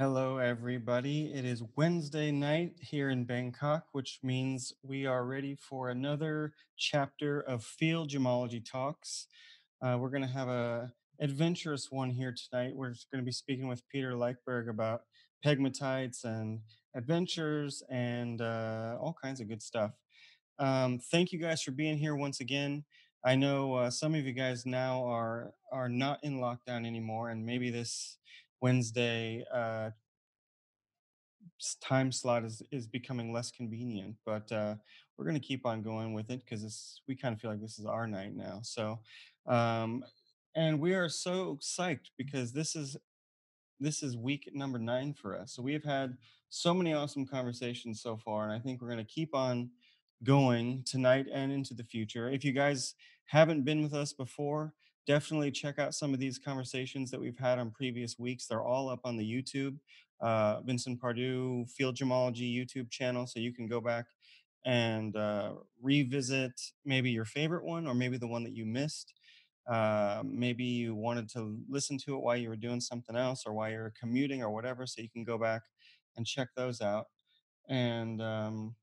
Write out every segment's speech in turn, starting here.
Hello, everybody. It is Wednesday night here in Bangkok, which means we are ready for another chapter of Field Gemology Talks. Uh, we're going to have a adventurous one here tonight. We're going to be speaking with Peter Lyckberg about pegmatites and adventures and uh, all kinds of good stuff. Um, thank you guys for being here once again. I know uh, some of you guys now are are not in lockdown anymore, and maybe this Wednesday uh, time slot is is becoming less convenient. But uh, we're going to keep on going with it because we kind of feel like this is our night now. So, um, and we are so psyched because this is this is week number nine for us. So we have had so many awesome conversations so far, and I think we're going to keep on going tonight and into the future. If you guys haven't been with us before, definitely check out some of these conversations that we've had on previous weeks. They're all up on the YouTube, uh, Vincent Pardieu Field Gemology YouTube channel, so you can go back and uh, revisit maybe your favorite one or maybe the one that you missed uh, maybe you wanted to listen to it while you were doing something else or while you're commuting or whatever so you can go back and check those out and um,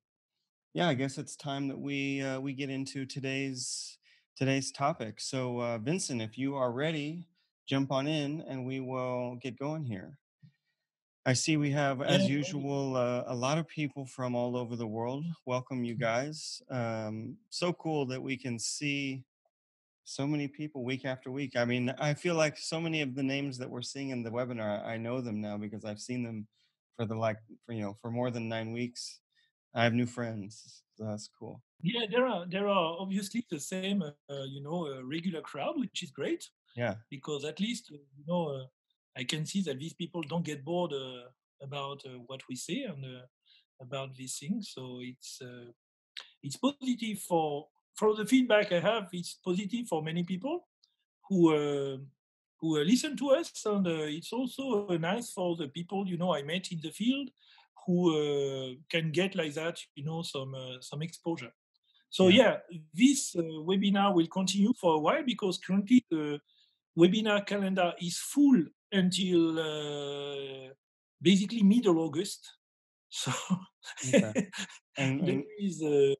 yeah i guess it's time that we uh, we get into today's today's topic so uh, vincent if you are ready jump on in and we will get going here i see we have as Yeah. usual uh, a lot of people from all over the world welcome you guys um, so cool that we can see so many people week after week. I mean, I feel like so many of the names that we're seeing in the webinar, I know them now because I've seen them for the like, for, you know, for more than nine weeks. I have new friends. That's cool. Yeah, there are there are obviously the same, uh, you know, uh, regular crowd, which is great Yeah. because at least uh, you know uh, I can see that these people don't get bored uh, about uh, what we say and uh, about these things. So it's uh, it's positive for for the feedback I have. It's positive for many people who uh, who uh, listen to us, and uh, it's also uh, nice for the people you know I met in the field who uh, can get like that, you know, some uh, some exposure. So Yeah. this uh, webinar will continue for a while because currently the webinar calendar is full until uh, basically middle August. So Okay. And, there is uh,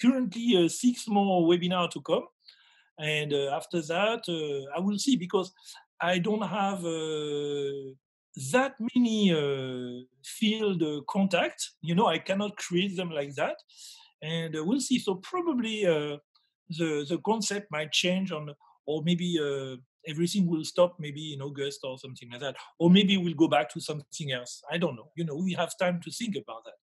currently uh, six more webinar to come, and uh, after that uh, I will see because I don't have uh, that many uh, field uh, contacts. You know, I cannot create them like that and uh, we'll see. So probably uh, the the concept might change on, or maybe uh, everything will stop maybe in August or something like that, or maybe we'll go back to something else. I don't know. You know, we have time to think about that.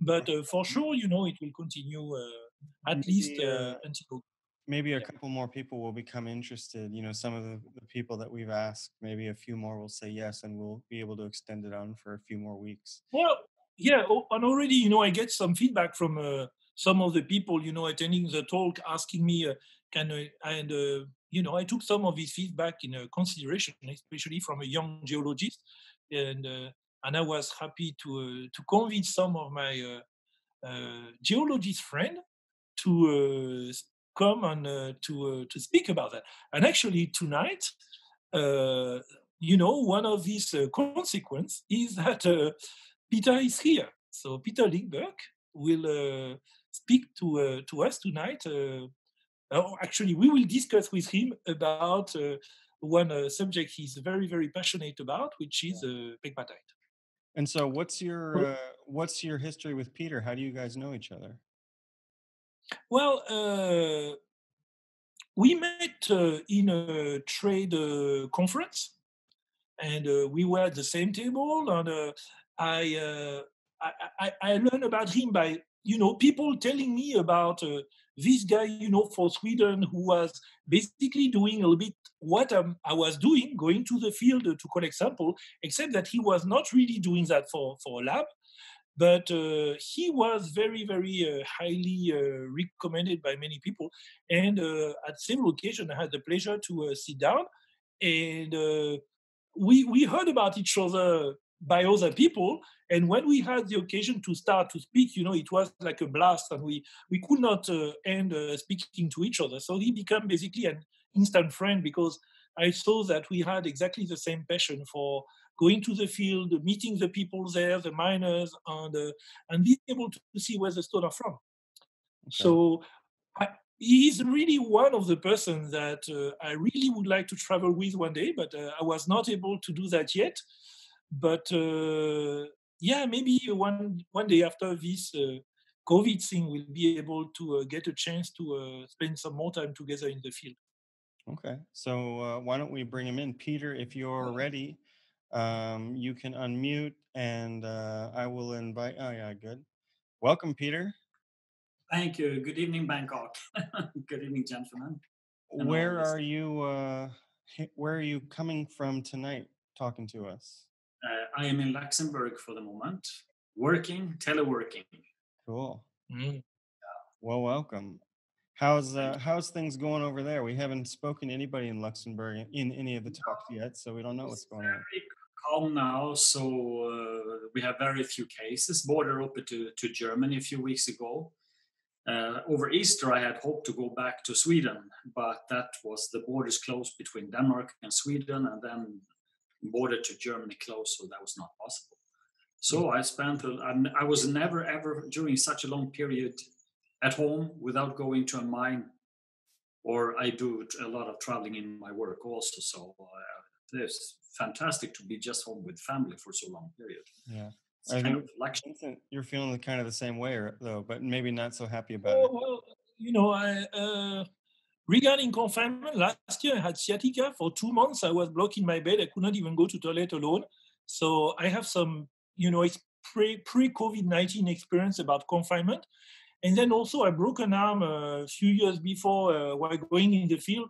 But uh, for sure, you know, it will continue uh, at least until. Maybe a Yeah. couple more people will become interested. You know, some of the, the people that we've asked, maybe a few more will say yes, and we'll be able to extend it on for a few more weeks. Well, yeah, and already, you know, I get some feedback from uh, some of the people, you know, attending the talk, asking me, uh, can I, and uh, you know, I took some of this feedback in uh, consideration, especially from a young geologist, and uh, and I was happy to uh, to convince some of my uh, uh, geologist friend to uh, come and uh, to uh, to speak about that. And actually, tonight, uh, you know, one of these uh, consequence is that uh, Peter is here. So Peter Lyckberg will uh, speak to uh, to us tonight. Uh, oh, actually, we will discuss with him about uh, one uh, subject he's very very passionate about, which is uh, pegmatite. And so, what's your uh, what's your history with Peter? How do you guys know each other? Well, uh, we met uh, in a trade uh, conference and uh, we were at the same table and uh, I, uh, I, I i learned about him by you know people telling me about this guy you know for sweden who was basically doing a little bit what um, i was doing going to the field to collect sample except that he was not really doing that for for a lab but uh, he was very very uh, highly uh, recommended by many people. And uh, at several occasions i had the pleasure to uh, sit down. And uh, we we heard about each other by other people. And when we had the occasion to start to speak you know it was like a blast and we we could not end speaking to each other. So he became basically an instant friend because i saw that we had exactly the same passion for going to the field, meeting the people there, the miners, and uh, and being able to see where the stone are from. Okay. So I, he's really one of the persons that uh, I really would like to travel with one day, but uh, I was not able to do that yet. But uh, yeah, maybe one one day after this uh, COVID thing, we'll be able to uh, get a chance to spend some more time together in the field. Okay, so why don't we bring him in, Peter? If you're ready, um, you can unmute, and uh, I will invite. Oh yeah, good. Welcome, Peter. Thank you. Good evening, Bangkok. Good evening, gentlemen. Where are you? Uh, where are you coming from tonight? Talking to us. Uh, I am in Luxembourg for the moment, working, teleworking. Cool. Mm. Well, welcome. How's uh, how's things going over there? We haven't spoken to anybody in Luxembourg in any of the talks yet, so we don't know what's going on. Calm now, so uh, we have very few cases. Border open to to Germany a few weeks ago uh, over Easter, I had hoped to go back to Sweden, but that was the borders closed between Denmark and Sweden, and then border to Germany closed, so that was not possible. So I spent, I was never ever during such a long period at home without going to a mine, or I do a lot of traveling in my work also. So uh, it's fantastic to be just home with family for so long period. Yeah. I kind of You're feeling kind of the same way, though, but maybe not so happy about oh, it. Well, you know, I, uh, regarding confinement, last year I had sciatica for two months. I was blocked in my bed. I could not even go to toilet alone. So I have some, you know, pre pre COVID nineteen experience about confinement, and then also I broke an arm a few years before uh, while going in the field,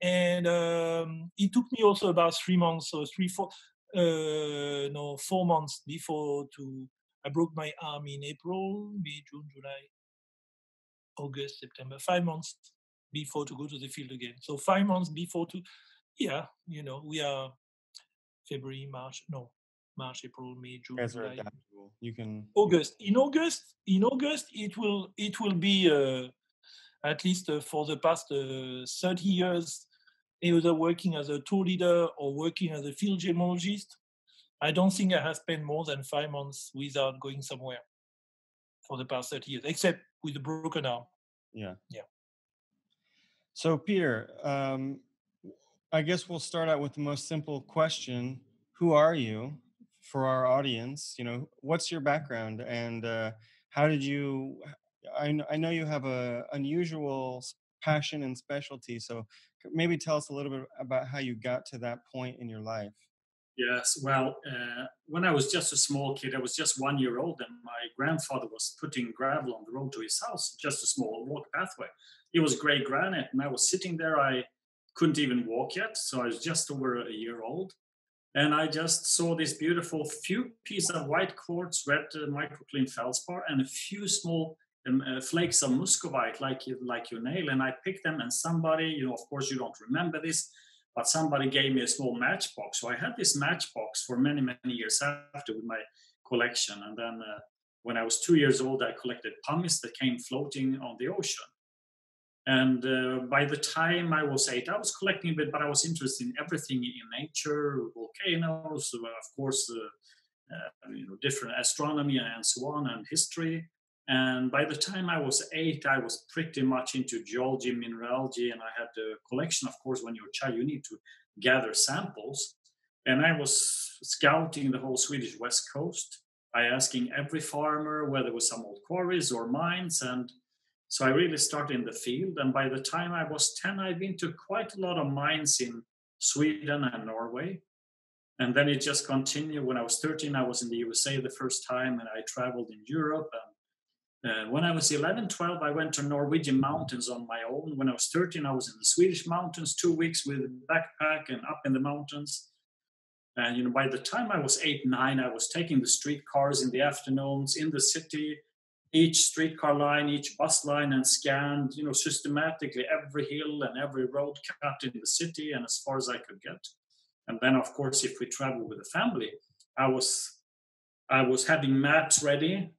and um, it took me also about three months, or three four uh, no, four months before to I broke my arm in April, May, June, July, August, September. Five months before to go to the field again. So five months before to, yeah, you know, we are February, March, no, March, April, May, June, Guys July. You can August. In August, in August, it will it will be uh, at least uh, for the past uh, 30 years either working as a tour leader or working as a field gemologist, I don't think I have spent more than five months without going somewhere for the past 30 years, except with a broken arm. Yeah. Yeah. So, Peter, um, I guess we'll start out with the most simple question Who are you for our audience? You know, what's your background and uh, how did you? I, I know you have a unusual passion and specialty. So maybe tell us a little bit about how you got to that point in your life. Yes, well, uh, when I was just a small kid, I was just one year old, and my grandfather was putting gravel on the road to his house, just a small walk pathway. It was gray granite, and I was sitting there. I couldn't even walk yet, so I was just over a year old. And I just saw this beautiful few piece of white quartz, red uh, microcline feldspar, and a few small um, uh, flakes of muscovite like you, like your nail. And i picked them and somebody you know of course you don't remember this but somebody gave me a small matchbox. So i had this matchbox for many many years after with my collection. And then uh, when i was two years old i collected pumice that came floating on the ocean and uh, by the time I was eight, I was collecting a bit, but I was interested in everything in nature, volcanoes, of course, uh, uh, you know, different astronomy and so on, and history. And by the time I was eight, I was pretty much into geology, mineralogy, and I had a collection. Of course, when you're a child, you need to gather samples. And I was scouting the whole Swedish west coast by asking every farmer where there was some old quarries or mines. And so I really started in the field. And by the time I was 10, I'd been to quite a lot of mines in Sweden and Norway. And then it just continued. When I was 13, I was in the USA the first time, and I traveled in Europe and uh, when I was 11, 12, I went to Norwegian mountains on my own. When I was 13, I was in the Swedish mountains two weeks with backpack and up in the mountains. And you know, by the time I was eight, nine, I was taking the streetcars in the afternoons in the city, each streetcar line, each bus line, and scanned, you know, systematically every hill and every road cut in the city and as far as I could get. And then, of course, if we travel with a family, I was I was having maps ready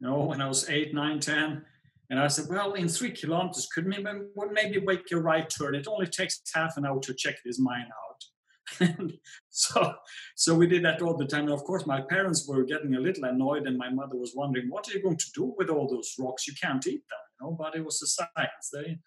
you know, when I was eight, nine, ten. And I said, well, in three kilometers, could maybe, maybe make a right turn. It only takes half an hour to check this mine out. and so so we did that all the time. And of course my parents were getting a little annoyed and my mother was wondering what are you going to do with all those rocks? You can't eat them you know but it was a science. They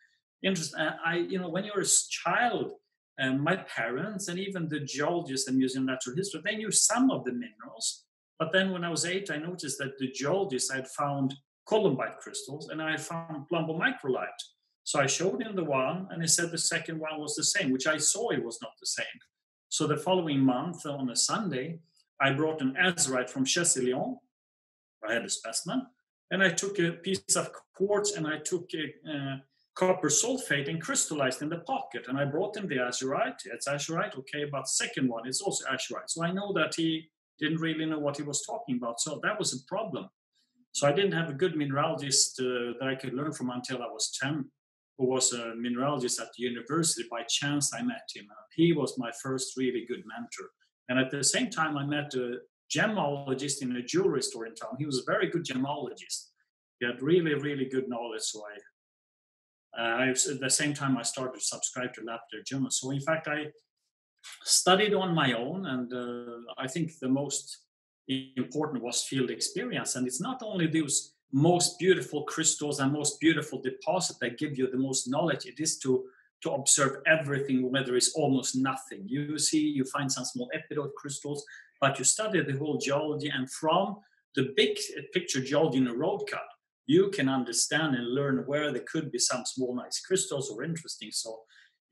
interesting i you know when you're a child um, my parents and even the geologists and museum natural history they knew some of the minerals but then when i was eight i noticed that the geologists had found columbite crystals and i found plumbomicrolite so I showed him the one, and he said the second one was the same, which I saw it was not the same. So the following month, on a Sunday, I brought an azurite from Chesillon. I had a specimen, and I took a piece of quartz and I took a copper sulfate and crystallized in the pocket. And I brought him the azurite. It's azurite, okay, but second one is also azurite. So I know that he didn't really know what he was talking about. So that was a problem. So I didn't have a good mineralogist uh, that I could learn from until I was 10 who was a mineralogist at the university. By chance, I met him. He was my first really good mentor. And at the same time, I met a gemologist in a jewelry store in town. He was a very good gemologist. He had really, really good knowledge. So I, uh, I at the same time, I started to subscribe to Lapidary Journal. So in fact, I studied on my own, and uh, I think the most important was field experience. And it's not only those most beautiful crystals and most beautiful deposit that give you the most knowledge it is to to observe everything where there is almost nothing. You see you find some small epidote crystals but you study the whole geology and from the big picture geology in a road cut you can understand and learn where there could be some small nice crystals or interesting. So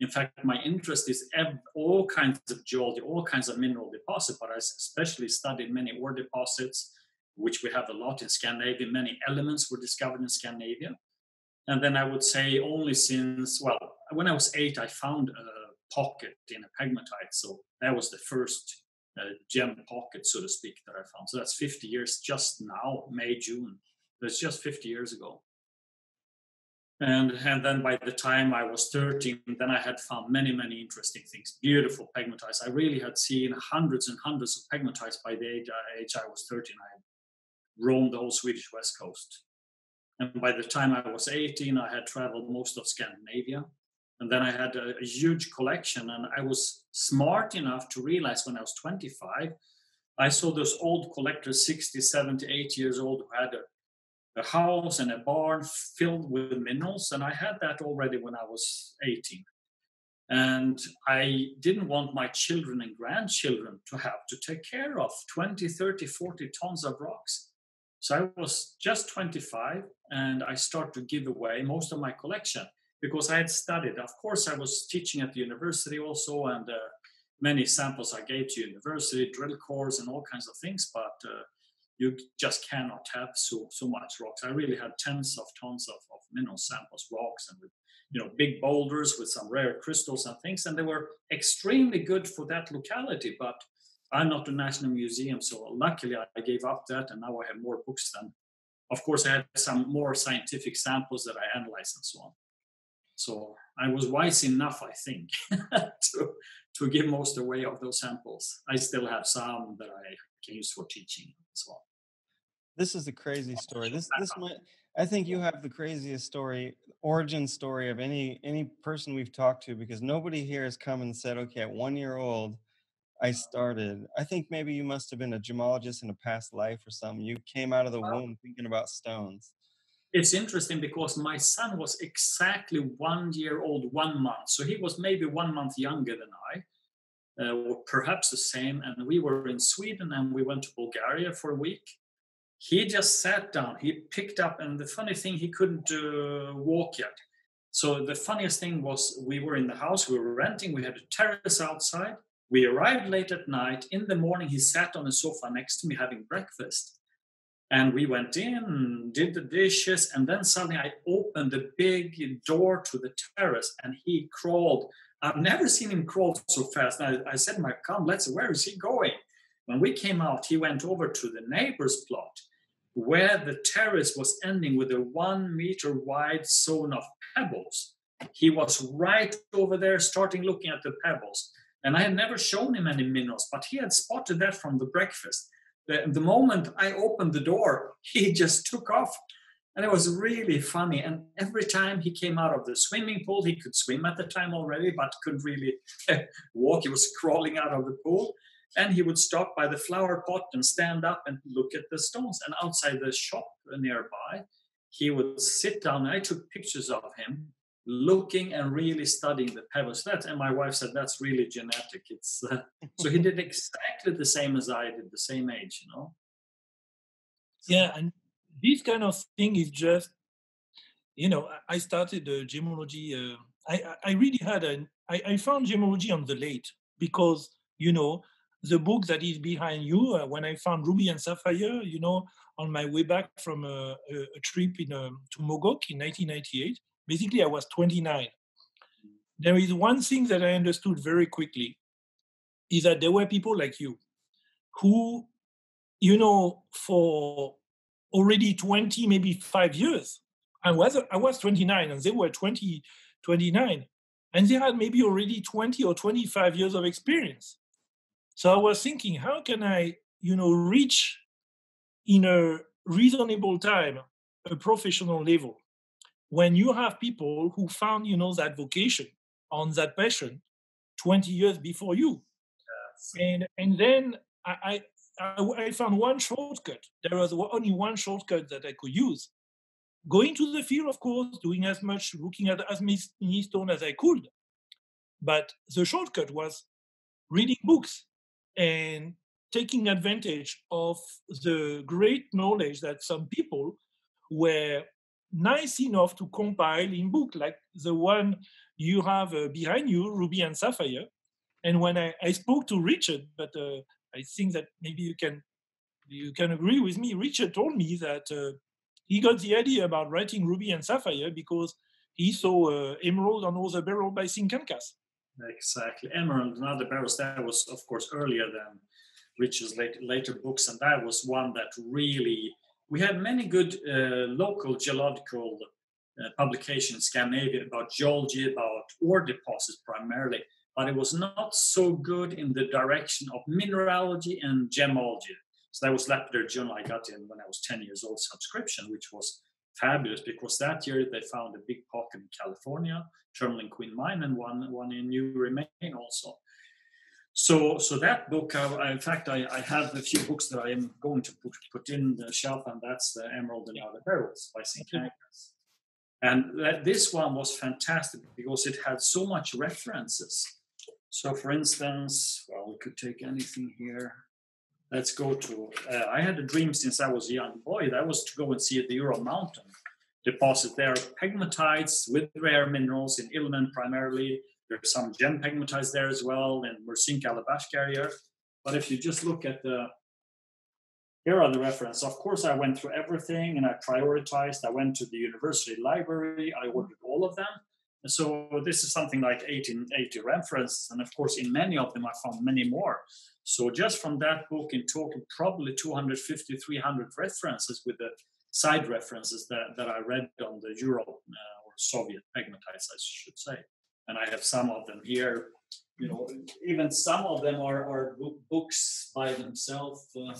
in fact my interest is all kinds of geology all kinds of mineral deposit but i especially studied many ore deposits which we have a lot in Scandinavia. Many elements were discovered in Scandinavia. And then I would say only since, well, when I was eight, I found a pocket in a pegmatite. So that was the first uh, gem pocket, so to speak, that I found. So that's 50 years just now, May, June. That's just 50 years ago. And, and then by the time I was 13, then I had found many, many interesting things. Beautiful pegmatites. I really had seen hundreds and hundreds of pegmatites by the age, age I was 13. I roamed the whole Swedish west coast. And by the time I was 18, I had traveled most of Scandinavia. And then I had a, a huge collection. And I was smart enough to realize when I was 25, I saw those old collectors, 60, 70, 80 years old, who had a, a house and a barn filled with minerals. And I had that already when I was 18. And I didn't want my children and grandchildren to have to take care of 20, 30, 40 tons of rocks. So I was just 25 and I started to give away most of my collection because I had studied. Of course, I was teaching at the university also, and uh, many samples I gave to university, drill cores, and all kinds of things. But uh, you just cannot have so so much rocks. I really had tens of tons of, of mineral samples, rocks, and with you know big boulders with some rare crystals and things, and they were extremely good for that locality. But I'm not a national museum, so luckily I gave up that, and now I have more books than. Of course, I had some more scientific samples that I analyzed and so on. So I was wise enough, I think, to to give most away of those samples. I still have some that I can use for teaching as well. This is a crazy story. This this might I think you have the craziest story, origin story of any any person we've talked to because nobody here has come and said, okay, at one year old, I started. I think maybe you must have been a gemologist in a past life or something. You came out of the womb thinking about stones. It's interesting because my son was exactly one year old, one month. So he was maybe one month younger than I, uh, or perhaps the same. And we were in Sweden and we went to Bulgaria for a week. He just sat down, he picked up, and the funny thing, he couldn't uh, walk yet. So the funniest thing was we were in the house, we were renting, we had a terrace outside we arrived late at night. In the morning, he sat on a sofa next to me having breakfast. And we went in, did the dishes, and then suddenly I opened the big door to the terrace and he crawled. I've never seen him crawl so fast. I, I said, My come, let's where is he going? When we came out, he went over to the neighbor's plot where the terrace was ending with a one meter wide zone of pebbles. He was right over there, starting looking at the pebbles. And I had never shown him any minnows, but he had spotted that from the breakfast. The, the moment I opened the door, he just took off. And it was really funny. And every time he came out of the swimming pool, he could swim at the time already, but couldn't really walk. He was crawling out of the pool. And he would stop by the flower pot and stand up and look at the stones. And outside the shop nearby, he would sit down. I took pictures of him looking and really studying the pebbles. That and my wife said that's really genetic. It's uh, so he did exactly the same as I did, the same age, you know. Yeah, and this kind of thing is just, you know, I started uh, gemology. Uh, I I really had an I, I found gemology on the late because you know the book that is behind you. Uh, when I found Ruby and Sapphire, you know, on my way back from a, a, a trip in um, to Mogok in 1998 basically I was 29. Mm. There is one thing that I understood very quickly is that there were people like you who, you know, for already 20, maybe five years, I was I was 29 and they were 20, 29, and they had maybe already 20 or 25 years of experience. So I was thinking, how can I, you know, reach in a reasonable time a professional level? When you have people who found you know that vocation on that passion 20 years before you. Yes. and and then I, I i found one shortcut. There was only one shortcut that i could use. Going to the field of course doing as much looking at as many stone as i could. But the shortcut was reading books and taking advantage of the great knowledge that some people were nice enough to compile in book like the one you have uh, behind you, Ruby and Sapphire. And when I, I spoke to Richard, but uh, I think that maybe you can you can agree with me. Richard told me that uh, he got the idea about writing Ruby and Sapphire because he saw uh, Emerald and Other Beryl by Sinkankas. Exactly, Emerald and Other Beryls. That was, of course, earlier than Richard's later books, and that was one that really we had many good uh, local geological uh, publications in Scandinavia about geology, about ore deposits primarily, but it was not so good in the direction of mineralogy and gemology. So that was Lapidary Journal I got in when I was 10 years old subscription, which was fabulous because that year they found a big pocket in California, Tourmaline Queen Mine, and one, one in Newry, Maine also. So, so that book, I, I, in fact, I, I, have a few books that I am going to put, put in the shelf, and that's the Emerald and Other Beryls by Sinkankas. And that, this one was fantastic because it had so much references. So, for instance, well, we could take anything here. Let's go to. Uh, I had a dream since I was a young boy. That was to go and see the Ural Mountain deposit there, pegmatites with rare minerals in Ilmen primarily, there's some gem pegmatites there as well in Mursinka Alabashka area. But if you just look at the, here are the references. Of course, I went through everything and I prioritized. I went to the university library. I ordered all of them. And so this is something like 1880 references. And of course, in many of them, I found many more. So just from that book in total, probably 250, 300 references with the side references that, that I read on the Ural uh, or Soviet pegmatites, I should say and I have some of them here. You know, even some of them are, are books by themselves. Uh,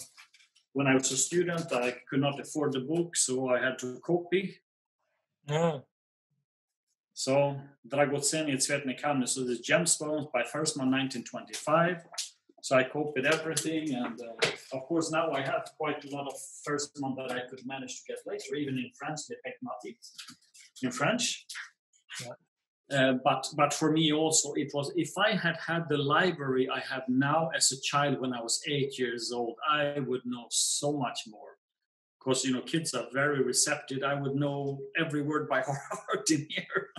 when I was a student, I could not afford the book, so I had to copy. Yeah. So, Dragoceni Cvetne Kamne, so the gemstones by Fersman 1925. So I copied everything, and uh, of course now I have quite a lot of Fersman that I could manage to get later, even in France, Les Pegmatites, in French. Yeah. Uh, but but for me also it was if I had had the library I have now as a child when I was eight years old I would know so much more. Because you know kids are very receptive. I would know every word by heart in here.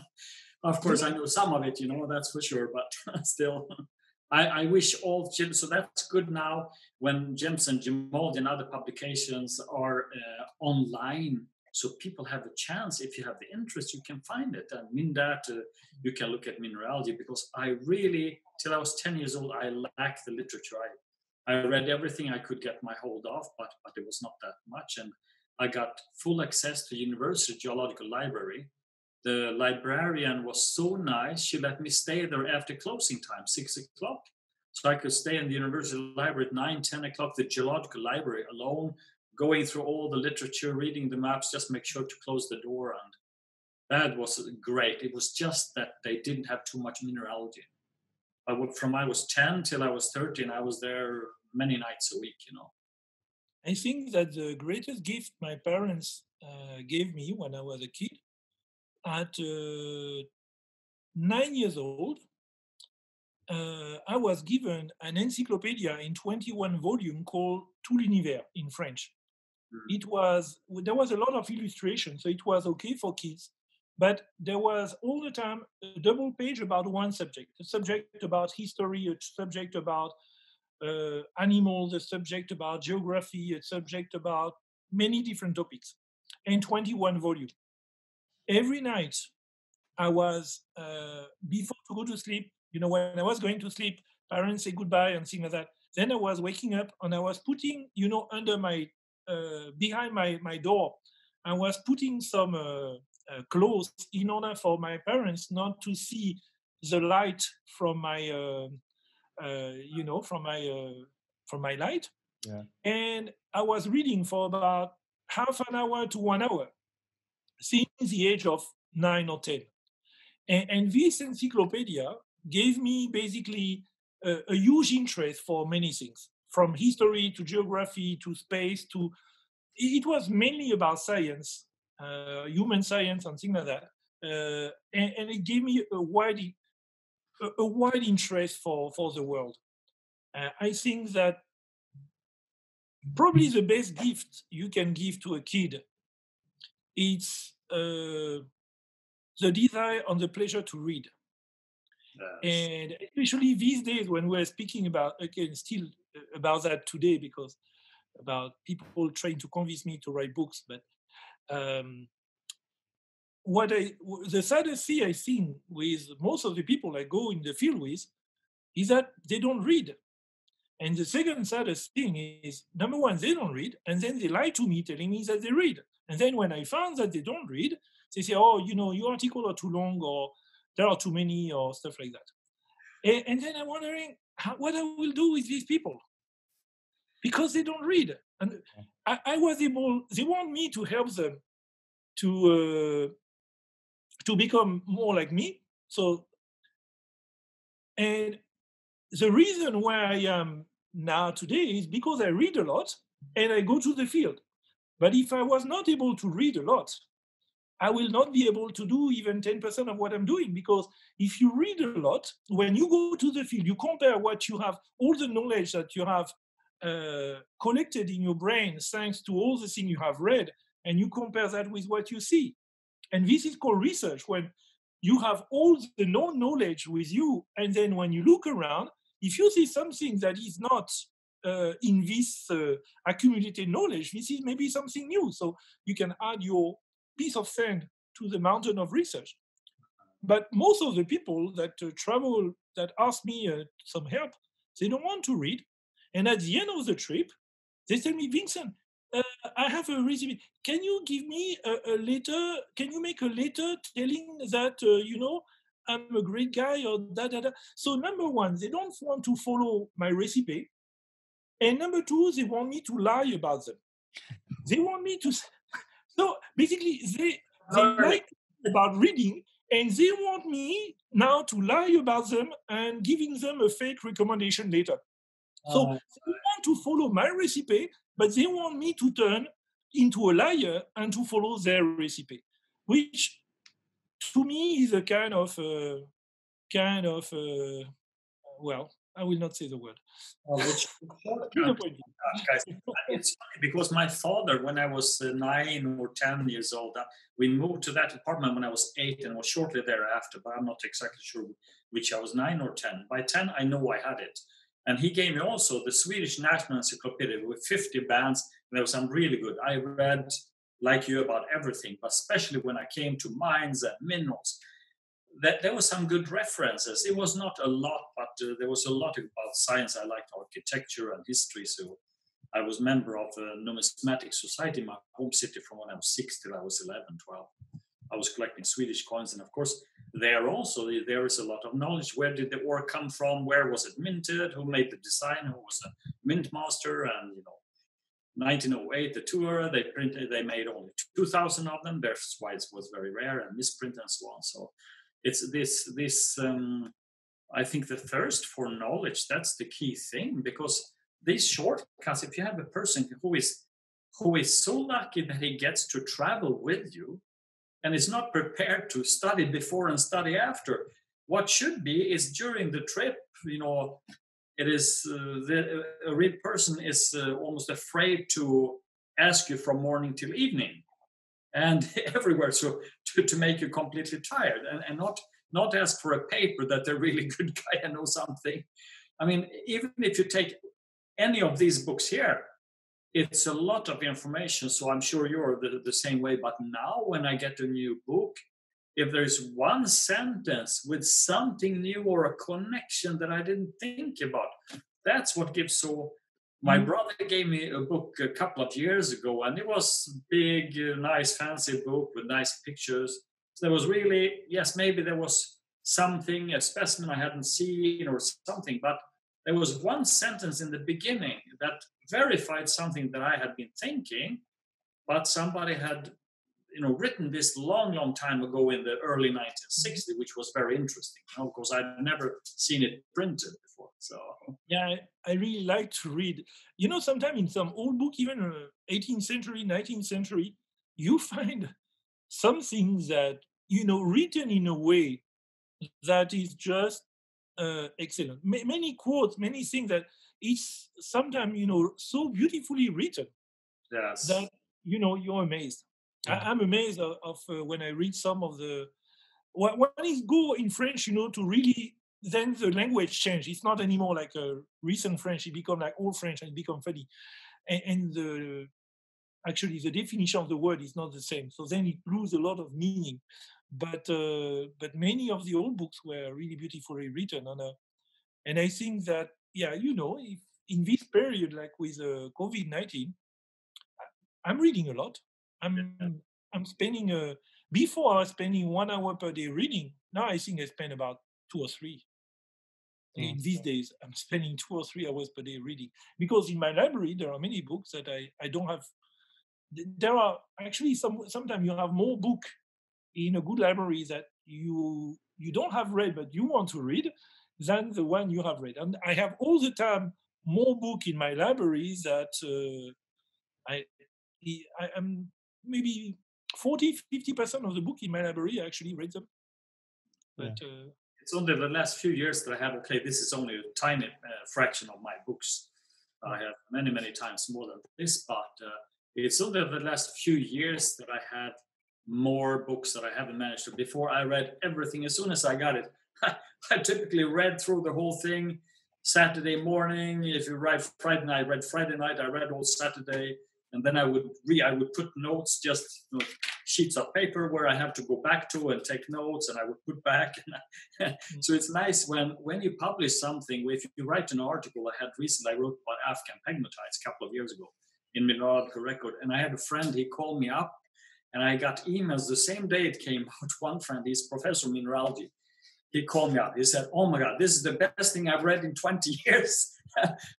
Of course I know some of it you know that's for sure but still I, I wish all children so that's good now when Gems and Gemology and other publications are uh, online so people have a chance. If you have the interest you can find it. And in that uh, you can look at mineralogy because i really till i was 10 years old i lacked the literature. I, I read everything i could get my hold of but, but it was not that much. And i got full access to university geological library. The librarian was so nice she let me stay there after closing time six o'clock. So i could stay in the university library at 9 10 o'clock the geological library alone going through all the literature, reading the maps, just make sure to close the door. And that was great. It was just that they didn't have too much mineralogy. I would, from I was 10 till I was 13, I was there many nights a week, you know. I think that the greatest gift my parents uh, gave me when I was a kid, at uh, nine years old, uh, I was given an encyclopedia in 21 volume called Tout l'univers in French. Mm-hmm. It was there was a lot of illustration, so it was okay for kids. But there was all the time a double page about one subject: a subject about history, a subject about uh, animals, a subject about geography, a subject about many different topics, and 21 volume. Every night, I was uh, before to go to sleep. You know, when I was going to sleep, parents say goodbye and things like that. Then I was waking up and I was putting, you know, under my behind my my door, I was putting some uh, uh, clothes in order for my parents not to see the light from my uh, uh, you know, from my uh, from my light. Yeah. And I was reading for about half an hour to one hour since the age of nine or ten. And, and this encyclopedia gave me basically a, a, huge interest for many things, from history to geography to space to. It was mainly about science, uh, human science, and things like that. Uh, and, and, it gave me a wide a, a wide interest for, for the world. Uh, I think that probably the best gift you can give to a kid is uh, the desire and the pleasure to read. Yes. And especially these days when we're speaking about, again, still about that today, because about people trying to convince me to write books, but um, what I the saddest thing I think with most of the people I go in the field with is that they don't read. And the second saddest thing is number one, they don't read, and then they lie to me telling me that they read. And then when I found that they don't read, they say, "Oh, you know, your article are too long, or there are too many, or stuff like that." And, and then I'm wondering how, what I will do with these people because they don't read. And I, I was able. They want me to help them to uh, to become more like me. So, and the reason why I am now today is because I read a lot and I go to the field. But if I was not able to read a lot, I will not be able to do even 10% of what I'm doing because if you read a lot, when you go to the field, you compare what you have, all the knowledge that you have uh, collected in your brain thanks to all the things you have read, and you compare that with what you see. And this is called research when you have all the known knowledge with you. And then when you look around, if you see something that is not uh, in this uh, accumulated knowledge, this is maybe something new. So you can add your piece of sand to the mountain of research. But most of the people that uh, travel, that ask me uh, some help, they don't want to read. And at the end of the trip, they tell me, Vincent, uh, I have a recipe. Can you give me a, a, letter? Can you make a letter telling that uh, you know I'm a great guy or da da da? So number one, they don't want to follow my recipe, and number two, they want me to lie about them. they want me to. So basically, they they like about reading, and they want me now to lie about them and giving them a fake recommendation later. So uh, they want to follow my recipe, but they want me to turn into a liar and to follow their recipe, which to me is a kind of uh, kind of uh, well, I will not say the word. Uh, which, it's funny because my father, when I was uh, nine or ten years old, uh, we moved to that apartment when I was eight, and was shortly thereafter. But I'm not exactly sure which I was nine or ten. By ten, I know I had it, and he gave me also the Swedish National Encyclopedia with 50 bands. And there was some really good. I read, like you, about everything, but especially when I came to mines and minerals, that there were some good references. It was not a lot, but uh, there was a lot about science. I liked architecture and history. So I was member of a numismatic society in my home city from when I was six till I was 11, 12. I was collecting Swedish coins. And of course, there also there is a lot of knowledge where did the ore come from where was it minted who made the design who was a mint master and you know 1908, the tour, they printed, they made only 2,000 of them. That's why it was very rare and misprint and so on. So it's this, this, um, I think the thirst for knowledge, that's the key thing because these shortcuts, if you have a person who is, who is so lucky that he gets to travel with you and is not prepared to study before and study after, what should be is during the trip, you know, it is uh, the, a real person is uh, almost afraid to ask you from morning till evening and everywhere so to, to make you completely tired and, and not not ask for a paper that they're really good guy and know something i mean even if you take any of these books here it's a lot of information so i'm sure you're the, the same way but now when i get a new book if there's one sentence with something new or a connection that I didn't think about, that's what gives so. My mm. brother gave me a book a couple of years ago, and it was big, uh, nice, fancy book with nice pictures. So there was really, yes, maybe there was something, a specimen I hadn't seen or something, but there was one sentence in the beginning that verified something that I had been thinking, but somebody had you know written this long long time ago in the early 1960s which was very interesting know, because i'd never seen it printed so. Yeah I, I really like to read. You know sometimes in some old book even uh, 18th century 19th century you find some things that you know written in a way that is just uh, excellent. Many quotes many things that it's sometimes you know so beautifully written yes. that you know you're amazed. I, am amazed of, of uh, when I read some of the when, when it's go in French, you know, to really then the language changed. It's not anymore like a recent French. It become like old French and it become funny, and, and the actually the definition of the word is not the same. So then it lose a lot of meaning. But uh, but many of the old books were really beautifully written, and uh, and I think that yeah, you know, if in this period like with uh, COVID nineteen, I'm reading a lot. I'm I'm spending a before I was spending one hour per day reading. Now I think I spend about two or three. In these days, I'm spending two or three hours per day reading because in my library there are many books that I, I don't have. There are actually some sometimes you have more book in a good library that you you don't have read but you want to read than the one you have read. And I have all the time more book in my library that uh, I I am maybe 40, 50% of the book in my library, I actually read them. But yeah. uh, it's only the last few years that I have, okay, this is only a tiny uh, fraction of my books. I have many, many times more than this, but uh, it's only the last few years that I had more books that I haven't managed to. Before I read everything as soon as I got it. I typically read through the whole thing Saturday morning. If you read Friday night, I read Friday night, I read all Saturday and then I would re I would put notes, just you know, sheets of paper where I have to go back to and take notes, and I would put back. Mm-hmm. so it's nice when when you publish something. If you write an article, I had recently I wrote about Afghan pegmatites a couple of years ago in Mineralogical Record, and I had a friend. He called me up, and I got emails the same day it came out. One friend, he's professor of mineralogy. He called me up. He said, "Oh my God, this is the best thing I've read in 20 years."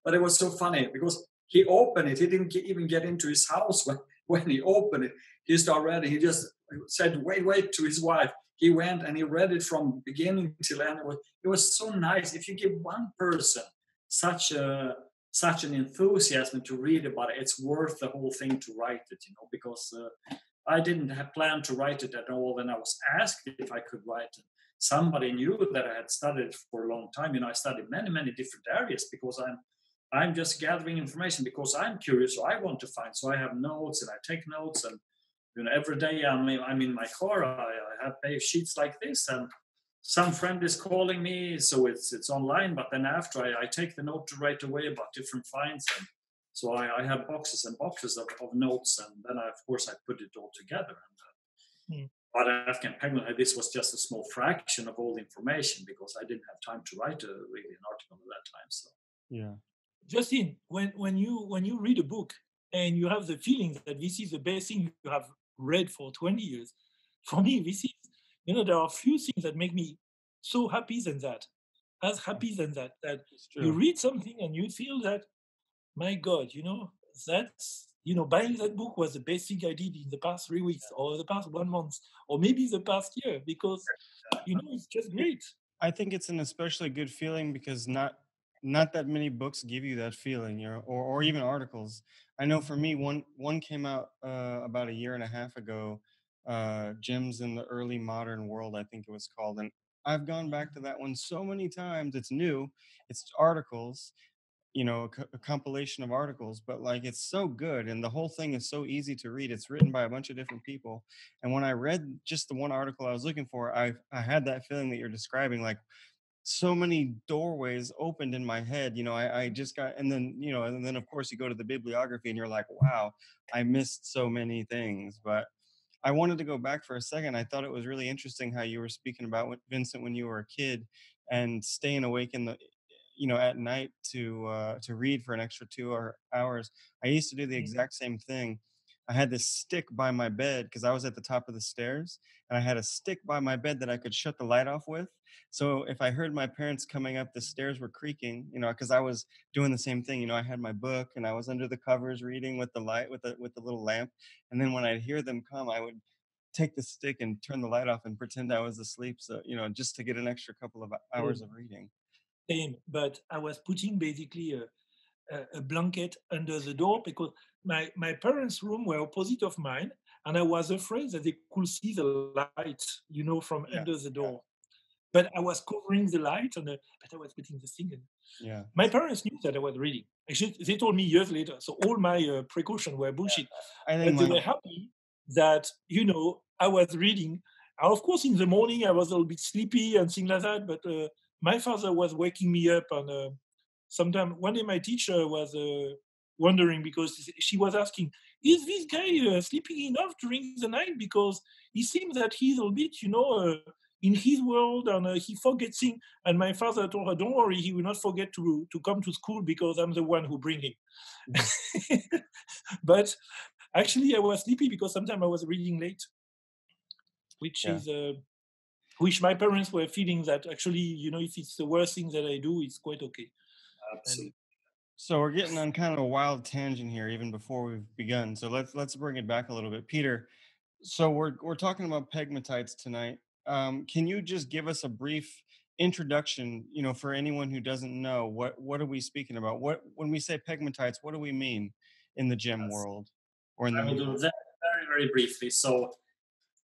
but it was so funny because he opened it. He didn't even get into his house when, when he opened it. He started reading. He just said, wait, wait, to his wife. He went and he read it from beginning till end. It was, it was so nice. If you give one person such a such an enthusiasm to read about it, it's worth the whole thing to write it, you know, because uh, I didn't have planned to write it at all. Then I was asked if I could write it. Somebody knew that I had studied for a long time. You know, I studied many, many different areas because I'm I'm just gathering information because I'm curious, so I want to find. So I have notes and I take notes, and you know, every day I'm I'm in my car. I, I have sheets like this, and some friend is calling me, so it's it's online. But then after I, I take the note right away about different finds, and so I, I have boxes and boxes of, of, notes, and then I, of course I put it all together. And, uh, hmm. But Afghan Penguin, this was just a small fraction of all the information because I didn't have time to write a, really an article at that time. So yeah, Justin, when when you when you read a book and you have the feeling that this is the best thing you have read for 20 years, for me, this is you know there are a few things that make me so happy than that, as hmm. happy than that. That you read something and you feel that, my God, you know, that's you know, buying that book was the best thing I did in the past three weeks or the past one month or maybe the past year because you know it's just great. I think it's an especially good feeling because not not that many books give you that feeling, you know, or, or even articles. I know for me, one one came out uh, about a year and a half ago. Uh, Gems in the Early Modern World, I think it was called, and I've gone back to that one so many times. It's new, it's articles, you know, a, co- a compilation of articles, but like it's so good and the whole thing is so easy to read. It's written by a bunch of different people. And when I read just the one article I was looking for, I I had that feeling that you're describing like so many doorways opened in my head. You know, I, I just got and then, you know, and then of course you go to the bibliography and you're like, wow, I missed so many things. But I wanted to go back for a second. I thought it was really interesting how you were speaking about Vincent when you were a kid and staying awake in the you know at night to uh, to read for an extra two or hours. I used to do the exact same thing. I had this stick by my bed because I was at the top of the stairs, and I had a stick by my bed that I could shut the light off with. So if I heard my parents coming up, the stairs were creaking, you know, because I was doing the same thing. You know, I had my book and I was under the covers reading with the light with the with the little lamp, and then when I'd hear them come, I would take the stick and turn the light off and pretend I was asleep. So you know, just to get an extra couple of hours of reading. same. But I was putting basically a, a, blanket under the door because my, my parents' room were opposite of mine, and I was afraid that they could see the light, you know, from Yeah, under the door. But I was covering the light, and uh, but I was putting the thing in. yeah. My parents knew that I was reading. Actually, they told me years later. So all my uh, precautions were bullshit. I think But they were happy that you know I was reading. And of course, in the morning I was a little bit sleepy and things like that. But uh, my father was waking me up, and uh, sometime one day my teacher was uh, wondering because she was asking, "Is this guy uh, sleeping enough during the night? Because he seems that he's a little bit, you know." Uh, in his world, and uh, he forgets things. And my father told her, "Don't worry, he will not forget to to come to school because I'm the one who bring him." but actually, I was sleepy because sometimes I was reading late, which Yeah. is uh, which my parents were feeling that actually, you know, if it's the worst thing that I do, it's quite okay. And Absolutely. So we're getting on kind of a wild tangent here, even before we've begun. So let's let's bring it back a little bit, Peter. So we're we're talking about pegmatites tonight. Um, can you just give us a brief introduction? You know, for anyone who doesn't know, what what are we speaking about? What when we say pegmatites, what do we mean in the gem Yes. world or in the I will do that very, very briefly. So,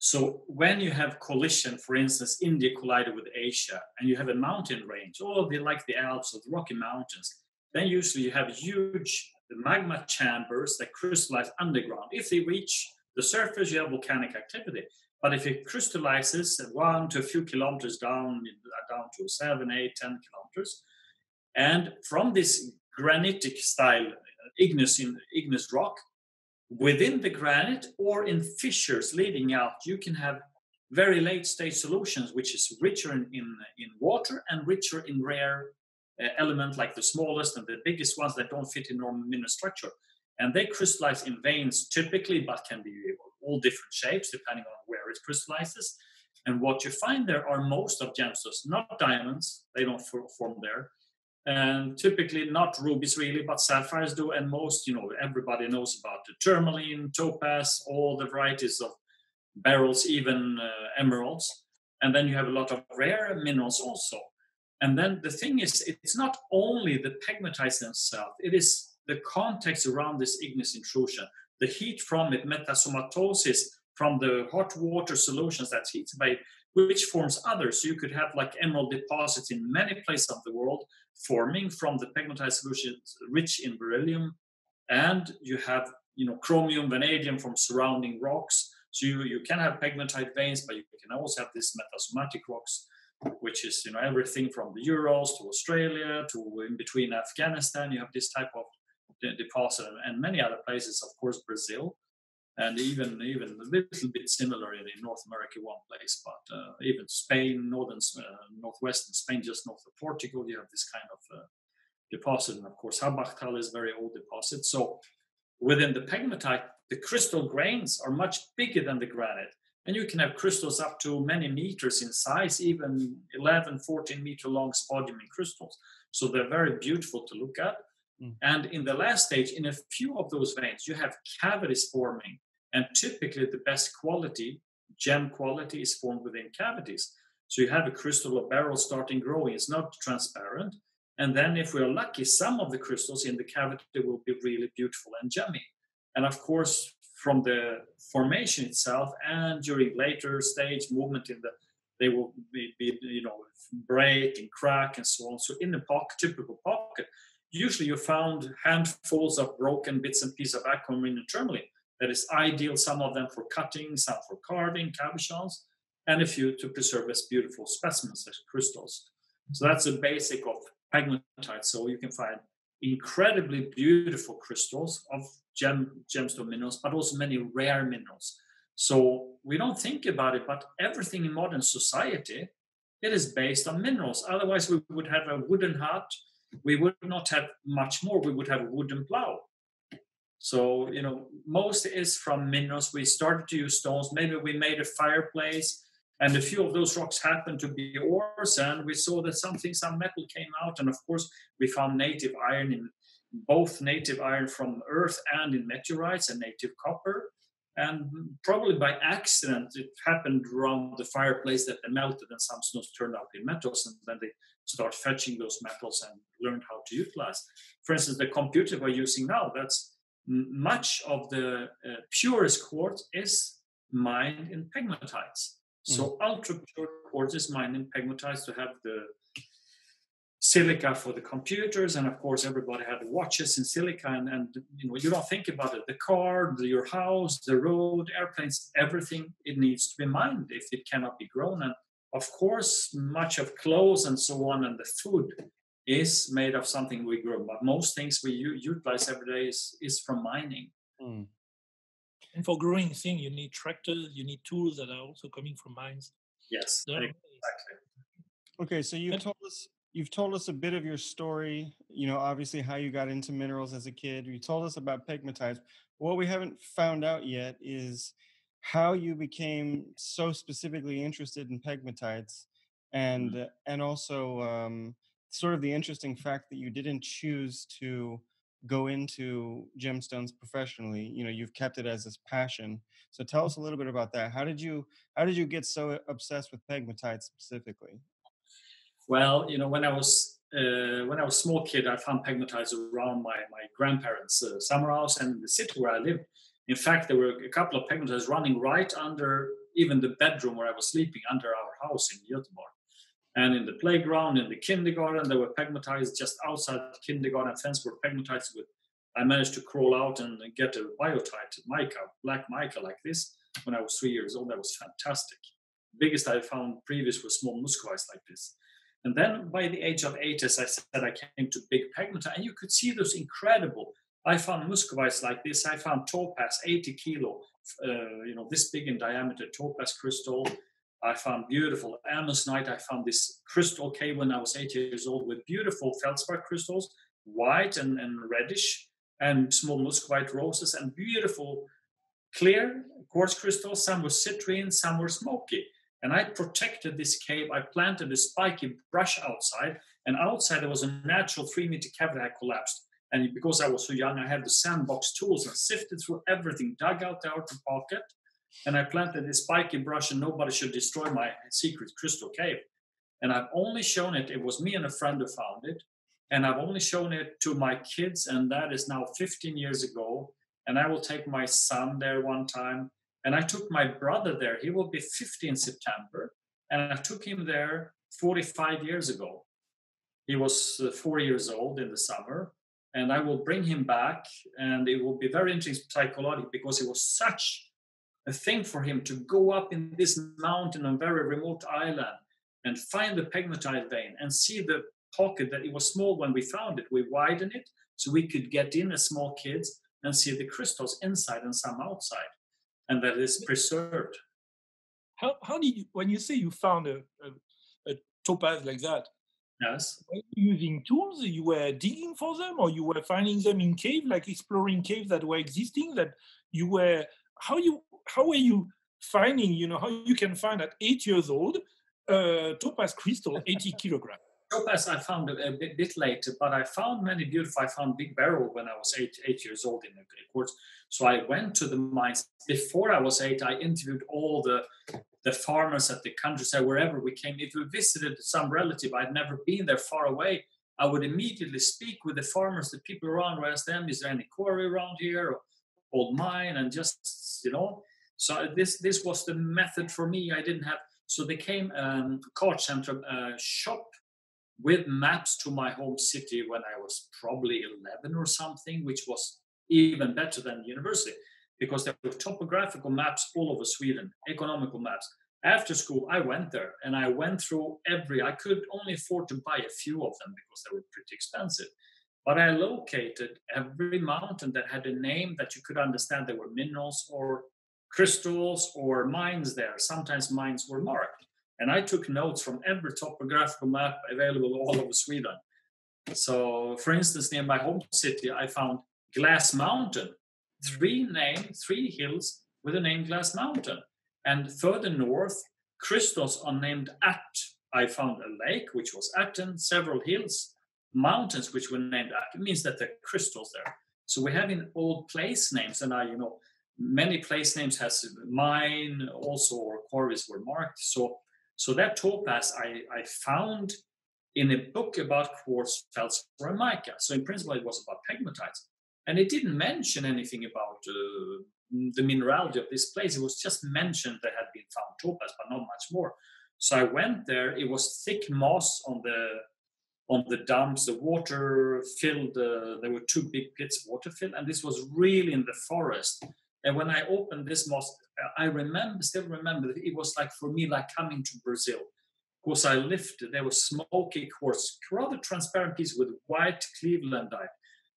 so when you have collision, for instance, India collided with Asia, and you have a mountain range, or the, like the Alps or the Rocky Mountains, then usually you have huge magma chambers that crystallize underground. If they reach the surface, you have volcanic activity. But if it crystallizes one to a few kilometers down, down to seven, eight, ten kilometers, and from this granitic style igneous in igneous rock, within the granite or in fissures leading out, you can have very late stage solutions, which is richer in, in, in water and richer in rare uh, element like the smallest and the biggest ones that don't fit in normal mineral structure. And they crystallize in veins typically, but can be all different shapes depending on where it crystallizes. And what you find there are most of gemstones, not diamonds, they don't for- form there. And typically not rubies really, but sapphires do. And most, you know, everybody knows about the tourmaline, topaz, all the varieties of beryls, even uh, emeralds. And then you have a lot of rare minerals also. And then the thing is, it's not only the pegmatites themselves, it is the context around this igneous intrusion, the heat from it, metasomatosis from the hot water solutions that's heated by which forms others. So you could have like emerald deposits in many places of the world forming from the pegmatite solutions rich in beryllium. And you have, you know, chromium, vanadium from surrounding rocks. So you, you can have pegmatite veins, but you can also have these metasomatic rocks which is you know everything from the Urals to Australia to in between Afghanistan. You have this type of deposit, and many other places, of course, Brazil, and even even a little bit similar in, North America, one place, but uh, even Spain, northern uh, northwestern Spain, just north of Portugal, you have this kind of uh, deposit, and of course, Habachtal is a very old deposit. So within the pegmatite, the crystal grains are much bigger than the granite and you can have crystals up to many meters in size even 11 14 meter long spodumene crystals so they're very beautiful to look at Mm. And in the last stage, in a few of those veins, you have cavities forming. And typically, the best quality, gem quality, is formed within cavities. So you have a crystal or beryl starting growing. It's not transparent. And then, if we're lucky, some of the crystals in the cavity will be really beautiful and gemmy. And of course, from the formation itself and during later stage movement in the they will be, be, you know break and crack and so on so in the pocket typical pocket usually you found handfuls of broken bits and pieces of aquamarine and tourmaline that is ideal some of them for cutting some for carving cabochons and a few to preserve as beautiful specimens as crystals so that's the basic of pegmatite so you can find incredibly beautiful crystals of gem gemstone minerals but also many rare minerals so we don't think about it, but everything in modern society, it is based on minerals. Otherwise, we would have a wooden hut. We would not have much more. We would have a wooden plow. So, you know, most is from minerals. We started to use stones. Maybe we made a fireplace and a few of those rocks happened to be ores and we saw that something some metal came out and of course we found native iron in both native iron from earth and in meteorites and native copper and probably by accident, it happened around the fireplace that they melted, and some stones turned out in metals, and then they start fetching those metals and learned how to utilize. For instance, the computer we're using now, that's much of the uh, purest quartz is mined in pegmatites. So mm. ultra pure quartz is mined in pegmatites to have the silica for the computers and of course everybody had watches in silica and, and you know you don't think about it the car the, your house the road airplanes everything it needs to be mined if it cannot be grown and of course much of clothes and so on and the food is made of something we grow but most things we u- utilize every day is, is from mining mm. and for growing things you need tractors you need tools that are also coming from mines yes exactly okay so you've told us you've told us a bit of your story, you know, obviously how you got into minerals as a kid. You told us about pegmatites. What we haven't found out yet is how you became so specifically interested in pegmatites and mm-hmm. and also um, sort of the interesting fact that you didn't choose to go into gemstones professionally you know you've kept it as this passion so tell us a little bit about that how did you how did you get so obsessed with pegmatite specifically well, you know, when I was uh, when I was a small kid, I found pegmatites around my my grandparents' uh, summer house and the city where I lived. In fact, there were a couple of pegmatites running right under even the bedroom where I was sleeping, under our house in Göteborg. And in the playground, in the kindergarten, there were pegmatites just outside the kindergarten fence were pegmatites with. I managed to crawl out and get a biotite mica, black mica like this, when I was three years old. That was fantastic. Biggest I found previous was small muscovites like this. And then by the age of eight, as I said, I came to big pegmatite, and you could see those incredible. I found muscovites like this. I found topaz, 80 kilo, uh, you know, this big in diameter topaz crystal. I found beautiful amazonite. I found this crystal cave when I was eight years old with beautiful feldspar crystals, white and, and reddish, and small muscovite roses, and beautiful clear quartz crystals. Some were citrine, some were smoky. And I protected this cave. I planted a spiky brush outside, and outside there was a natural three meter cavity I collapsed. And because I was so young, I had the sandbox tools and sifted through everything, dug out the outer pocket, and I planted this spiky brush, and nobody should destroy my secret crystal cave. And I've only shown it, it was me and a friend who found it. And I've only shown it to my kids, and that is now 15 years ago. And I will take my son there one time and I took my brother there. He will be 50 in September. And I took him there 45 years ago. He was uh, four years old in the summer. And I will bring him back. And it will be very interesting psychologically because it was such a thing for him to go up in this mountain on a very remote island and find the pegmatite vein and see the pocket that it was small when we found it. We widened it so we could get in as small kids and see the crystals inside and some outside and that is preserved. How, how did you, when you say you found a, a, a topaz like that, Yes. Were you using tools? You were digging for them, or you were finding them in cave, like exploring caves that were existing. That you were how you how are you finding? You know how you can find at eight years old uh, topaz crystal, eighty kilogram. topaz I found a, bit, bit, later, but I found many beautiful. I found big beryl when I was eight eight years old in the quartz. So I went to the mines before I was eight. I interviewed all the the farmers at the countryside wherever we came. If we visited some relative, I'd never been there far away. I would immediately speak with the farmers, the people around, ask them, is there any quarry around here or old mine? And just, you know, so this this was the method for me. I didn't have, so they came um, card center uh, shop with maps to my home city when I was probably 11 or something, which was even better than university because there were topographical maps all over Sweden, economical maps. After school, I went there and I went through every, I could only afford to buy a few of them because they were pretty expensive. But I located every mountain that had a name that you could understand there were minerals or crystals or mines there. Sometimes mines were marked. And I took notes from every topographical map available all over Sweden. So, for instance, near my home city, I found Glass Mountain, three name, three hills with the name Glass Mountain. And further north, crystals are named At. I found a lake, which was Atten, several hills, mountains, which were named At. It means that there are crystals there. So we have in old place names, and I, you know, many place names has mine also or quarries were marked. So, so that topaz I, I found in a book about quartz feldspar and mica. So in principle, it was about pegmatites and it didn't mention anything about uh, the mineralogy of this place. It was just mentioned there had been found topaz, but not much more. So I went there. It was thick moss on the on the dumps. The water filled. Uh, there were two big pits water filled, and this was really in the forest. And when I opened this moss, I remember, still remember, that it was like for me like coming to Brazil. Because I lifted, there was smoky quartz, rather transparent piece with white clevelandite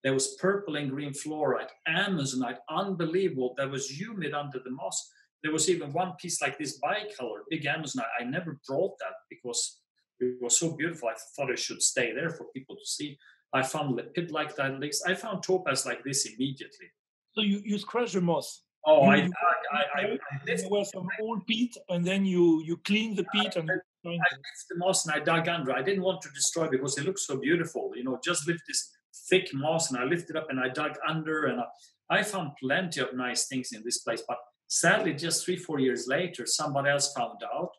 there was purple and green fluorite, amazonite, unbelievable. There was humid under the moss. There was even one piece like this bicolor, big amazonite. I never brought that because it was so beautiful. I thought it should stay there for people to see. I found lepidolite like this. I found topaz like this immediately. So you, you scratch the moss? Oh, you, I, you, I, I, I, there was some old peat, and then you you clean the peat and. I lifted the moss and I dug under. I didn't want to destroy because it looks so beautiful. You know, just lift this thick moss and I lifted it up and I dug under and I, I found plenty of nice things in this place. But sadly, just three, four years later, somebody else found out.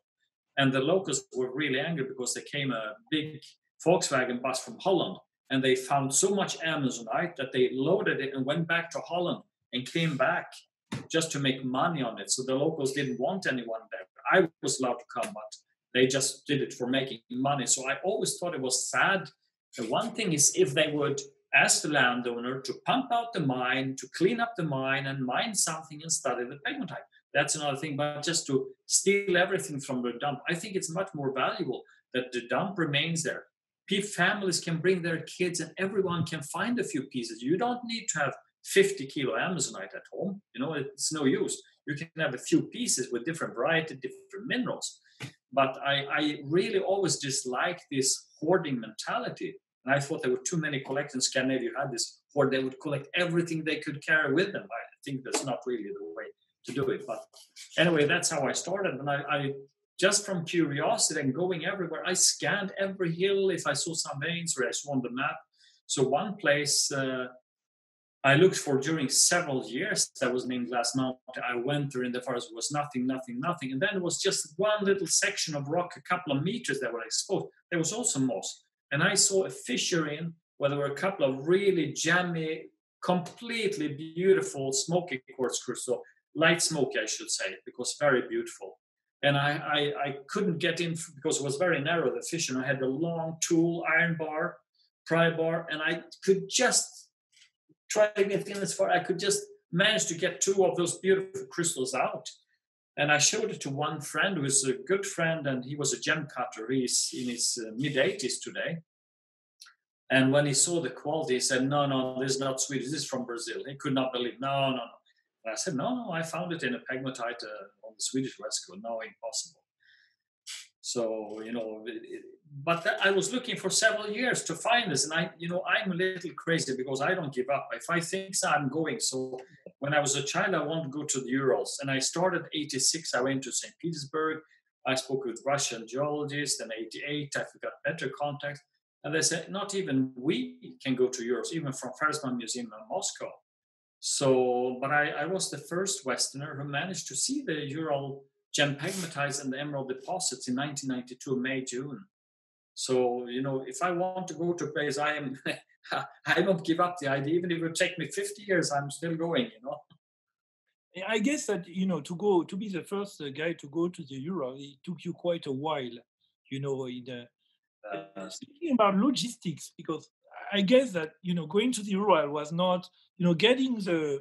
And the locals were really angry because there came a big Volkswagen bus from Holland and they found so much Amazonite that they loaded it and went back to Holland and came back just to make money on it. So the locals didn't want anyone there. I was allowed to come, but they just did it for making money. So I always thought it was sad the one thing is if they would ask the landowner to pump out the mine, to clean up the mine and mine something and study the pegmatite. That's another thing, but just to steal everything from the dump, I think it's much more valuable that the dump remains there. Families can bring their kids and everyone can find a few pieces. You don't need to have 50 kilo Amazonite at home. You know, it's no use. You can have a few pieces with different variety, different minerals. But I, I really always dislike this hoarding mentality. And I thought there were too many collectors in Scandinavia had this, or they would collect everything they could carry with them. I think that's not really the way to do it. But anyway, that's how I started. And I, I just from curiosity and going everywhere, I scanned every hill if I saw some veins or I saw on the map. So one place uh, I looked for during several years that was named Glass Mountain. I went there in the forest, was nothing, nothing, nothing. And then it was just one little section of rock, a couple of meters that were exposed. There was also moss. And I saw a fissure in where there were a couple of really gemmy, completely beautiful smoky quartz crystal, light smoky, I should say, because very beautiful. And I, I, I couldn't get in because it was very narrow, the fissure. And I had a long tool, iron bar, pry bar, and I could just try to get in as far. I could just manage to get two of those beautiful crystals out. And I showed it to one friend who is a good friend, and he was a gem cutter. He's in his uh, mid 80s today. And when he saw the quality, he said, No, no, this is not Swedish. This is from Brazil. He could not believe, No, no, no. And I said, No, no, I found it in a pegmatite uh, on the Swedish coast. No, impossible. So, you know, it, but I was looking for several years to find this, and I, you know, I'm a little crazy because I don't give up. If I think so, I'm going. So when I was a child, I wanted to go to the Urals, and I started '86. I went to St. Petersburg. I spoke with Russian geologists. And '88, I got better contacts. And they said, not even we can go to Europe, even from Fersman Museum in Moscow. So, but I, I was the first Westerner who managed to see the Ural gem pegmatites and the emerald deposits in 1992, May, June. So, you know, if I want to go to a place, I am, I don't give up the idea. Even if it would take me 50 years, I'm still going, you know. I guess that, you know, to go, to be the first uh, guy to go to the Ural, it took you quite a while, you know, in the, uh, speaking about logistics, because I guess that you know going to the Ural was not you know getting the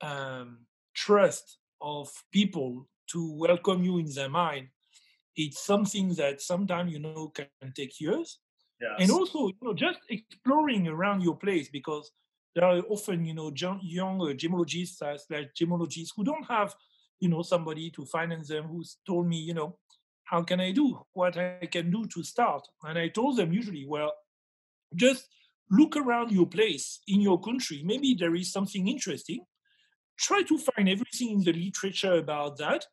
um, trust of people to welcome you in their mind. It's something that sometimes you know can take years, yes. and also you know just exploring around your place because there are often you know young, young uh, gemologists like gemologists who don't have you know somebody to finance them who's told me you know how can I do what I can do to start? And I told them usually, well, just look around your place in your country. Maybe there is something interesting. Try to find everything in the literature about that,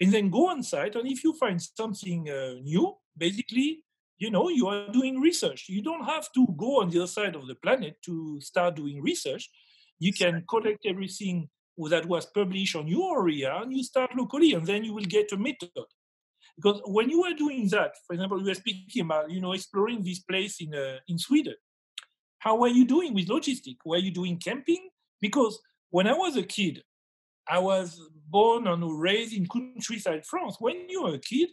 and then go on site. And if you find something uh, new, basically, you know, you are doing research. You don't have to go on the other side of the planet to start doing research. You can collect everything that was published on your area and you start locally, and then you will get a method. Because when you were doing that, for example, you were speaking about, you know, exploring this place in uh, in Sweden. How were you doing with logistic? Were you doing camping? Because when I was a kid, I was born and raised in countryside France. When you were a kid,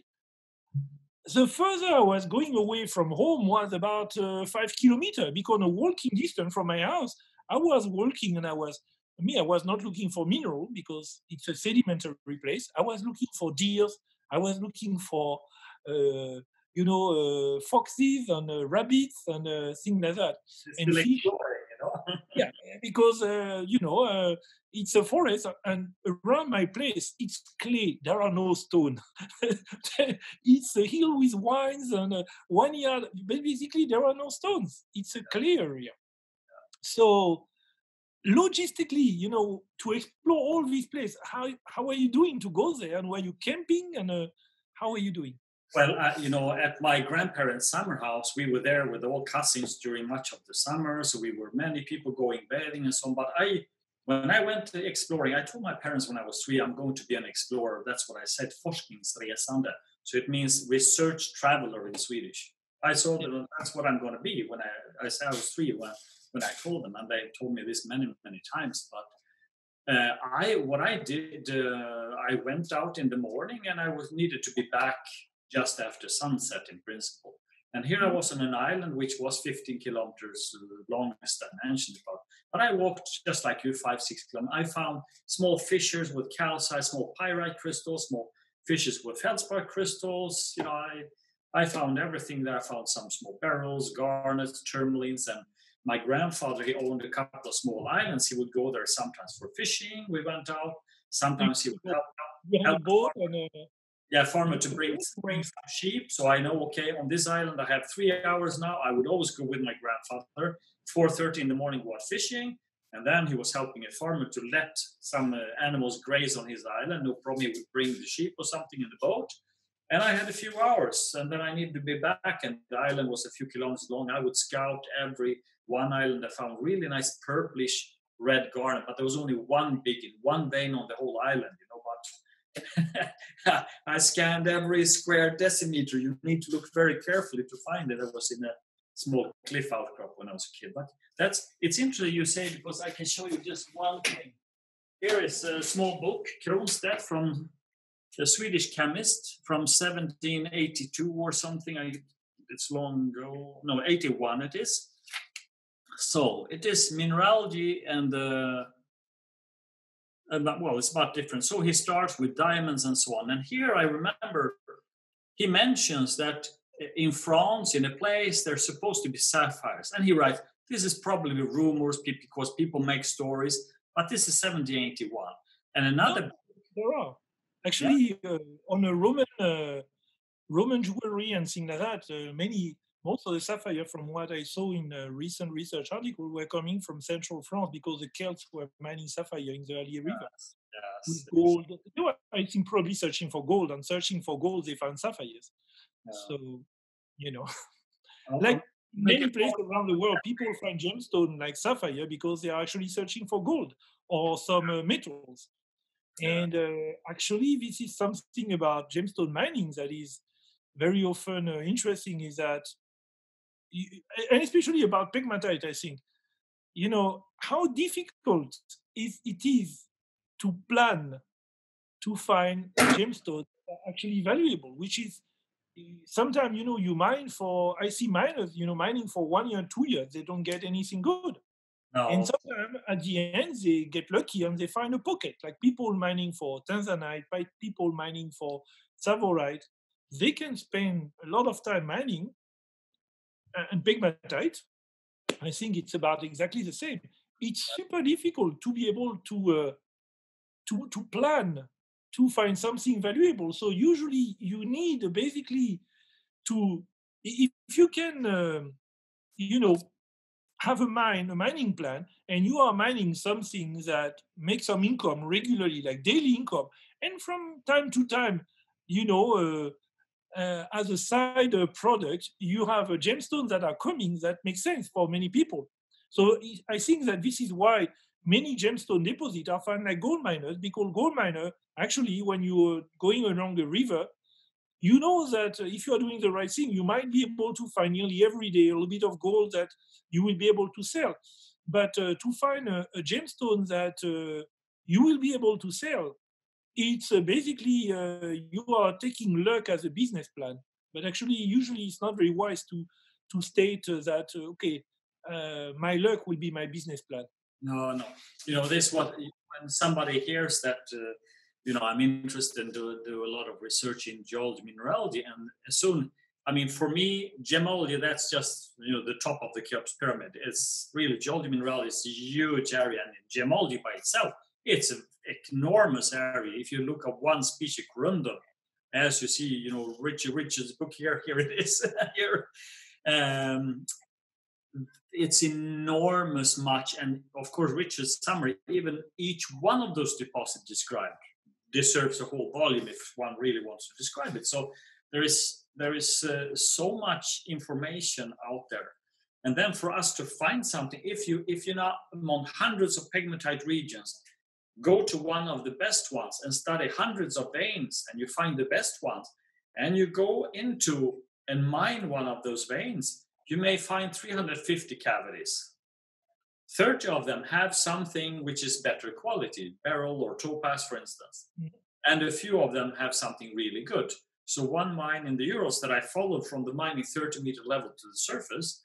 the further I was going away from home was about uh, five kilometers because a walking distance from my house, I was walking and I was me, I was not looking for mineral because it's a sedimentary place. I was looking for deers, I was looking for, uh, you know, uh, foxes and uh, rabbits and uh, things like that. It's and fish. you know? yeah, because uh, you know uh, it's a forest, and around my place it's clay. There are no stone. it's a hill with vines and one yard. But basically, there are no stones. It's a clay area. So logistically, you know, to explore all these places, how how are you doing to go there? And were you camping? And uh, how are you doing? Well, uh, you know, at my grandparents' summer house, we were there with all cousins during much of the summer. So we were many people going bathing and so on. But I, when I went exploring, I told my parents when I was three, I'm going to be an explorer. That's what I said, forskningsresande. So it means research traveler in Swedish. I saw that that's what I'm going to be when I, I said I was three when I told them, and they told me this many many times. But uh, I what I did, uh, I went out in the morning, and I was needed to be back just after sunset in principle. And here I was on an island which was 15 kilometers long, as I mentioned about. But I walked just like you, five, six kilometers. I found small fissures with calcite, small pyrite crystals, small fishes with feldspar crystals. You know, I I found everything there. I found some small beryls, garnets, tourmalines, and my grandfather he owned a couple of small islands. He would go there sometimes for fishing. We went out. Sometimes he would help. help boat and, uh, yeah, farmer to bring bring some sheep. So I know okay on this island I have three hours now. I would always go with my grandfather. 4:30 in the morning go out fishing, and then he was helping a farmer to let some uh, animals graze on his island. No problem, he would bring the sheep or something in the boat. And I had a few hours, and then I needed to be back. And the island was a few kilometers long. I would scout every one island. I found really nice purplish red garnet, but there was only one big one vein on the whole island. You know, but I scanned every square decimeter. You need to look very carefully to find it. I was in a small cliff outcrop when I was a kid. But that's it's interesting you say because I can show you just one thing. Here is a small book, Cronstedt from a Swedish chemist from 1782 or something. I, it's long ago. No, 81 it is. So it is mineralogy and uh, well, it's about different. So he starts with diamonds and so on. And here I remember he mentions that in France, in a place, there's supposed to be sapphires. And he writes, this is probably rumors because people make stories, but this is 1781. And another. No, there are. Actually, yeah. uh, on a Roman uh, Roman jewelry and things like that, uh, many most of the sapphire, from what I saw in a recent research article, were coming from central France because the Celts were mining sapphire in the early. Yes, yes. gold. They were, I think, probably searching for gold, and searching for gold, they found sapphires. Yeah. So, you know. like many places around the world, people find gemstone like sapphire because they are actually searching for gold or some uh, metals. And uh, actually, this is something about gemstone mining that is very often uh, interesting. Is that, and especially about pegmatite, I think, you know how difficult is it is to plan to find gemstones actually valuable, which is eh, sometimes you know you mine for I see miners you know mining for one year, two years, they don't get anything good. No. And sometimes at the end they get lucky and they find a pocket. Like people mining for tanzanite, people mining for tsavorite, they can spend a lot of time mining and pegmatite. I think it's about exactly the same. It's super difficult to be able to uh, to to plan to find something valuable. So usually you need basically to, if you can, uh, you know, have a mine, a mining plan, and you are mining something that makes some income regularly, like daily income, and from time to time, you know, uh, uh, as a side uh, product, you have a gemstones that are coming that make sense for many people. So I think that this is why many gemstone deposits are found like gold miners because gold miner actually when you're going along the river you know that if you are doing the right thing you might be able to find nearly every day a little bit of gold that you will be able to sell but uh, to find a, a gemstone that uh, you will be able to sell it's uh, basically uh, you are taking luck as a business plan but actually usually it's not very wise to to state uh, that okay my luck will be my business plan no, no. You know, this what when somebody hears that, you know, I'm interested in do, do a lot of research in geology, mineralogy, and soon, I mean, for me, gemology, that's just you know the top of the Cheops pyramid. It's really geology, mineralogy is a huge area, and gemology by itself, it's an enormous area. If you look at one species, corundum, as you see, you know, Richard Richard's book here, here it is here. Um, it's enormous much and of course richard's summary even each one of those deposits described deserves a whole volume if one really wants to describe it so there is there is uh, so much information out there and then for us to find something if you if you're not among hundreds of pegmatite regions go to one of the best ones and study hundreds of veins and you find the best ones and you go into and mine one of those veins you may find 350 cavities. 30 of them have something which is better quality, beryl or topaz, for instance. Mm. And a few of them have something really good. So, one mine in the Urals that I followed from the mining 30 meter level to the surface,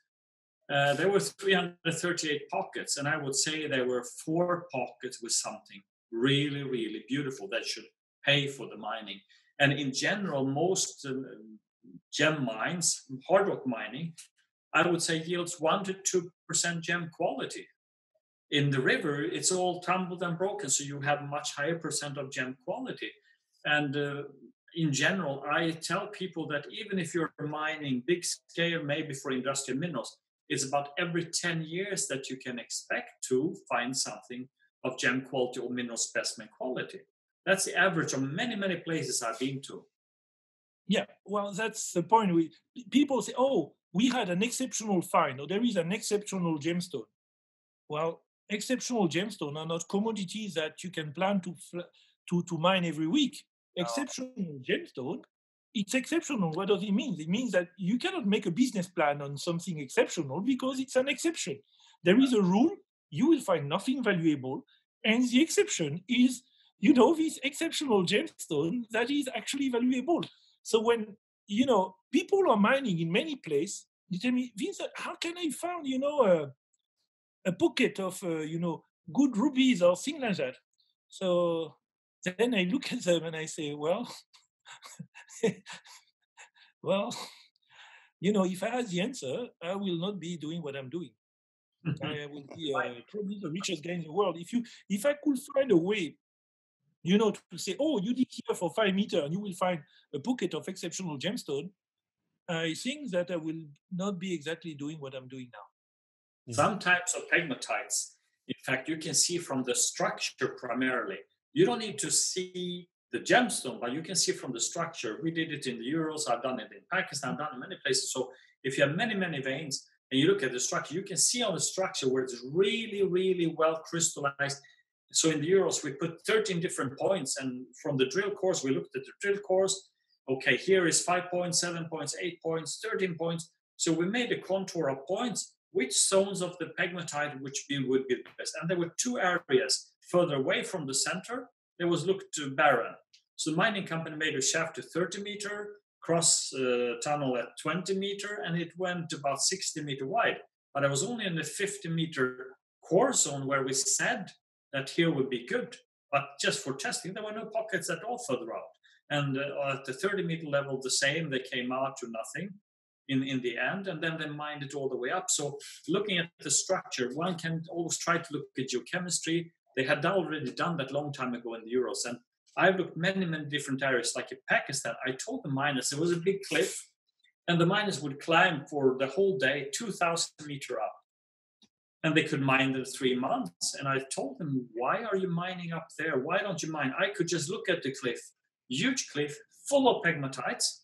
uh, there were 338 pockets. And I would say there were four pockets with something really, really beautiful that should pay for the mining. And in general, most um, gem mines, hard rock mining, I would say yields one to two percent gem quality. In the river, it's all tumbled and broken, so you have much higher percent of gem quality. And uh, in general, I tell people that even if you're mining big scale, maybe for industrial minerals, it's about every 10 years that you can expect to find something of gem quality or mineral specimen quality. That's the average of many, many places I've been to. Yeah, well, that's the point. We people say, "Oh, we had an exceptional find, or there is an exceptional gemstone. Well, exceptional gemstone are not commodities that you can plan to to, to mine every week. No. Exceptional gemstone, it's exceptional. What does it mean? It means that you cannot make a business plan on something exceptional because it's an exception. There is a rule, you will find nothing valuable, and the exception is, you know, this exceptional gemstone that is actually valuable. So when you know, people are mining in many places. They tell me, Vincent, how can I find, you know, a, a pocket of, uh, you know, good rubies or things like that? So then I look at them and I say, well, well, you know, if I had the answer, I will not be doing what I'm doing. I will be uh, probably the richest guy in the world. If you, if I could find a way you know, to say, oh, you dig here for five meter and you will find a bucket of exceptional gemstone, I think that I will not be exactly doing what I'm doing now. Some types of pegmatites, in fact, you can see from the structure primarily. You don't need to see the gemstone, but you can see from the structure. We did it in the Urals, I've done it in Pakistan, I've done it in many places. So if you have many, many veins and you look at the structure, you can see on the structure where it's really, really well crystallized. So in the Urals, we put 13 different points. And from the drill cores, we looked at the drill cores. Okay, here is five points, seven points, eight points, 13 points. So we made a contour of points, which zones of the pegmatite which would be the best. And there were two areas further away from the center. There was looked to barren. So the mining company made a shaft to 30 meter, cross uh, tunnel at 20 meter, and it went about 60 meter wide. But I was only in the 50 meter core zone where we said that here would be good. But just for testing, there were no pockets at all further out. And uh, at the 30 meter level, the same, they came out to nothing in, in the end, and then they mined it all the way up. So looking at the structure, one can always try to look at geochemistry. They had already done that long time ago in the Urals, and I've looked many, many different areas, like in Pakistan. I told the miners there was a big cliff, and the miners would climb for the whole day, 2,000 meter up. And they could mine the three months. And I told them, why are you mining up there? Why don't you mine? I could just look at the cliff, huge cliff, full of pegmatites.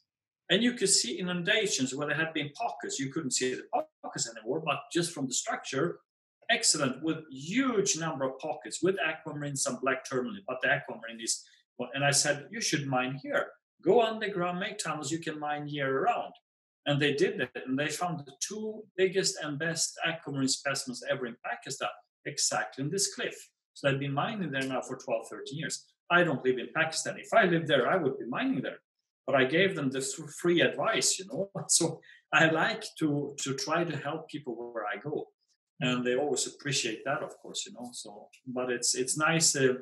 And you could see inundations where there had been pockets. You couldn't see the pockets anymore, but just from the structure, excellent with huge number of pockets with aquamarine, some black tourmaline, but the aquamarine is and I said, you should mine here. Go underground, make tunnels, you can mine year round. And they did it, and they found the two biggest and best aquamarine specimens ever in Pakistan, exactly in this cliff. So they've been mining there now for 12, 13 years. I don't live in Pakistan. If I lived there, I would be mining there. But I gave them this free advice, you know. So I like to to try to help people where I go, and they always appreciate that, of course, you know. So, but it's it's nice. Uh,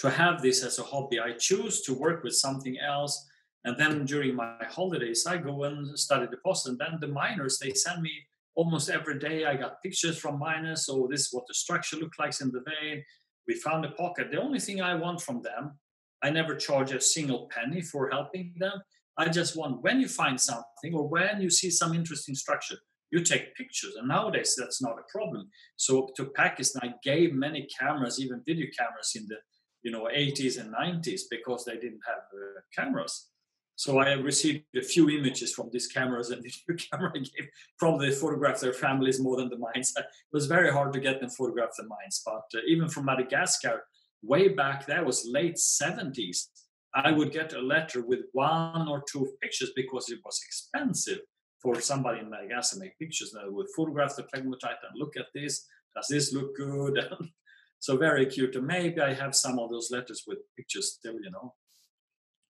to have this as a hobby. I choose to work with something else. And then during my holidays, I go and study the post. And then the miners, they send me almost every day. I got pictures from miners. So this is what the structure looks like in the vein. We found a pocket. The only thing I want from them, I never charge a single penny for helping them. I just want when you find something or when you see some interesting structure, you take pictures. And nowadays that's not a problem. So to Pakistan, I gave many cameras, even video cameras in the you know 80s and 90s because they didn't have uh, cameras. So i received a few images from these cameras and the new camera gave probably photographed their families more than the mines it was very hard to get them photograph the mines but uh, even from madagascar way back there was late 70s i would get a letter with one or two pictures because it was expensive for somebody in madagascar to make pictures. And i would photograph the pegmatite and look at this. Does this look good so very cute. And maybe I have some of those letters with pictures still, you know.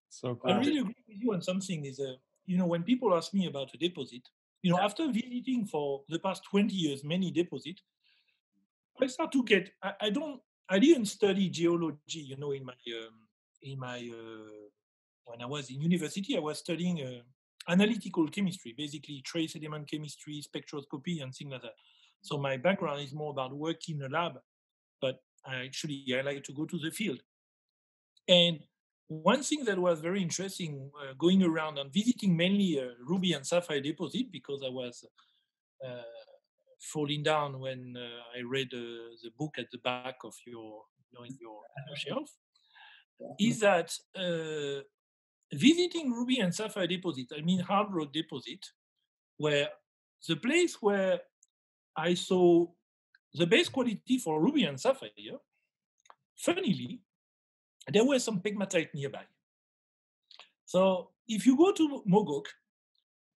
So cool. I really agree with you on something. Is uh, you know when people ask me about a deposit, you know, yeah. after visiting for the past twenty years many deposits, I start to get. I, I, don't. I didn't study geology, you know, in my um, in my uh, when I was in university, I was studying uh, analytical chemistry, basically trace element chemistry, spectroscopy, and things like that. So my background is more about working in a lab but actually I like to go to the field. And one thing that was very interesting uh, going around and visiting mainly uh, ruby and sapphire deposit because I was uh, falling down when uh, I read uh, the book at the back of your, you know, your shelf, is that uh, visiting ruby and sapphire deposit, I mean hard rock deposit, where the place where I saw the base quality for ruby and sapphire, funnily, there were some pegmatite nearby. So if you go to Mogok,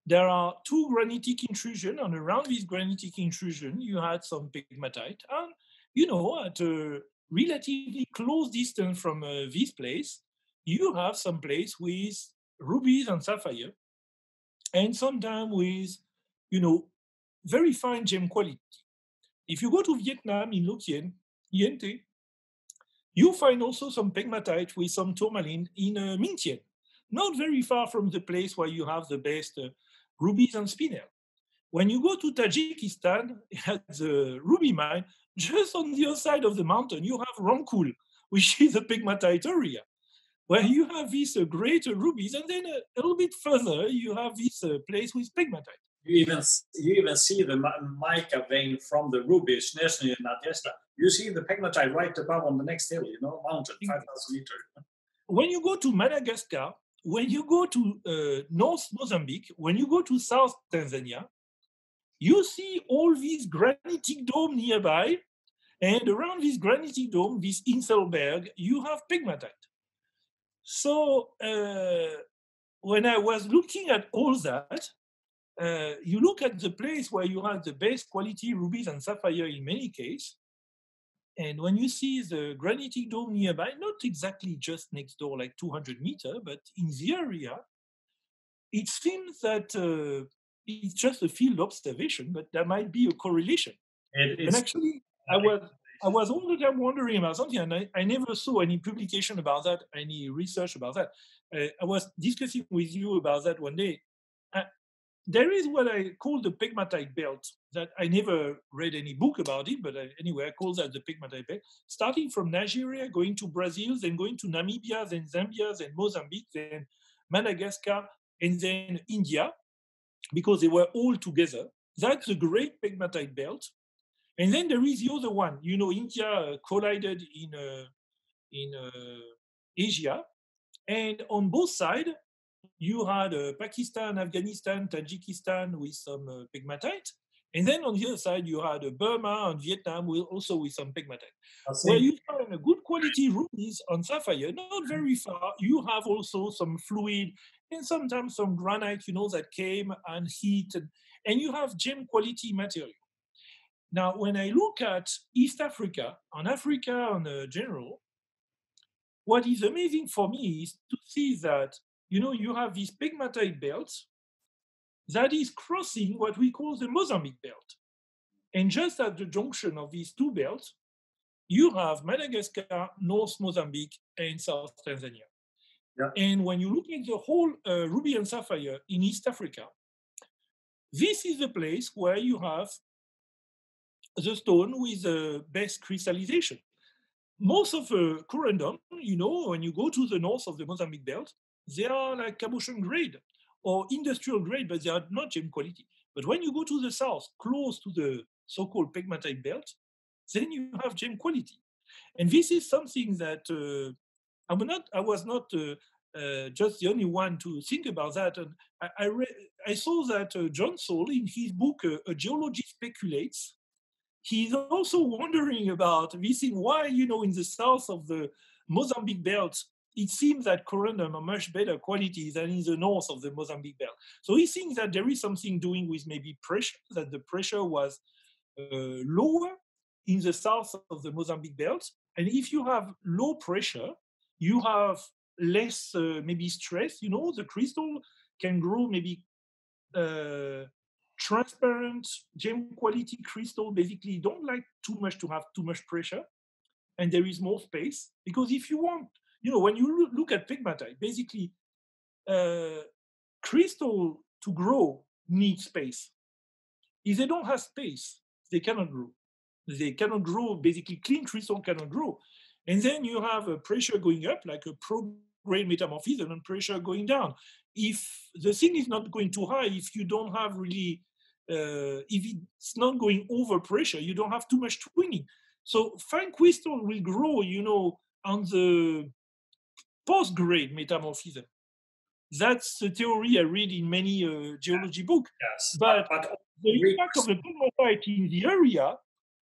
there are two granitic intrusion, and around this granitic intrusion, you had some pegmatite. And, you know, at a relatively close distance from uh, this place, you have some place with rubies and sapphire, and sometimes with, you know, very fine gem quality. If you go to Vietnam in Lo Quien, Yente, you find also some pegmatite with some tourmaline in uh, not very far from the place where you have the best uh, rubies and spinel. When you go to Tajikistan, at the ruby mine, just on the other side of the mountain, you have Rangkul, which is a pegmatite area, where you have these uh, great rubies, and then uh, a little bit further, you have this uh, place with pegmatite you even you even see the mica vein from the ruby Snezhny and Nadezhda. You see the pegmatite right above on the next hill, you know, mountain, 5,000 meter. When you go to Madagascar, when you go to uh, North Mozambique, when you go to South Tanzania, you see all these granitic dome nearby, and around this granitic dome, this Inselberg, you have pegmatite. So uh, when I was looking at all that, uh, you look at the place where you have the best quality rubies and sapphire in many cases, and when you see the granitic dome nearby, not exactly just next door, like 200 meter, but in the area, it seems that uh, it's just a field observation, but there might be a correlation. And actually, I was I was all the time wondering about something, and I, I never saw any publication about that, any research about that. Uh, I was discussing with you about that one day. There is what I call the pegmatite belt that I never read any book about it, but I, anyway, I call that the pegmatite belt. Starting from Nigeria, going to Brazil, then going to Namibia, then Zambia, then Mozambique, then Madagascar, and then India, because they were all together. That's the great pegmatite belt. And then there is the other one. You know, India uh, collided in uh, in uh, Asia, and on both sides, you had uh, Pakistan, Afghanistan, Tajikistan with some uh, pegmatite, and then on the other side, you had uh, Burma and Vietnam with, also with some pegmatite. Where you find a good quality rubies on sapphire, not very far, you have also some fluid and sometimes some granite, you know, that came and heat, and, and you have gem quality material. Now, when I look at East Africa, on Africa in a general, what is amazing for me is to see that, you know, you have this pegmatite belt that is crossing what we call the Mozambique belt. And just at the junction of these two belts, you have Madagascar, North Mozambique, and South Tanzania. Yeah. And when you look at the whole uh, ruby and sapphire in East Africa, this is the place where you have the stone with the best crystallization. Most of the corundum, you know, when you go to the north of the Mozambique belt, they are like cabochon grade or industrial grade, but they are not gem quality. But when you go to the south, close to the so-called pegmatite belt, then you have gem quality. And this is something that uh, I'm not, I was not uh, uh, just the only one to think about that. And I, I, re- I saw that uh, John Saul, in his book, uh, A Geologist Speculates, he's also wondering about this thing, why, you know, in the south of the Mozambique belt, it seems that corundum are much better quality than in the north of the Mozambique belt. So he thinks that there is something doing with maybe pressure, that the pressure was uh, lower in the south of the Mozambique belt. And if you have low pressure, you have less uh, maybe stress. You know, the crystal can grow maybe uh, transparent gem quality crystal. Basically, don't like too much to have too much pressure, and there is more space because if you want, you know, when you look at pegmatite, basically, uh, crystal to grow need space. If they don't have space, they cannot grow. They cannot grow. Basically, clean crystal cannot grow. And then you have a pressure going up, like a prograde metamorphism, and pressure going down. If the thing is not going too high, if you don't have really, uh, if it's not going over pressure, you don't have too much twinning. So fine crystal will grow, you know, on the post-grade metamorphism. That's the theory I read in many uh, geology books. Yes, but, but the impact of the pegmatite in the area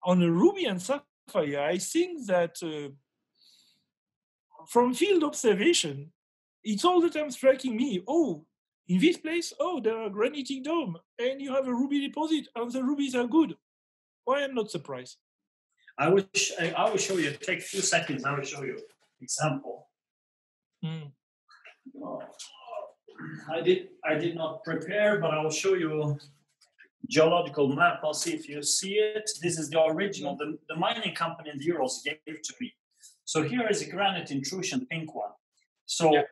on a ruby and sapphire, I think that uh, from field observation, it's all the time striking me, oh, in this place, oh, there are granitic dome, and you have a ruby deposit, and the rubies are good. Why I'm not surprised. I will, sh- I will show you, take a few seconds, I will show you example. Mm. I did I did not prepare, but I will show you geological map. I'll see if you see it. This is the original. The, the mining company in the Urals gave it to me. So here is a granite intrusion, pink one. So yeah.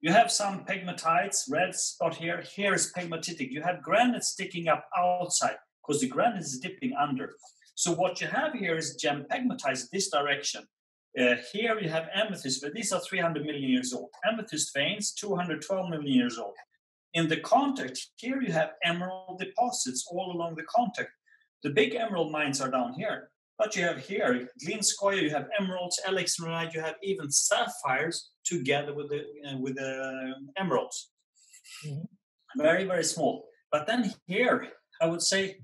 you have some pegmatites, red spot here. Here is pegmatitic. You have granite sticking up outside because the granite is dipping under. So what you have here is gem pegmatites this direction. Uh, here you have amethyst, but these are 300 million years old. Amethyst veins, 212 million years old. In the contact, here you have emerald deposits all along the contact. The big emerald mines are down here. But you have here Glinskoye, you have emeralds, alexandrite, you have even sapphires together with the uh, with the emeralds. Mhm. Very very small. But then here, I would say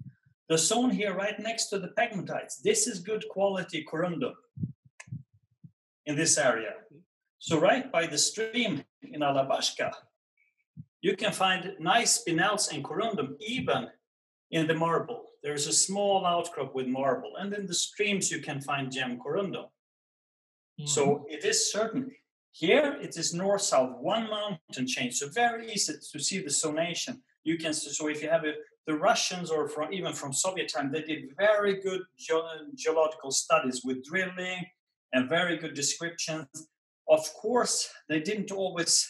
the zone here right next to the pegmatites. This is good quality corundum in this area. So right by the stream in Alabashka, you can find nice spinels and corundum even in the marble. There's a small outcrop with marble, and in the streams you can find gem corundum. So mm-hmm. it is certain. Here it is north south, one mountain chain, so very easy to see the zonation. You can so if you have a, the Russians or from even from Soviet time, they did very good geo- geological studies with drilling and very good descriptions. Of course, they didn't always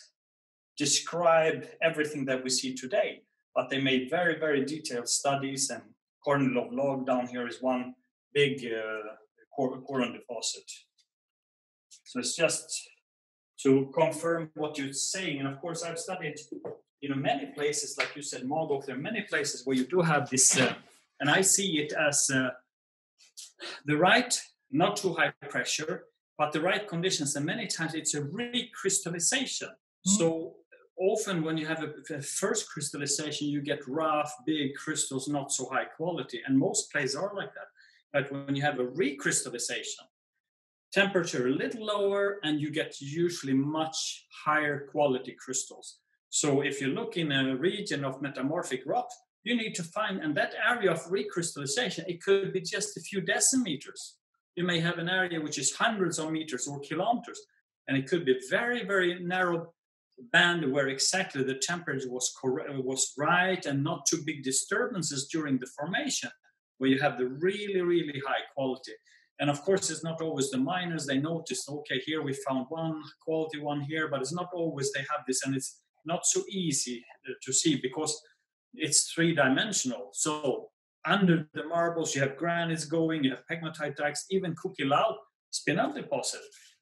describe everything that we see today, but they made very very detailed studies. And Kornilov log down here is one big uh, cor- coron deposit. So it's just to confirm what you're saying. And of course, I've studied, you know, many places, like you said, Mogok. There are many places where you do have this, uh, and I see it as uh, the right, not too high pressure, but the right conditions. And many times it's a recrystallization. Mm-hmm. So often when you have a, a first crystallization, you get rough, big crystals, not so high quality. And most places are like that. But when you have a recrystallization, temperature a little lower and you get usually much higher quality crystals. So if you look in a region of metamorphic rock, you need to find, and that area of recrystallization, it could be just a few decimeters. You may have an area which is hundreds of meters or kilometers, and it could be very, very narrow band where exactly the temperature was correct, was right and not too big disturbances during the formation, where you have the really, really high quality. And of course, it's not always the miners. They notice, okay, here we found one quality one here, but it's not always they have this, and it's not so easy to see because it's three dimensional. So under the marbles, you have granites going, you have pegmatite dikes, even Kuh-i-Lal spinel deposit.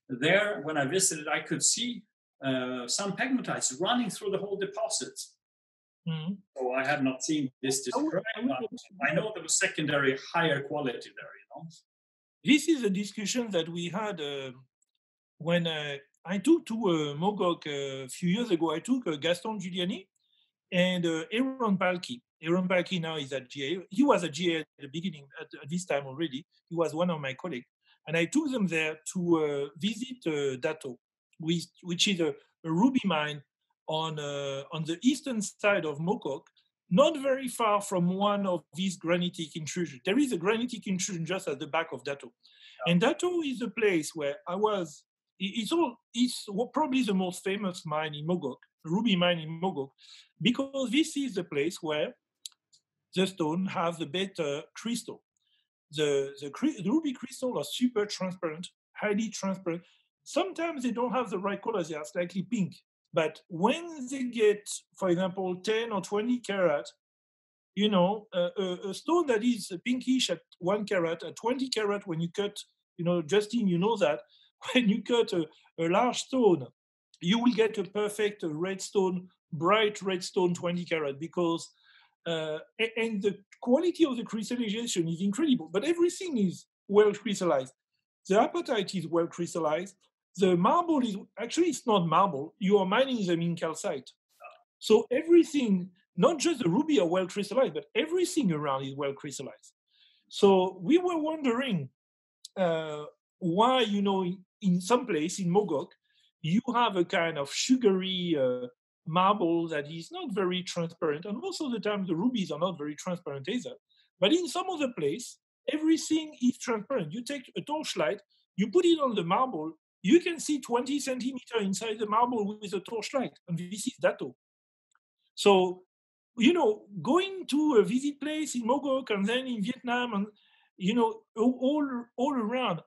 There, when I visited, I could see uh, some pegmatites running through the whole deposit. Mhm. So I have not seen this I described, I know there was secondary higher quality there, you know. this is a discussion that we had uh, when uh, I took to uh, Mogok uh, a few years ago. I took uh, Gaston Giuliani and uh, Aaron Palke. Aaron Palke now is at GIA. He was at GIA at the beginning, at, at this time already. He was one of my colleagues. And I took them there to uh, visit uh, Dattaw, which, which is a, a ruby mine on, uh, on the eastern side of Mogok, not very far from one of these granitic intrusions. There is a granitic intrusion just at the back of Dattaw. And Dattaw is a place where I was, it's, all, it's probably the most famous mine in Mogok, ruby mine in Mogok, because this is the place where the stone has the better crystal. The, the, the ruby crystal are super transparent, highly transparent. Sometimes they don't have the right color, they are slightly pink. But when they get, for example, 10 or 20 carat, you know, a, a, a stone that is pinkish at one carat, at 20 carat, when you cut, you know, Justin, you know that when you cut a, a large stone, you will get a perfect red stone, bright red stone 20 carat because, uh, and the quality of the crystallization is incredible, but everything is well crystallized. The apatite is well crystallized. The marble is actually it's not marble. You are mining them in calcite. So everything, not just the ruby are well crystallized, but everything around is well crystallized. So we were wondering uh, why, you know, in, in some place in Mogok, you have a kind of sugary uh, marble that is not very transparent, and most of the time the rubies are not very transparent either. But in some other place, everything is transparent. You take a torchlight, you put it on the marble, you can see 20 centimeter inside the marble with a torchlight, and this is Dattaw. So, you know, going to a visit place in Mogok and then in Vietnam, and you know, all all, all around,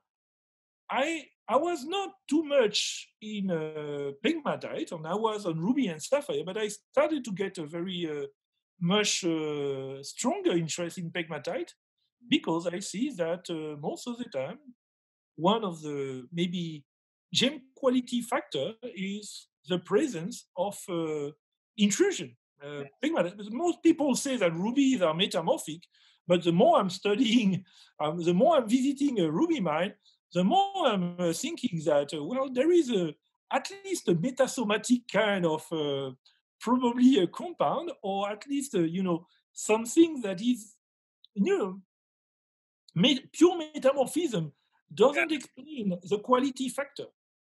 I I was not too much in uh, pegmatite, and I was on ruby and sapphire, but I started to get a very uh, much uh, stronger interest in pegmatite because I see that uh, most of the time, one of the maybe gem quality factor is the presence of uh, intrusion. Uh, pegmatite. Most people say that rubies are metamorphic, But the more I'm studying, um, the more I'm visiting a Ruby mine, the more I'm uh, thinking that, uh, well, there is a, at least a metasomatic kind of uh, probably a compound, or at least, uh, you know, something that is, you know, pure metamorphism doesn't explain the quality factor.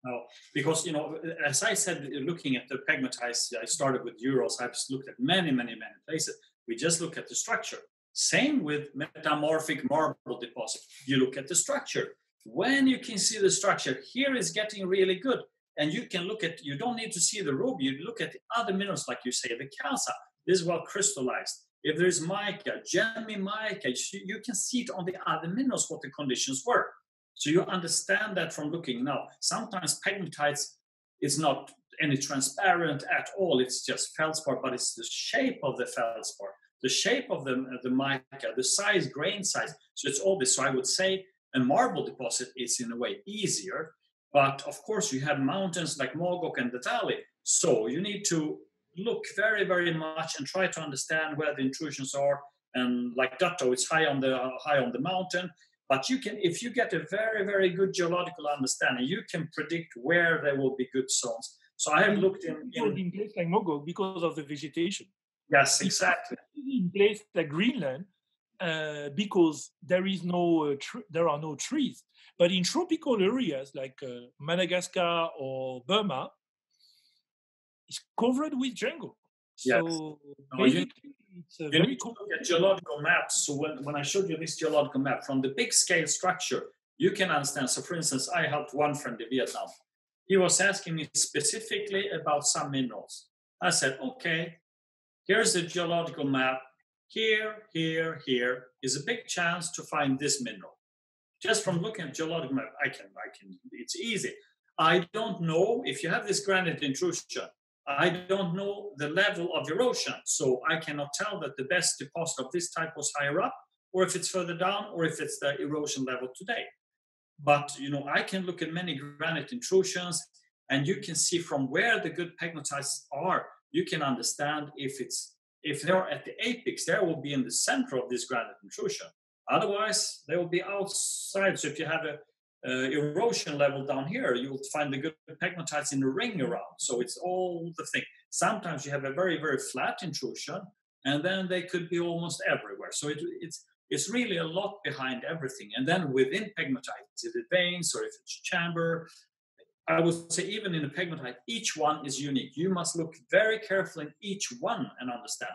No, because you know, as I said, looking at the pegmatites, I started with euros. I've looked at many, many, many places. We just look at the structure. Same with metamorphic marble deposit. You look at the structure. When you can see the structure, here is getting really good. And you can look at, you don't need to see the ruby, you look at the other minerals, like you say, the calca. This is well crystallized. If there's mica, gemmy mica, you can see it on the other minerals what the conditions were. So you understand that from looking. Now, sometimes pegmatites is not any transparent at all. It's just feldspar, but it's the shape of the feldspar, the shape of the, the mica, the size, grain size. So it's all this. So I would say a marble deposit is in a way easier. But of course, you have mountains like Mogok and Detali. So you need to look very, very much and try to understand where the intrusions are. And like Dattaw, it's high on the high on the mountain. But you can, if you get a very, very good geological understanding, you can predict where there will be good zones. So I have looked in, in, in place like Mogok because of the vegetation. Yes, exactly. In place like Greenland, uh, because there is no uh, tr- there are no trees. But in tropical areas like uh, Madagascar or Burma, it's covered with jungle. Yes. So no, you, it's a you very cool. Look at geological maps. So when, when I showed you this geological map from the big scale structure, you can understand. So for instance, I helped one friend in Vietnam. He was asking me specifically about some minerals. I said, okay, here's the geological map. Here, here, here is a big chance to find this mineral. Just from looking at geological map, I can, I can, it's easy. I don't know if you have this granite intrusion I don't know the level of erosion, so I cannot tell that the best deposit of this type was higher up, or if it's further down, or if it's the erosion level today. But you know, I can look at many granite intrusions, and you can see from where the good pegmatites are. You can understand if it's if they're at the apex, they will be in the center of this granite intrusion. Otherwise, they will be outside. So if you have a uh, erosion level down here, you will find the good pegmatites in the ring around. So it's all the thing. Sometimes you have a very, very flat intrusion, and then they could be almost everywhere. So it, it's it's really a lot behind everything. And then within pegmatites, if it veins or if it's chamber, I would say even in a pegmatite, each one is unique. You must look very carefully in each one and understand.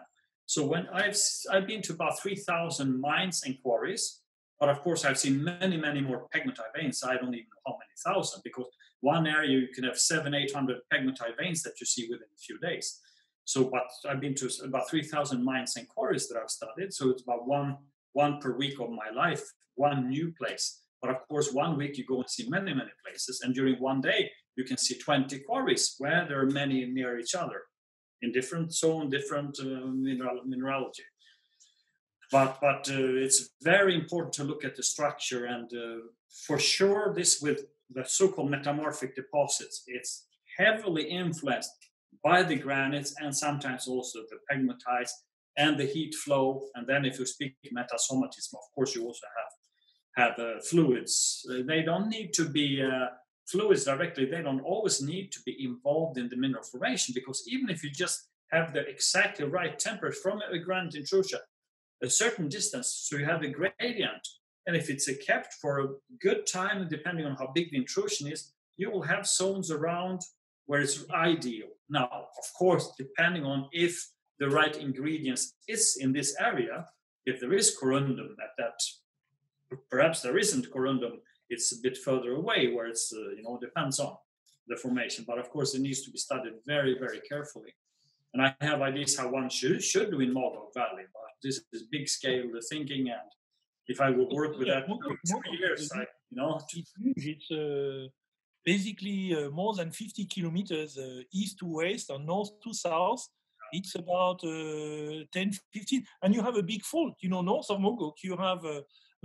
So when I've I've been to about three thousand mines and quarries, but of course, I've seen many, many more pegmatite veins. I don't even know how many thousand, because one area you can have seven, eight hundred pegmatite veins that you see within a few days. So, but I've been to about three thousand mines and quarries that I've studied. So it's about one one per week of my life, one new place. But of course, one week you go and see many, many places, and during one day you can see twenty quarries where there are many near each other in different zone, different uh, mineral, mineralogy. But but uh, it's very important to look at the structure and uh, for sure this with the so-called metamorphic deposits it's heavily influenced by the granites and sometimes also the pegmatites and the heat flow. And then if you speak metasomatism of course you also have have uh, fluids uh, they don't need to be uh, fluids directly they don't always need to be involved in the mineral formation because even if you just have the exactly right temperature from a granite intrusion a certain distance, so you have a gradient. And if it's kept for a good time, depending on how big the intrusion is, you will have zones around where it's ideal. Now, of course, depending on if the right ingredients is in this area, if there is corundum at that, perhaps there isn't corundum, it's a bit further away where it's, uh, you know, depends on the formation. But of course, it needs to be studied very, very carefully. And I have ideas how one should, should do in Mogok Valley, but this is big scale the thinking and if I would work with that for three years, I, you know. It's. It's uh, basically uh, more than 50 kilometers uh, east to west or north to south. It's about uh, 10, 15, and you have a big fault. You know, north of Mogok, you have uh,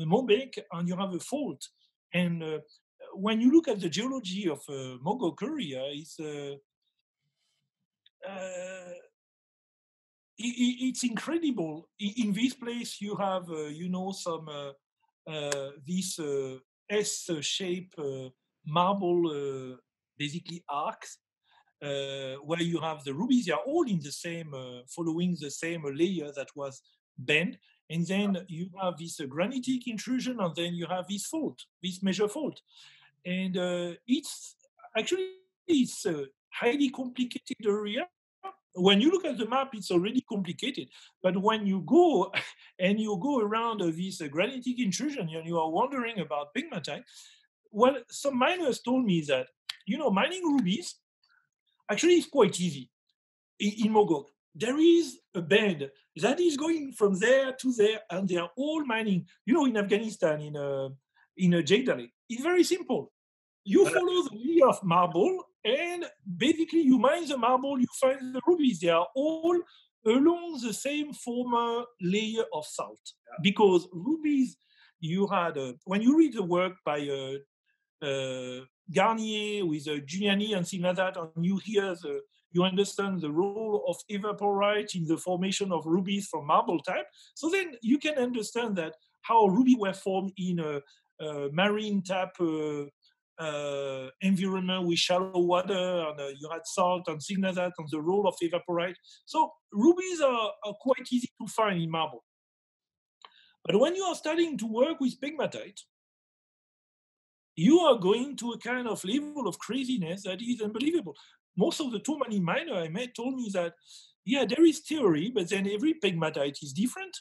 Momeik and you have a fault. And uh, when you look at the geology of uh, area, it's uh, it's incredible. In this place, you have, uh, you know, some uh, uh, this uh, S-shape uh, marble, basically arcs, where you have the rubies. They are all in the same, following the same layer that was bent, and then you have this granitic intrusion, and then you have this fault, this major fault, and uh, it's actually it's a highly complicated area when you look at the map, it's already complicated. But when you go and you go around uh, this uh, granitic intrusion and you are wondering about pegmatite, well, some miners told me that, you know, mining rubies actually is quite easy in, in Mogok. There is a band that is going from there to there, and they are all mining. You know, in Afghanistan, in a in a Jagdali, it's very simple. You follow the layer of marble, and basically you mine the marble, you find the rubies. They are all along the same former layer of salt. Because rubies, you had uh, when you read the work by uh, uh, Garnier with uh, Giuliani and things like that, and you hear the you understand the role of evaporite in the formation of rubies from marble type. So then you can understand that how ruby were formed in a, a marine type uh, uh, environment with shallow water, and uh, you had salt and things like that, and the role of evaporite. So rubies are, are quite easy to find in marble. But when you are starting to work with pegmatite, you are going to a kind of level of craziness that is unbelievable. Most of the tourmaline miner I met told me that, yeah, there is theory, but then every pegmatite is different.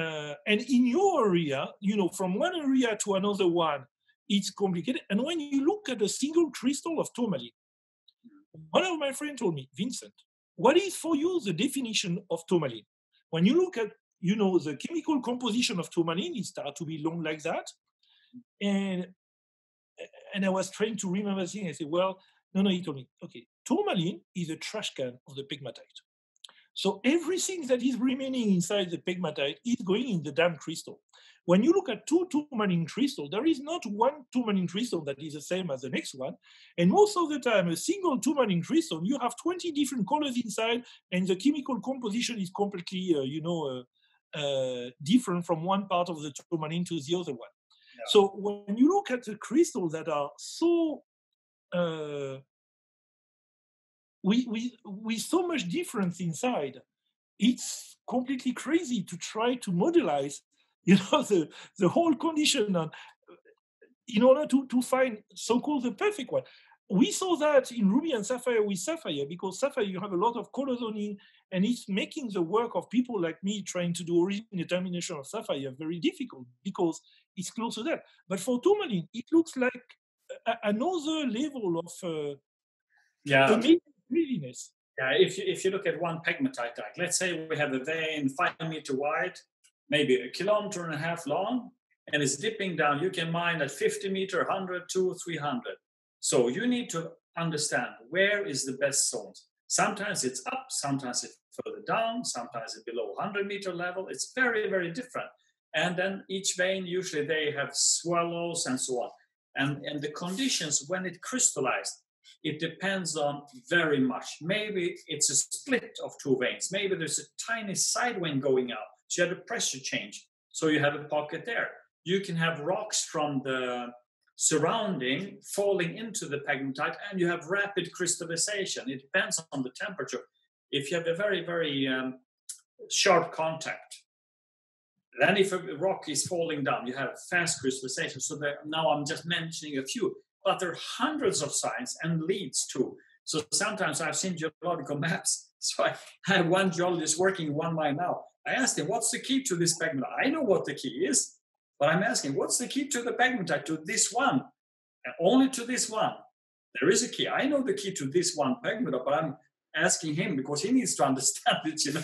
Uh, and in your area, you know, from one area to another one, it's complicated. And when you look at a single crystal of tourmaline, one of my friends told me, Vincent, what is for you the definition of tourmaline? When you look at, you know, the chemical composition of tourmaline, it starts to be long like that. And and I was trying to remember things. I said, well, no, no, he told me, okay, tourmaline is a trash can of the pegmatite. So everything that is remaining inside the pegmatite is going in the damn crystal. When you look at two tourmaline crystals, there is not one tourmaline crystal that is the same as the next one. And most of the time, a single tourmaline crystal, you have 20 different colors inside, and the chemical composition is completely, uh, you know, uh, uh, different from one part of the tourmaline to the other one. Yeah. So when you look at the crystals that are so uh, with, with, with so much difference inside, it's completely crazy to try to modelize you know, the, the whole condition on, in order to, to find so-called the perfect one. We saw that in Ruby and Sapphire with Sapphire, because Sapphire, you have a lot of color zoning, and it's making the work of people like me trying to do origin determination of Sapphire very difficult because it's close to that. But for tourmaline, it looks like another level of uh, yeah. greediness. Yeah, if you, if you look at one pegmatite dike, let's say we have a vein five meter wide maybe a kilometer and a half long and it's dipping down. You can mine at 50 meter, 100, 2, 300. So you need to understand where is the best zones. Sometimes it's up, sometimes it's further down, sometimes it's below 100 meter level. It's very, very different. And then each vein, usually they have swallows and so on. And, and the conditions when it crystallized, it depends on very much. Maybe it's a split of two veins. Maybe there's a tiny side vein going out. So you have a pressure change. So you have a pocket there. You can have rocks from the surrounding falling into the pegmatite and you have rapid crystallization. It depends on the temperature. If you have a very, very um, sharp contact, then if a rock is falling down, you have fast crystallization. So now I'm just mentioning a few, but there are hundreds of signs and leads too. So sometimes I've seen geological maps. So I have one geologist working one mine now. I asked him, what's the key to this pegmatite? I know what the key is, but I'm asking, what's the key to the pegmatite, to this one? And only to this one. There is a key. I know the key to this one pegmatite, but I'm asking him because he needs to understand it, you know.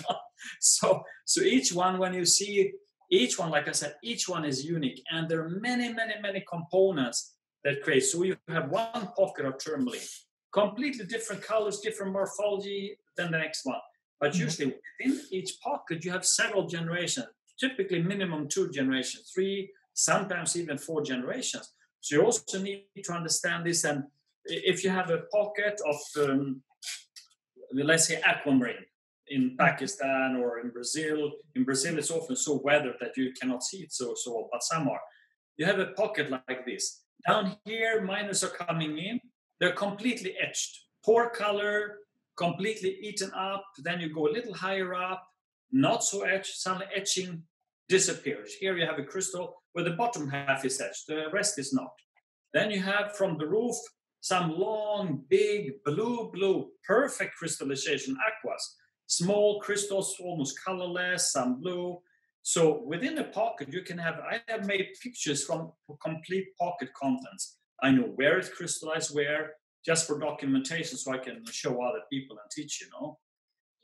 so, so each one, when you see each one, like I said, each one is unique, and there are many, many, many components that create. So you have one pocket of tourmaline, completely different colors, different morphology than the next one. But mm-hmm. usually within each pocket, you have several generations, typically minimum two generations, three, sometimes even four generations. So you also need to understand this. And if you have a pocket of, um, let's say, aquamarine in Pakistan or in Brazil. In Brazil, it's often so weathered that you cannot see it so so, but some are. You have a pocket like this. Down here, miners are coming in. They're completely etched, poor color, completely eaten up. Then you go a little higher up, not so etched. Some etching disappears. Here you have a crystal where the bottom half is etched, the rest is not. Then you have from the roof some long, big, blue, blue, perfect crystallization aquas small crystals, almost colorless, some blue. So within a pocket, you can have, I have made pictures from complete pocket contents. I know where it crystallized where, just for documentation so I can show other people and teach, you know.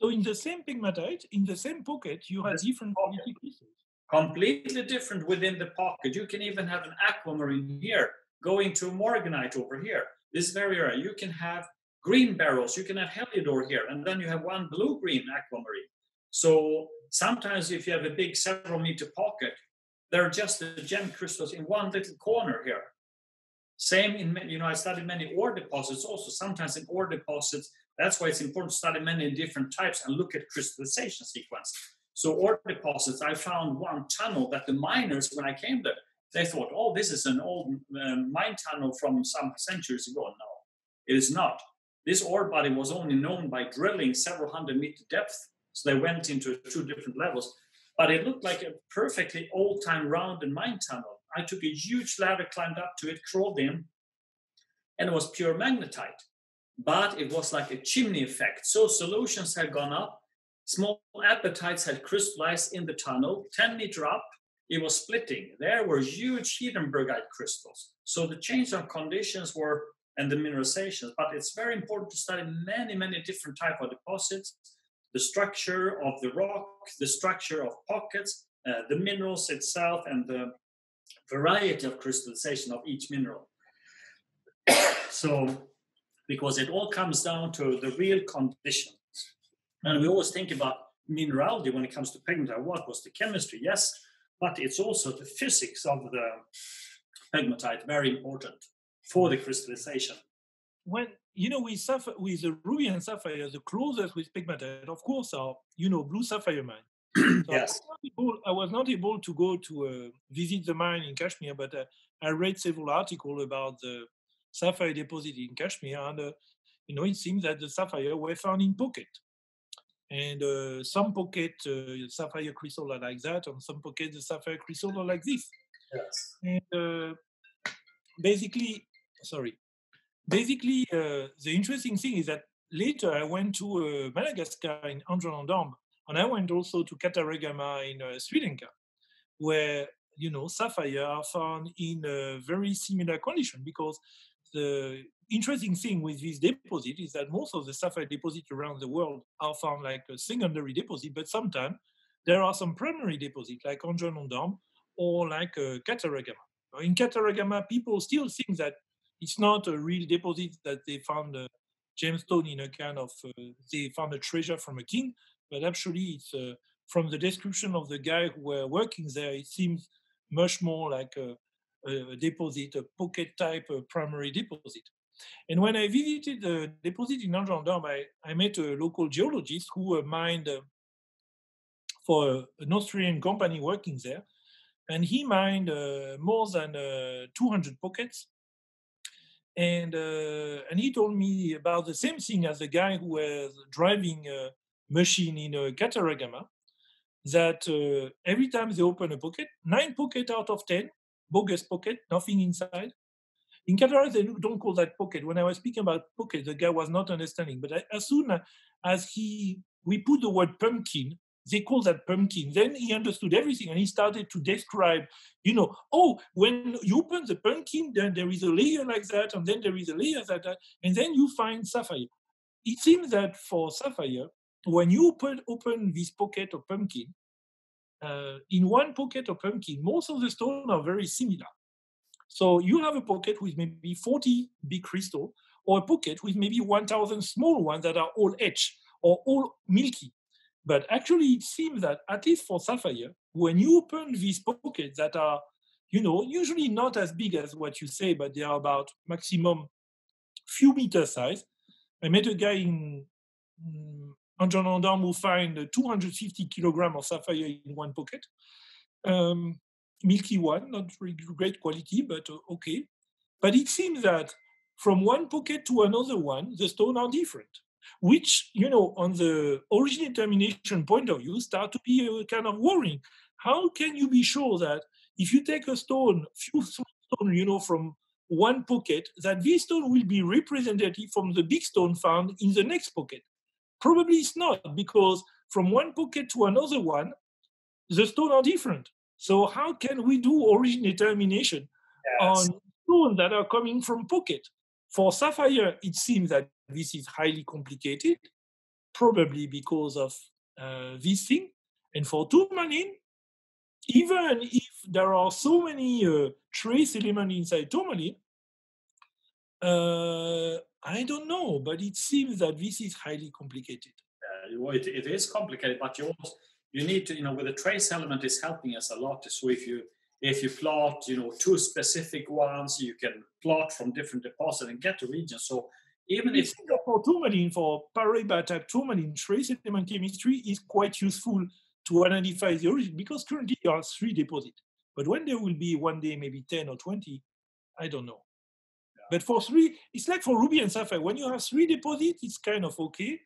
So in the same pegmatite, in the same pocket, you have different quality crystals. Completely different within the pocket. You can even have an aquamarine here going to morganite over here. This is very rare. You can have green beryls, you can have Heliodor here, and then you have one blue-green aquamarine. So sometimes if you have a big several meter pocket, there are just the gem crystals in one little corner here. Same in, you know, I studied many ore deposits also. Sometimes in ore deposits, that's why it's important to study many different types and look at crystallization sequence. So ore deposits, I found one tunnel that the miners, when I came there, they thought, oh, this is an old uh, mine tunnel from some centuries ago. No, it is not. This ore body was only known by drilling several hundred meter depth. So they went into two different levels. But it looked like a perfectly old time round and mine tunnel. I took a huge ladder, climbed up to it, crawled in, and it was pure magnetite. But it was like a chimney effect. So solutions had gone up, small apatites had crystallized in the tunnel, 10 meter up, it was splitting. There were huge Hedenbergite crystals. So the change of conditions were and the mineralizations. But it's very important to study many, many different type of deposits, the structure of the rock, the structure of pockets, uh, the minerals itself, and the variety of crystallization of each mineral. so, because it all comes down to the real conditions. And we always think about mineralogy when it comes to pegmatite. What was the chemistry? Yes, but it's also the physics of the pegmatite, very important for the crystallization. When you know we suffer with the ruby and sapphire, the closest with pegmatite, of course, are you know blue sapphire mine. So yes. I was, able, I was, not able to go to uh, visit the mine in Kashmir, but uh, I read several articles about the sapphire deposit in Kashmir, and uh, you know it seems that the sapphire were found in pocket, and uh, some pocket uh, sapphire crystal are like that, and some pocket the sapphire crystal are like this. Yes. And uh, basically, sorry. Basically, uh, the interesting thing is that later I went to uh, Madagascar in Andranondambo, and I went also to Kataragama in uh, Sri Lanka, where you know sapphire are found in a very similar condition because the interesting thing with this deposit is that most of the sapphire deposits around the world are found like a secondary deposit, but sometimes there are some primary deposits like Andranondambo or like uh, Kataragama. In Kataragama, people still think that it's not a real deposit that they found a gemstone in a kind of uh, they found a treasure from a king, but actually it's uh, from the description of the guy who were working there, it seems much more like a, a deposit, a pocket type of primary deposit. And when I visited the deposit in Andranondambo, I, I met a local geologist who uh, mined uh, for an Austrian company working there. And he mined uh, more than uh, 200 pockets and uh, and he told me about the same thing as the guy who was driving a machine in a Kataragama. That uh, every time they open a pocket, nine pocket out of ten, bogus pocket, nothing inside. In Qatar, they don't call that pocket. When I was speaking about pocket, the guy was not understanding. But as soon as he we put the word pumpkin they call that pumpkin. Then he understood everything and he started to describe, you know, oh, when you open the pumpkin, then there is a layer like that, and then there is a layer like that, and then you find sapphire. It seems that for sapphire, when you open, open this pocket of pumpkin, uh, in one pocket of pumpkin, most of the stones are very similar. So you have a pocket with maybe 40 big crystal, or a pocket with maybe 1,000 small ones that are all etched or all milky. But actually, it seems that at least for sapphire, when you open these pockets that are, you know, usually not as big as what you say, but they are about maximum few meter size. I met a guy in un gendarme will find 250 kilogram of sapphire in one pocket. Um, milky one, not really great quality, but uh, okay. But it seems that from one pocket to another one, the stones are different, which, you know, on the origin determination point of view, start to be a kind of worrying. How can you be sure that if you take a stone, few stone, you know, from one pocket, that this stone will be representative from the big stone found in the next pocket? Probably it's not, because from one pocket to another one, the stones are different. So how can we do origin determination yes. on stones that are coming from pocket? For sapphire, it seems that this is highly complicated, probably because of uh, this thing. And for tourmaline, even if there are so many uh, trace elements inside tourmaline, uh, I don't know, but it seems that this is highly complicated. Uh, it, it is complicated, but you also, you need to, you know, with the trace element is helping us a lot. So if you if you plot, you know, two specific ones, you can plot from different deposits and get the region. So even if for tourmaline, for Paraiba type tourmaline, trace element chemistry is quite useful to identify the origin because currently there are three deposits. But when there will be one day maybe 10 or 20, I don't know. Yeah. But for three, it's like for ruby and sapphire. When you have three deposits, it's kind of okay.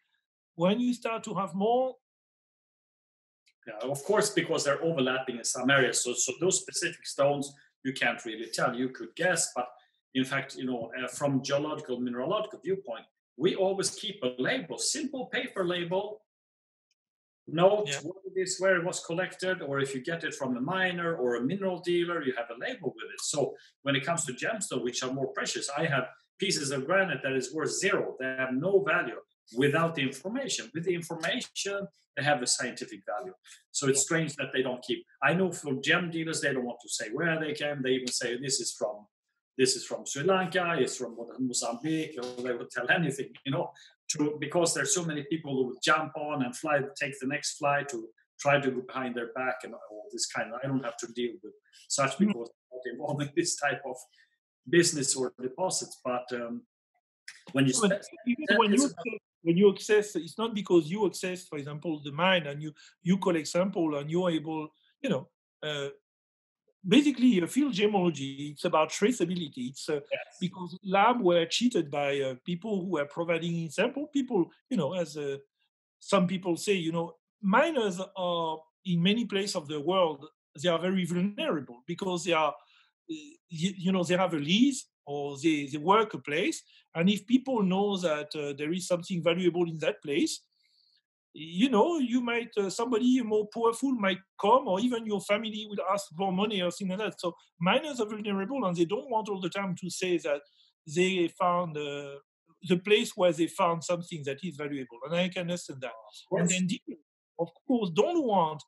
When you start to have more, yeah, of course, because they're overlapping in some areas. So, so those specific stones you can't really tell. You could guess, but in fact, you know, uh, from geological mineralogical viewpoint, we always keep a label, simple paper label. Note yeah. what it is, where it was collected, or if you get it from a miner or a mineral dealer, you have a label with it. So when it comes to gemstone, which are more precious, I have pieces of granite that is worth zero. They have no value without the information. With the information, they have a scientific value. So it's strange that they don't keep. I know for gem dealers, they don't want to say where they came. They even say this is from this is from Sri Lanka, it's from Mozambique, or they would tell anything, you know, to, because there's so many people who would jump on and fly, take the next flight to try to go behind their back and all this kind of. I don't have to deal with such because I'm not involved in this type of business or deposits. But um, when you, when you when you access, it's not because you access, for example, the mine and you you collect sample and you're able, you know, uh, basically uh, field gemology. It's about traceability. It's uh, yes. because lab were cheated by uh, people who were providing sample. People, you know, as uh, some people say, you know, miners are in many places of the world. They are very vulnerable because they are, you, you know, they have a lease or they, they work a place. And if people know that uh, there is something valuable in that place, you know, you might, uh, somebody more powerful might come, or even your family will ask for money or something like that. So miners are vulnerable and they don't want all the time to say that they found uh, the place where they found something that is valuable. And I can understand that. And then, of course, don't want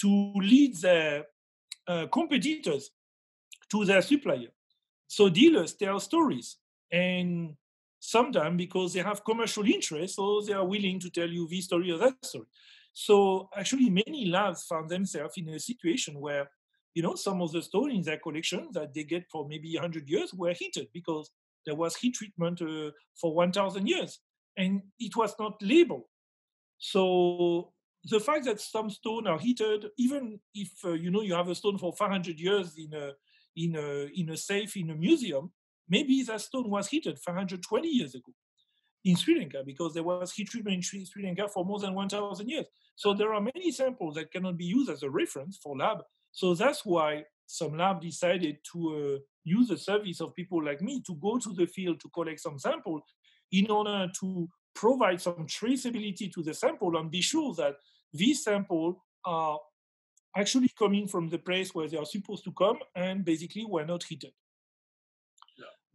to lead their uh, competitors to their supplier. So dealers tell stories, and sometimes because they have commercial interest, so they are willing to tell you this story or that story. So actually, many labs found themselves in a situation where you know some of the stones in their collection that they get for maybe 100 years were heated because there was heat treatment uh, for 1,000 years, and it was not labeled. So the fact that some stone are heated, even if uh, you know you have a stone for 500 years in a in a, in a safe in a museum, maybe that stone was heated 520 years ago in Sri Lanka because there was heat treatment in Sri, Lanka for more than 1,000 years. So there are many samples that cannot be used as a reference for lab. So that's why some lab decided to uh, use the service of people like me to go to the field to collect some sample in order to provide some traceability to the sample and be sure that these samples are actually coming from the place where they are supposed to come and basically were not heated.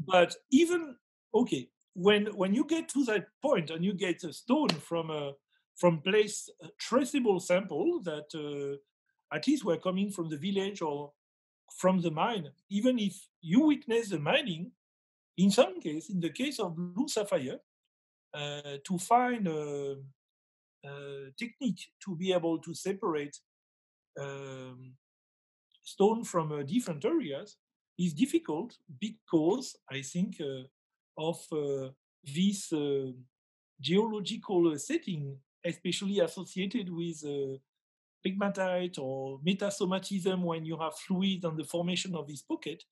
But even okay, when when you get to that point and you get a stone from a from place a traceable sample that uh, at least were coming from the village or from the mine, even if you witness the mining, in some case, in the case of blue sapphire, uh, to find a, a technique to be able to separate um, stone from uh, different areas is difficult because I think uh, of uh, this uh, geological setting especially associated with pegmatite or metasomatism when you have fluid and the formation of this pocket,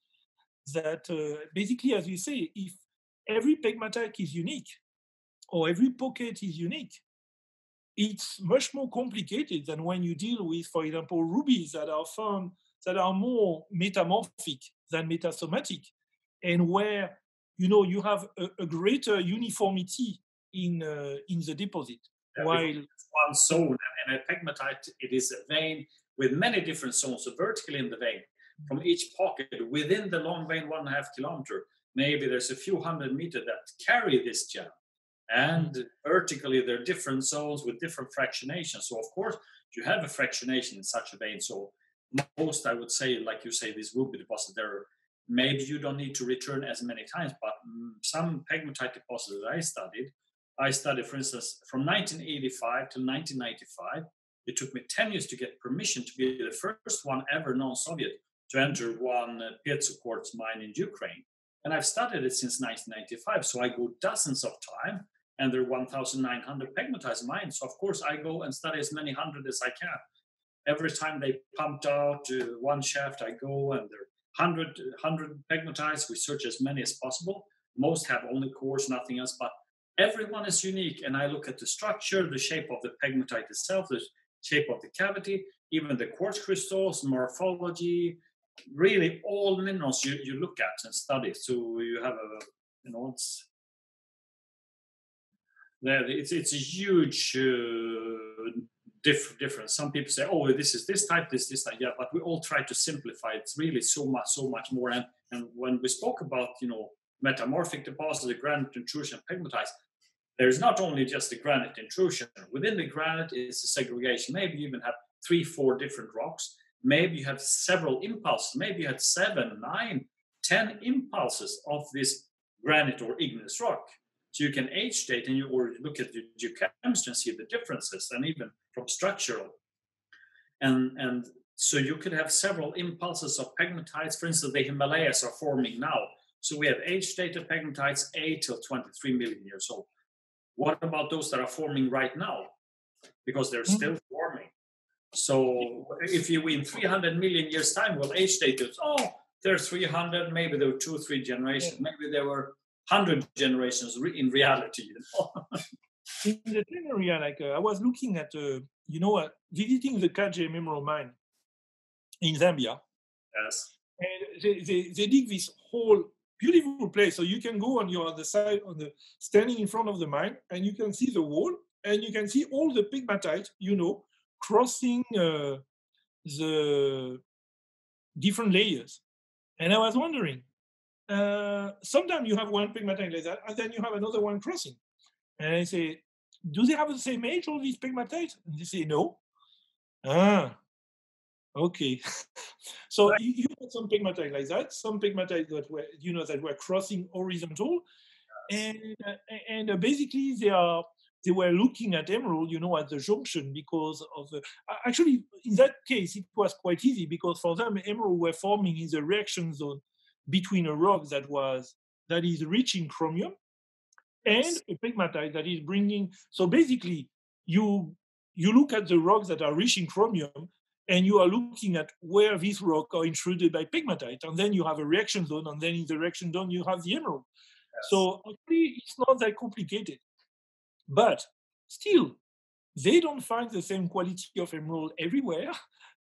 that uh, basically, as you say, if every pegmatite is unique or every pocket is unique, it's much more complicated than when you deal with, for example, rubies that are found that are more metamorphic than metasomatic, and where you know you have a, a greater uniformity in uh, in the deposit. Yeah, while one zone and a pegmatite, it is a vein with many different zones. So vertically in the vein, from each pocket within the long vein, one and a half kilometer, maybe there's a few hundred meters that carry this gem. And vertically, there are different zones with different fractionations. So, of course, you have a fractionation in such a vein. So, most, I would say, like you say, this ruby deposit, there maybe you don't need to return as many times, but mm, some pegmatite deposits that I studied, I studied, for instance, from 1985 to 1995. It took me 10 years to get permission to be the first one ever non-Soviet to enter one uh, quartz mine in Ukraine. And I've studied it since 1995, so I go dozens of time, and there are 1,900 pegmatite mines. So of course I go and study as many hundred as I can. Every time they pumped out uh, one shaft, I go and there are 100, 100 pegmatites. We search as many as possible. Most have only cores, nothing else, but everyone is unique. And I look at the structure, the shape of the pegmatite itself, the shape of the cavity, even the quartz crystals, morphology, really all minerals you, you look at and study. So you have a, you know, it's there. It's it's a huge uh, diff- difference. Some people say, "Oh, this is this type, this this type." Yeah, but we all try to simplify. It's really so much, so much more. And and when we spoke about, you know, metamorphic deposits, the granite intrusion, pegmatites, there's not only just the granite intrusion. Within the granite is a segregation. Maybe you even have three, four different rocks maybe you have several impulses maybe you had seven nine ten impulses of this granite or igneous rock so you can age date and you or look at the geochemistry and see the differences and even from structural. And and so you could have several impulses of pegmatites. For instance the himalayas are forming now. So we have age dated pegmatites 8 till 23 million years old. What about those that are forming right now? Because they're mm-hmm. still forming. So if you in 300 million years time, well, age date it? Oh, there's 300, maybe there were two or three generations, maybe there were 100 generations in reality. You know? in the same area, like uh, I was looking at, uh, you know, uh, visiting the Kagem Emerald Mine in Zambia. Yes. And they, they, they dig this whole beautiful place. So you can go on your other side, on the standing in front of the mine, and you can see the wall, and you can see all the pegmatite, you know, crossing uh, the different layers. And I was wondering, uh, sometimes you have one pegmatite like that, and then you have another one crossing. And I say, do they have the same age, all these pegmatites? And they say, no. Ah, okay. so you, you have some pegmatite like that, some pegmatite that were, you know, that were crossing horizontal, and and uh, basically they are they were looking at emerald, you know, at the junction because of the. Actually, in that case, it was quite easy because for them, emerald were forming in the reaction zone between a rock that was that is rich in chromium and a pegmatite that is bringing. So basically, you you look at the rocks that are rich in chromium and you are looking at where these rocks are intruded by pegmatite, and then you have a reaction zone, and then in the reaction zone you have the emerald. Yes. So actually, it's not that complicated. But still, they don't find the same quality of emerald everywhere.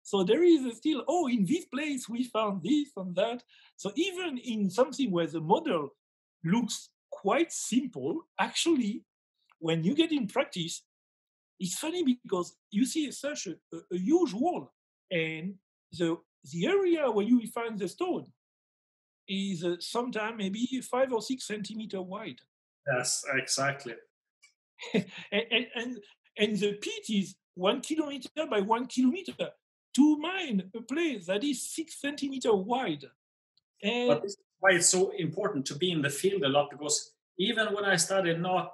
So there is still, oh, in this place we found this and that. So even in something where the model looks quite simple, actually, when you get in practice, it's funny because you see such a, a, a huge wall, and the the area where you find the stone is uh, sometimes maybe five or six centimeter wide. Yes, exactly. and, and, and the pit is one kilometer by one kilometer to mine a place that is six centimeter wide. And but this is why it's so important to be in the field a lot because even when I studied not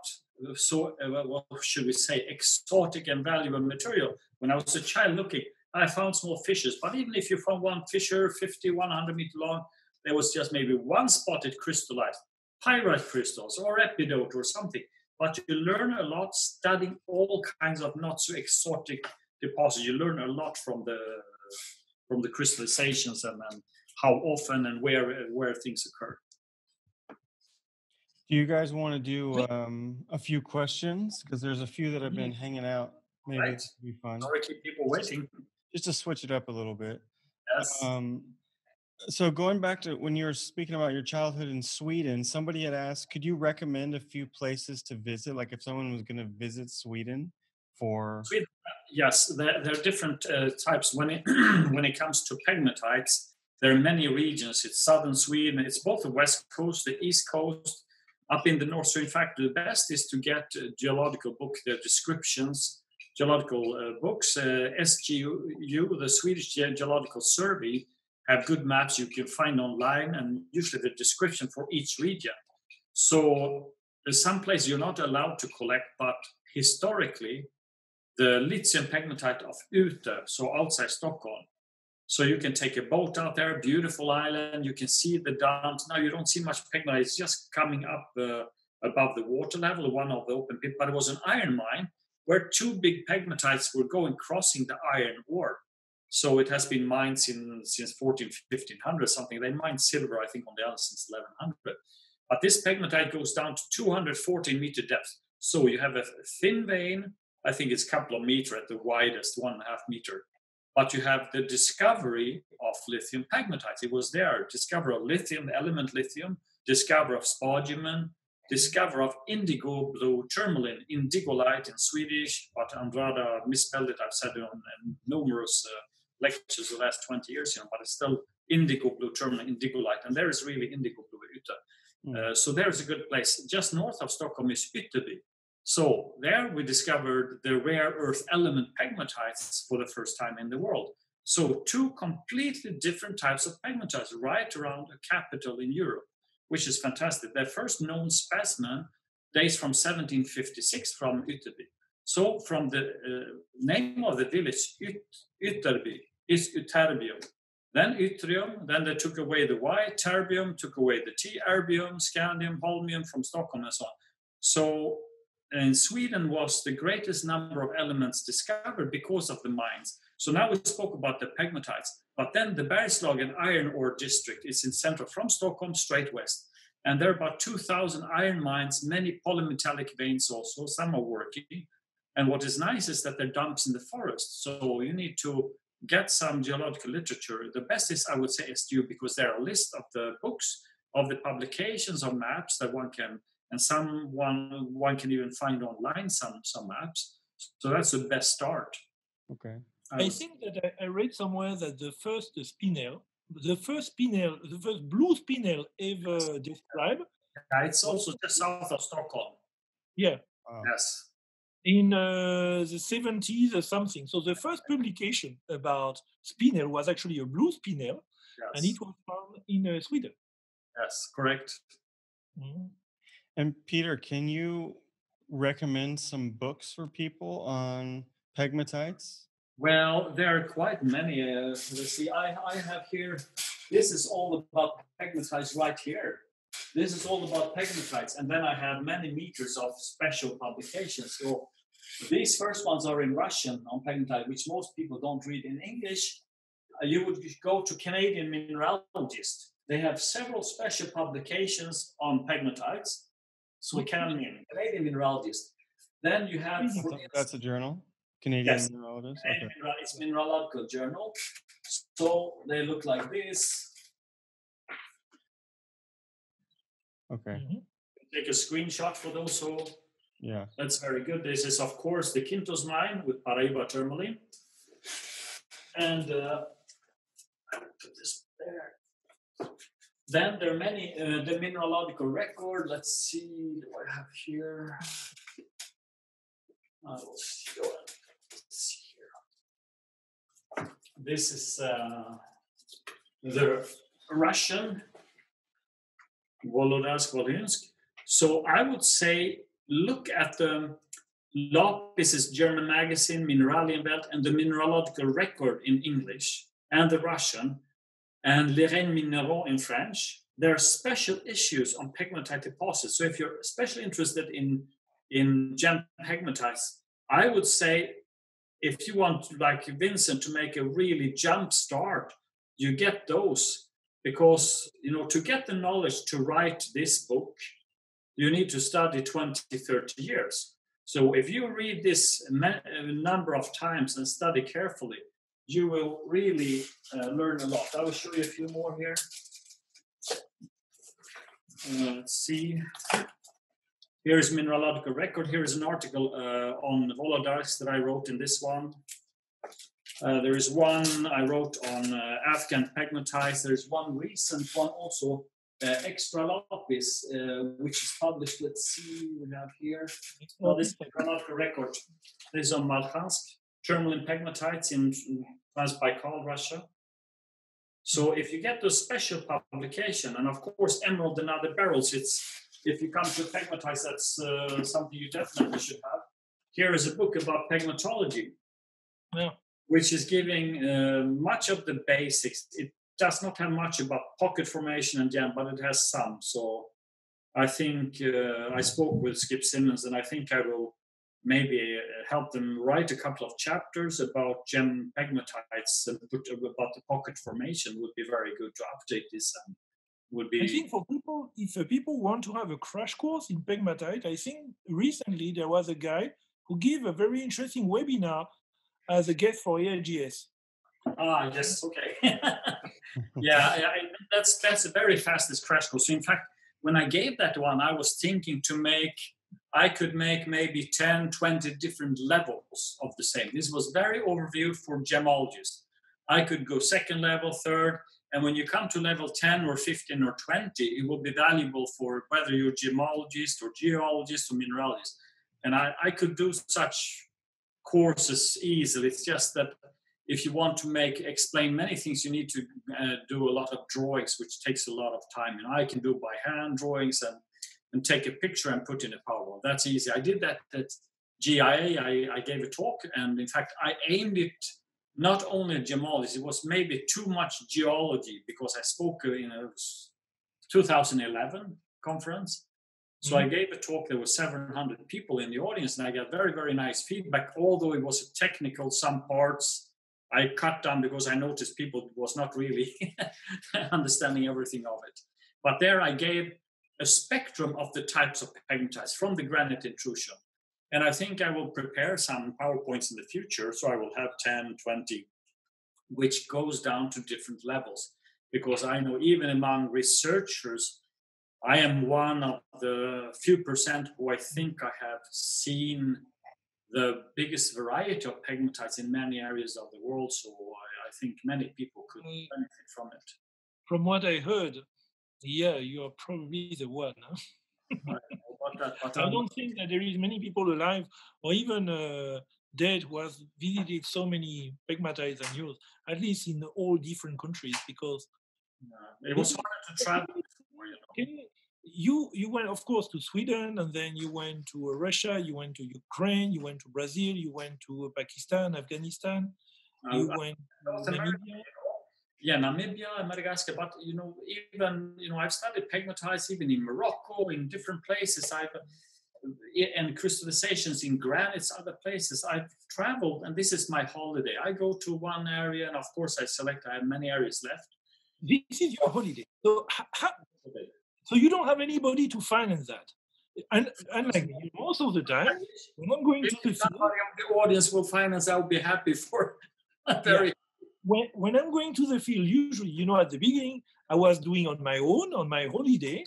so, uh, what should we say, exotic and valuable material, when I was a child looking, I found small fishes. But even if you found one fisher 50, 100 meter long, there was just maybe one spotted crystallized pyrite crystals or epidote or something but you learn a lot studying all kinds of not so exotic deposits. You learn a lot from the from the crystallizations and, and how often and where where things occur. Do you guys want to do um, a few questions? Because there's a few that have been hanging out. Maybe Right. it'd be fun. Sorry, keep people waiting. Just to switch it up a little bit. Yes. Um, so going back to when you were speaking about your childhood in Sweden, somebody had asked, could you recommend a few places to visit? Like if someone was going to visit Sweden for Yes, there, there are different uh, types. When it when it comes to pegmatites, there are many regions. It's southern Sweden. It's both the west coast, the east coast, up in the north. So in fact, the best is to get a geological book, the descriptions, geological uh, books. Uh, SGU, the Swedish Ge- Geological Survey, have good maps you can find online, and usually the description for each region. So some places you're not allowed to collect, but historically, the lithium pegmatite of Utö, so outside Stockholm. So you can take a boat out there, beautiful island. You can see the dumps. Now you don't see much pegmatite; it's just coming up uh, above the water level, one of the open pit. But it was an iron mine where two big pegmatites were going crossing the iron ore. So it has been mined since since 14, 1500 something. They mined silver, I think, on the island since 1100. But this pegmatite goes down to 214 meter depth. So you have a thin vein. I think it's a couple of meter at the widest, one and a half meter. But you have the discovery of lithium pegmatite. It was there. Discovery of lithium, element lithium, discovery of spodumene, discovery of indigo blue tourmaline, indigolite in Swedish, but Andrada misspelled it. I've said it on numerous uh, lectures the last 20 years, you know, but it's still indigo blue tourmaline, indigolite, and there is really indigo blue Utö. Mm. Uh, so there's a good place. Just north of Stockholm is Ytterby. So there we discovered the rare earth element pegmatites for the first time in the world. So two completely different types of pegmatites right around a capital in Europe, which is fantastic. Their first known specimen dates from 1756 from Ytterby. So from the uh, name of the village Ytterby is Ytterbium. Then yttrium, then they took away the Y, terbium, took away the T, erbium, scandium, holmium from Stockholm and so on. So in Sweden was the greatest number of elements discovered because of the mines. So now we spoke about the pegmatites, but then the Bergslagen iron ore district is in central from Stockholm straight west. And there are about 2,000 iron mines, many polymetallic veins also, some are working. And what is nice is that they're dumps in the forest. So you need to get some geological literature. The best is, I would say, SGU, because there are a list of the books, of the publications of maps that one can, and some one, one can even find online some, some apps. So that's the best start. okay. I I think that I, I read somewhere that the first spinel, the first spinel, the first blue spinel ever described, Yeah, it's also just south of Stockholm. yeah, Wow. Yes. in uh, the 70s or something. So the first publication about spinel was actually a blue spinel, Yes. and it was found in uh, Sweden. yes, correct. Mhm. And Peter, can you recommend some books for people on pegmatites? Well, there are quite many. Uh, let's see, I, I have here, this is all about pegmatites right here. This is all about pegmatites. And then I have many meters of special publications. So these first ones are in Russian on pegmatite, which most people don't read in English. Uh, you would go to Canadian Mineralogist. They have several special publications on pegmatites. So Canadian, Canadian Mineralogist. Then you have, for That's- That's a journal. Canadian Yes. mineralogist. and Okay. it's mineralogical journal. So they look like this. Okay. Mhm. Take a screenshot for those who. Yeah. That's very good. This is, of course, the Quintos mine with Paraiba tourmaline. And uh, I will put this there. Then there are many, uh, the mineralogical record. Let's see, do I have here? I will. Let's see here. This is uh, the Russian Volodarsk Volynsk. So I would say look at the Lapis's German magazine, Mineralien Welt, and the Mineralogical Record in English, and the Russian, and Le Règne in French. There are special issues on pegmatite deposits. So if you're especially interested in in gem pegmatites. I would say if you want, like Vincent, to make a really jump start, you get those because you know to get the knowledge to write this book, you need to study 20, 30 years. So if you read this a uh, number of times and study carefully, you will really uh, learn a lot. I will show you a few more here. Uh, let's see. Here is mineralogical record. Here is an article uh, on Volodites that I wrote in this one. Uh, there is one I wrote on uh, Afghan pegmatites. There's one recent one also, uh, Extra Lapis, uh, which is published. Let's see, we have here. Oh, this is mineralogical record. This is on Malkhansk, tourmaline pegmatites in Transbaikal, Russia. So if you get those special publication, and of course emerald and other beryls, it's if you come to pegmatites, that's uh, something you definitely should have. Here is a book about pegmatology, yeah. which is giving uh, much of the basics. It does not have much about pocket formation and gem, but it has some. So I think uh, I spoke with Skip Simmons, and I think I will maybe uh, help them write a couple of chapters about gem pegmatites and put about the pocket formation would be very good to update this and would be. I think for people, if uh, people want to have a crash course in pegmatite, I think recently there was a guy who gave a very interesting webinar as a guest for AIGS. Ah, yes, okay. yeah, I, I, that's that's a very fastest crash course. So in fact, when I gave that one, I was thinking to make, I could make maybe 10, 20 different levels of the same. This was very overview for gemologists. I could go second level, third, and when you come to level 10 or 15 or 20, it will be valuable for whether you're gemologist or geologist or mineralogist. And I, I could do such courses easily. It's just that if you want to make explain many things, you need to uh, do a lot of drawings, which takes a lot of time. And I can do by hand drawings and and take a picture and put in a PowerPoint. That's easy. I did that at GIA. I, I gave a talk, and in fact, I aimed it not only at gemology, it was maybe too much geology because I spoke in a 2011 conference. So mm-hmm. I gave a talk. There were 700 people in the audience, and I got very, very nice feedback. Although it was technical, some parts I cut down because I noticed people was not really understanding everything of it. But there I gave a spectrum of the types of pegmatites from the granite intrusion and I think I will prepare some PowerPoints in the future. So I will have 10, 20, which goes down to different levels. Because I know even among researchers, I am one of the few percent who I think I have seen the biggest variety of pegmatites in many areas of the world. So I, I think many people could mm. benefit from it. From what I heard, yeah, you are probably the one. Huh? I don't think that there is many people alive or even uh, dead who has visited so many pegmatites and yours, at least in all different countries, because yeah, it was hard to travel. You, know. you you went, of course, to Sweden, and then you went to uh, Russia, you went to Ukraine, you went to Brazil, you went to Pakistan, Afghanistan, you went to Namibia yeah, Namibia and Madagascar, but you know, even you know, I've studied pegmatites even in Morocco, in different places. I've and crystallizations in granites, other places. I've traveled, and this is my holiday. I go to one area, and of course, I select. I have many areas left. This is your holiday. So, how, so you don't have anybody to finance that. And, and like most of the time, when I'm going to the the audience will finance, I'll be happy for very when, when I'm going to the field, usually, you know, at the beginning, I was doing on my own, on my holiday.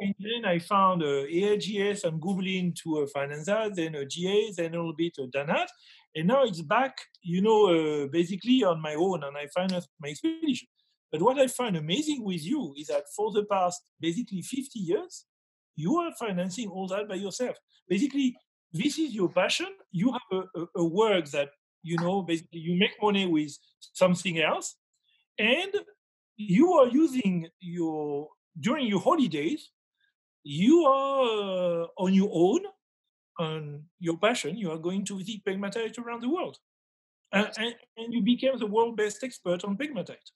And then I found uh, AIGS, I'm Googling to uh, finance that, then a GA, then a little bit of Danat. And now it's back, you know, uh, basically on my own, and I finance my expedition. But what I find amazing with you is that for the past basically 50 years, you are financing all that by yourself. Basically, this is your passion. You have a, a, a work that you know basically you make money with something else and you are using your during your holidays you are uh, on your own on your passion you are going to visit pegmatite around the world. And, and, and you became the world best expert on pegmatite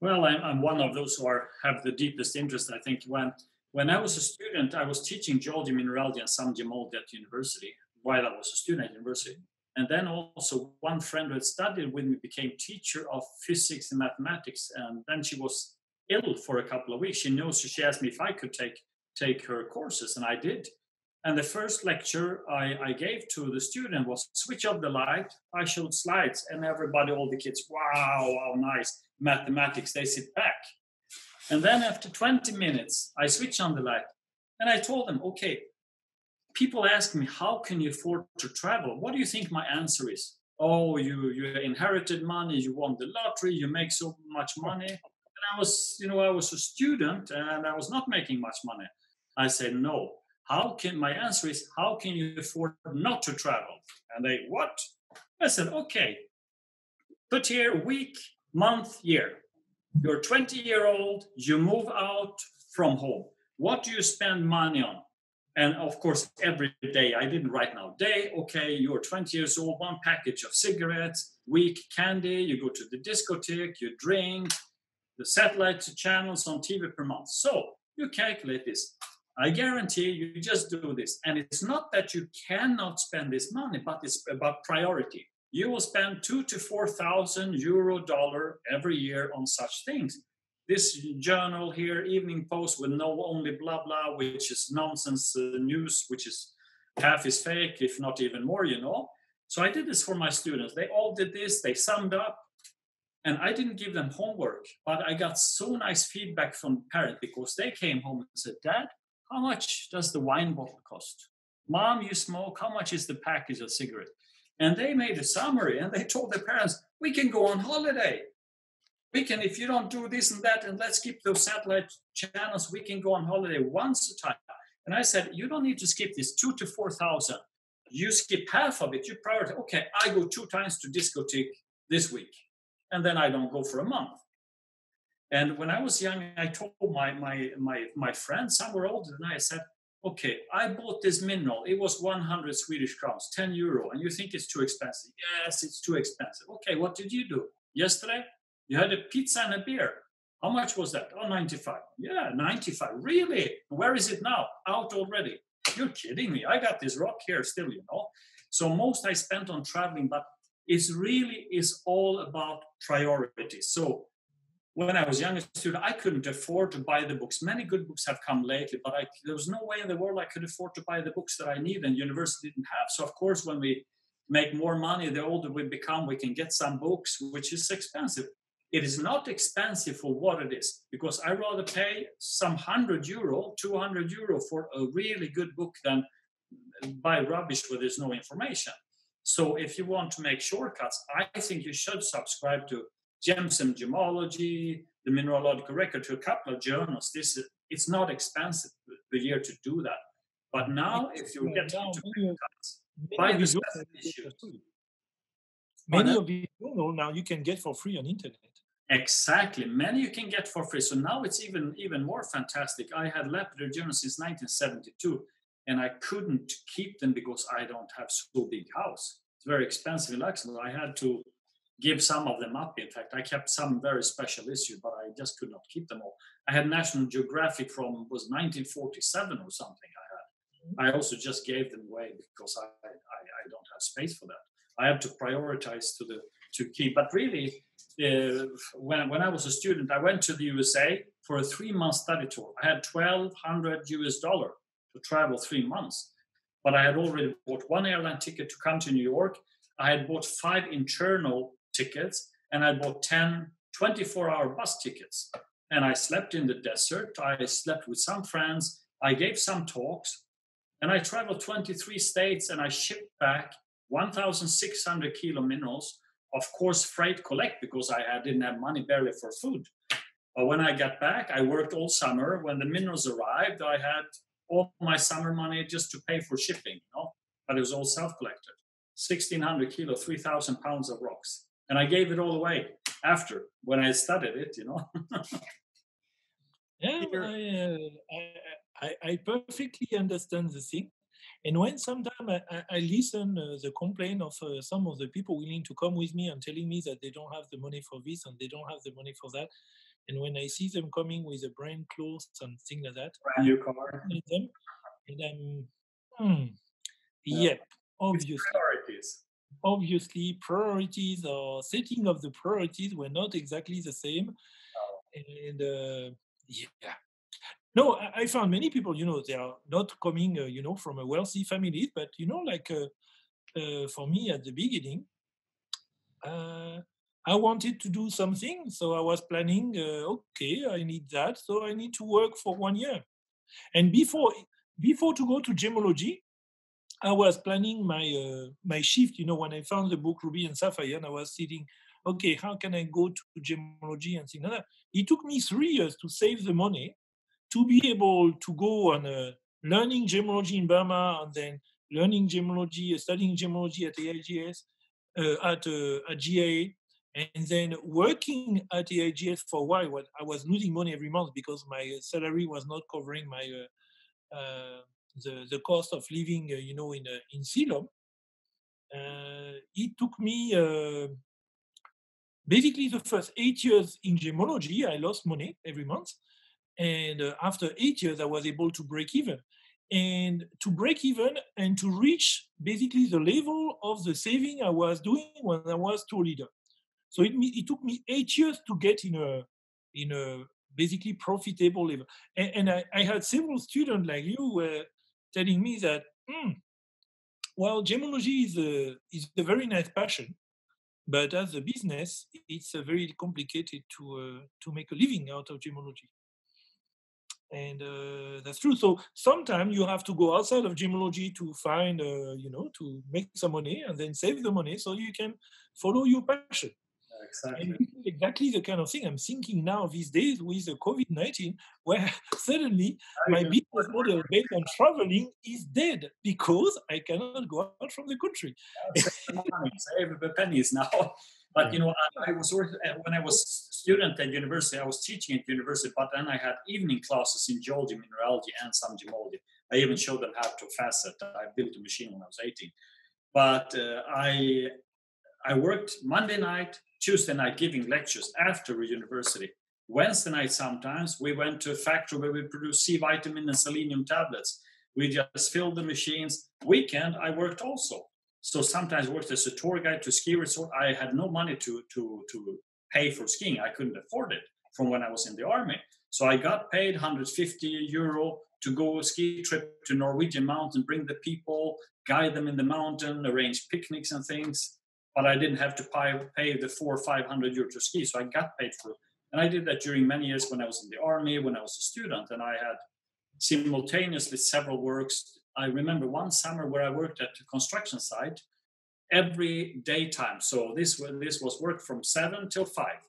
well I'm, I'm one of those who are have the deepest interest i think. When when I was a student, I was teaching geology, mineralogy, and some gemology at university while I was a student at university. And then also one friend who had studied with me became teacher of physics and mathematics. And then she was ill for a couple of weeks. She knows she asked me if I could take take her courses, and I did. And the first lecture I, I, gave to the student was switch off the light. I showed slides, and everybody, all the kids, wow, how nice mathematics. They sit back. And then after 20 minutes, I switch on the light and I told them, okay, people ask me, how can you afford to travel? What do you think my answer is? Oh, you, you inherited money, you won the lottery, you make so much money. And I was, you know, I was a student and I was not making much money. I said, no. How can, my answer is, how can you afford not to travel? And they, what? I said, okay, put here week, month, year. You're 20 year old, you move out from home. What do you spend money on? And of course, every day, I didn't write now, day, okay, you're 20 years old, one package of cigarettes, week candy, you go to the discotheque, you drink, the satellite channels on TV per month. So you calculate this. I guarantee you just do this. And it's not that you cannot spend this money, but it's about priority you will spend two to four thousand euro dollar every year on such things. This journal here, Evening Post, with no only blah blah, which is nonsense uh, news, which is half is fake, if not even more, you know. So I did this for my students. They all did this. They summed up, and I didn't give them homework, but I got so nice feedback from parents because they came home and said, "Dad, how much does the wine bottle cost? Mom, you smoke. How much is the package of cigarettes?" And they made a summary and they told their parents, we can go on holiday. We can, if you don't do this and that, and let's keep those satellite channels, we can go on holiday once a time. And I said, you don't need to skip this two to 4,000. You skip half of it. You prioritize, okay, I go two times to discotheque this week, and then I don't go for a month. And when I was young, I told my, my, my, my friend, somewhere older than I, I said, okay, I bought this mineral. It was 100 Swedish crowns, 10 euro, and you think it's too expensive. Yes, it's too expensive. Okay, what did you do? Yesterday, you had a pizza and a beer. How much was that? Oh, 95. Yeah, 95. Really? Where is it now? Out already. You're kidding me. I got this rock here still, you know. So most I spent on traveling, but it's really is all about priorities. So when I was younger student, I couldn't afford to buy the books. Many good books have come lately, but I, there was no way in the world I could afford to buy the books that I need, and university didn't have. So of course, when we make more money, the older we become, we can get some books, which is expensive. It is not expensive for what it is, because I rather pay some hundred euro, 200 euro for a really good book than buy rubbish where there's no information. So if you want to make shortcuts, I think you should subscribe to Gems and Gemology, the Mineralogical Record to a couple of journals. This it's not expensive the year to do that. But now, if you get now, into many, cuts, buy the issues. Many of these journals now you can get for free on internet. Exactly. Many you can get for free. So now it's even even more fantastic. I had Lapidary journals since 1972, and I couldn't keep them because I don't have so big house. It's very expensive in Luxembourg. I had to give some of them up. In fact, I kept some very special issues, but I just could not keep them all. I had National Geographic from was 1947 or something. I had. I also just gave them away because I, I, I don't have space for that. I have to prioritize to the to keep. But really, uh, when when I was a student, I went to the USA for a three month study tour. I had 1,200 US dollar to travel three months, but I had already bought one airline ticket to come to New York. I had bought five internal tickets and I bought 10 24 hour bus tickets. And I slept in the desert. I slept with some friends. I gave some talks. And I traveled 23 states and I shipped back 1,600 kilo minerals. Of course, freight collect because I didn't have money barely for food. But when I got back, I worked all summer. When the minerals arrived, I had all my summer money just to pay for shipping, you know? but it was all self collected. 1,600 kilo, 3,000 pounds of rocks and I gave it all away after when I studied it, you know. yeah, I, uh, I, I, perfectly understand the thing. And when sometimes I, I, listen uh, the complaint of uh, some of the people willing to come with me and telling me that they don't have the money for this and they don't have the money for that, And when I see them coming with a brand clothes and things like that, Brand new car. them, and I'm, hmm, Yeah. yep, obviously, Priorities. obviously, priorities or setting of the priorities were not exactly the same. And uh, yeah, no, I, found many people, you know, they are not coming, uh, you know, from a wealthy family, but you know, like uh, uh, for me at the beginning, uh, I wanted to do something, so I was planning. Uh, okay, I need that, so I need to work for one year. And before before to go to gemology, I was planning my uh, my shift. You know, when I found the book Ruby and Sapphire, and I was sitting, okay, how can I go to gemology and things like that? It took me three years to save the money to be able to go on uh, learning gemology in Burma and then learning gemology, uh, studying gemology at AIGS, uh, at uh, at GIA, and then working at AIGS for a while. I was losing money every month because my salary was not covering my uh, uh, the the cost of living, uh, you know, in uh, in Ceylon. Uh, it took me uh, basically the first eight years in gemology. I lost money every month, and uh, after eight years, I was able to break even. And to break even and to reach basically the level of the saving I was doing when I was tour leader. So it, it took me eight years to get in a in a basically profitable level. And, and I, I had several students like you were telling me that, "Hmm, well, gemology is a is a very nice passion, but as a business, it's uh, very complicated to uh, to make a living out of gemology. And uh, that's true. So sometimes you have to go outside of gemology to find, uh, you know, to make some money and then save the money so you can follow your passion. Exactly. Exactly the kind of thing I'm thinking now these days with the COVID 19, where suddenly my business model based on traveling is dead because I cannot go out from the country. save the pennies now. But you know, I, I was uh, when I was student at university, I was teaching at university, but then I had evening classes in geology, mineralogy, and some gemology. I even showed them how to facet. I built a machine when I was 18. But uh, I I worked Monday night, Tuesday night giving lectures after university. Wednesday night sometimes we went to a factory where we produce C vitamin and selenium tablets. We just filled the machines. Weekend I worked also. So sometimes worked as a tour guide to ski resort. I had no money to to to pay for skiing. I couldn't afford it from when I was in the army. So I got paid 150 euro to go a ski trip to Norwegian mountain, bring the people, guide them in the mountain, arrange picnics and things. But I didn't have to pay, the four or 500 euro to ski. So I got paid for. And I did that during many years when I was in the army, when I was a student, and I had simultaneously several works. I remember one summer where I worked at a construction site every daytime. So this was this was work from seven till five,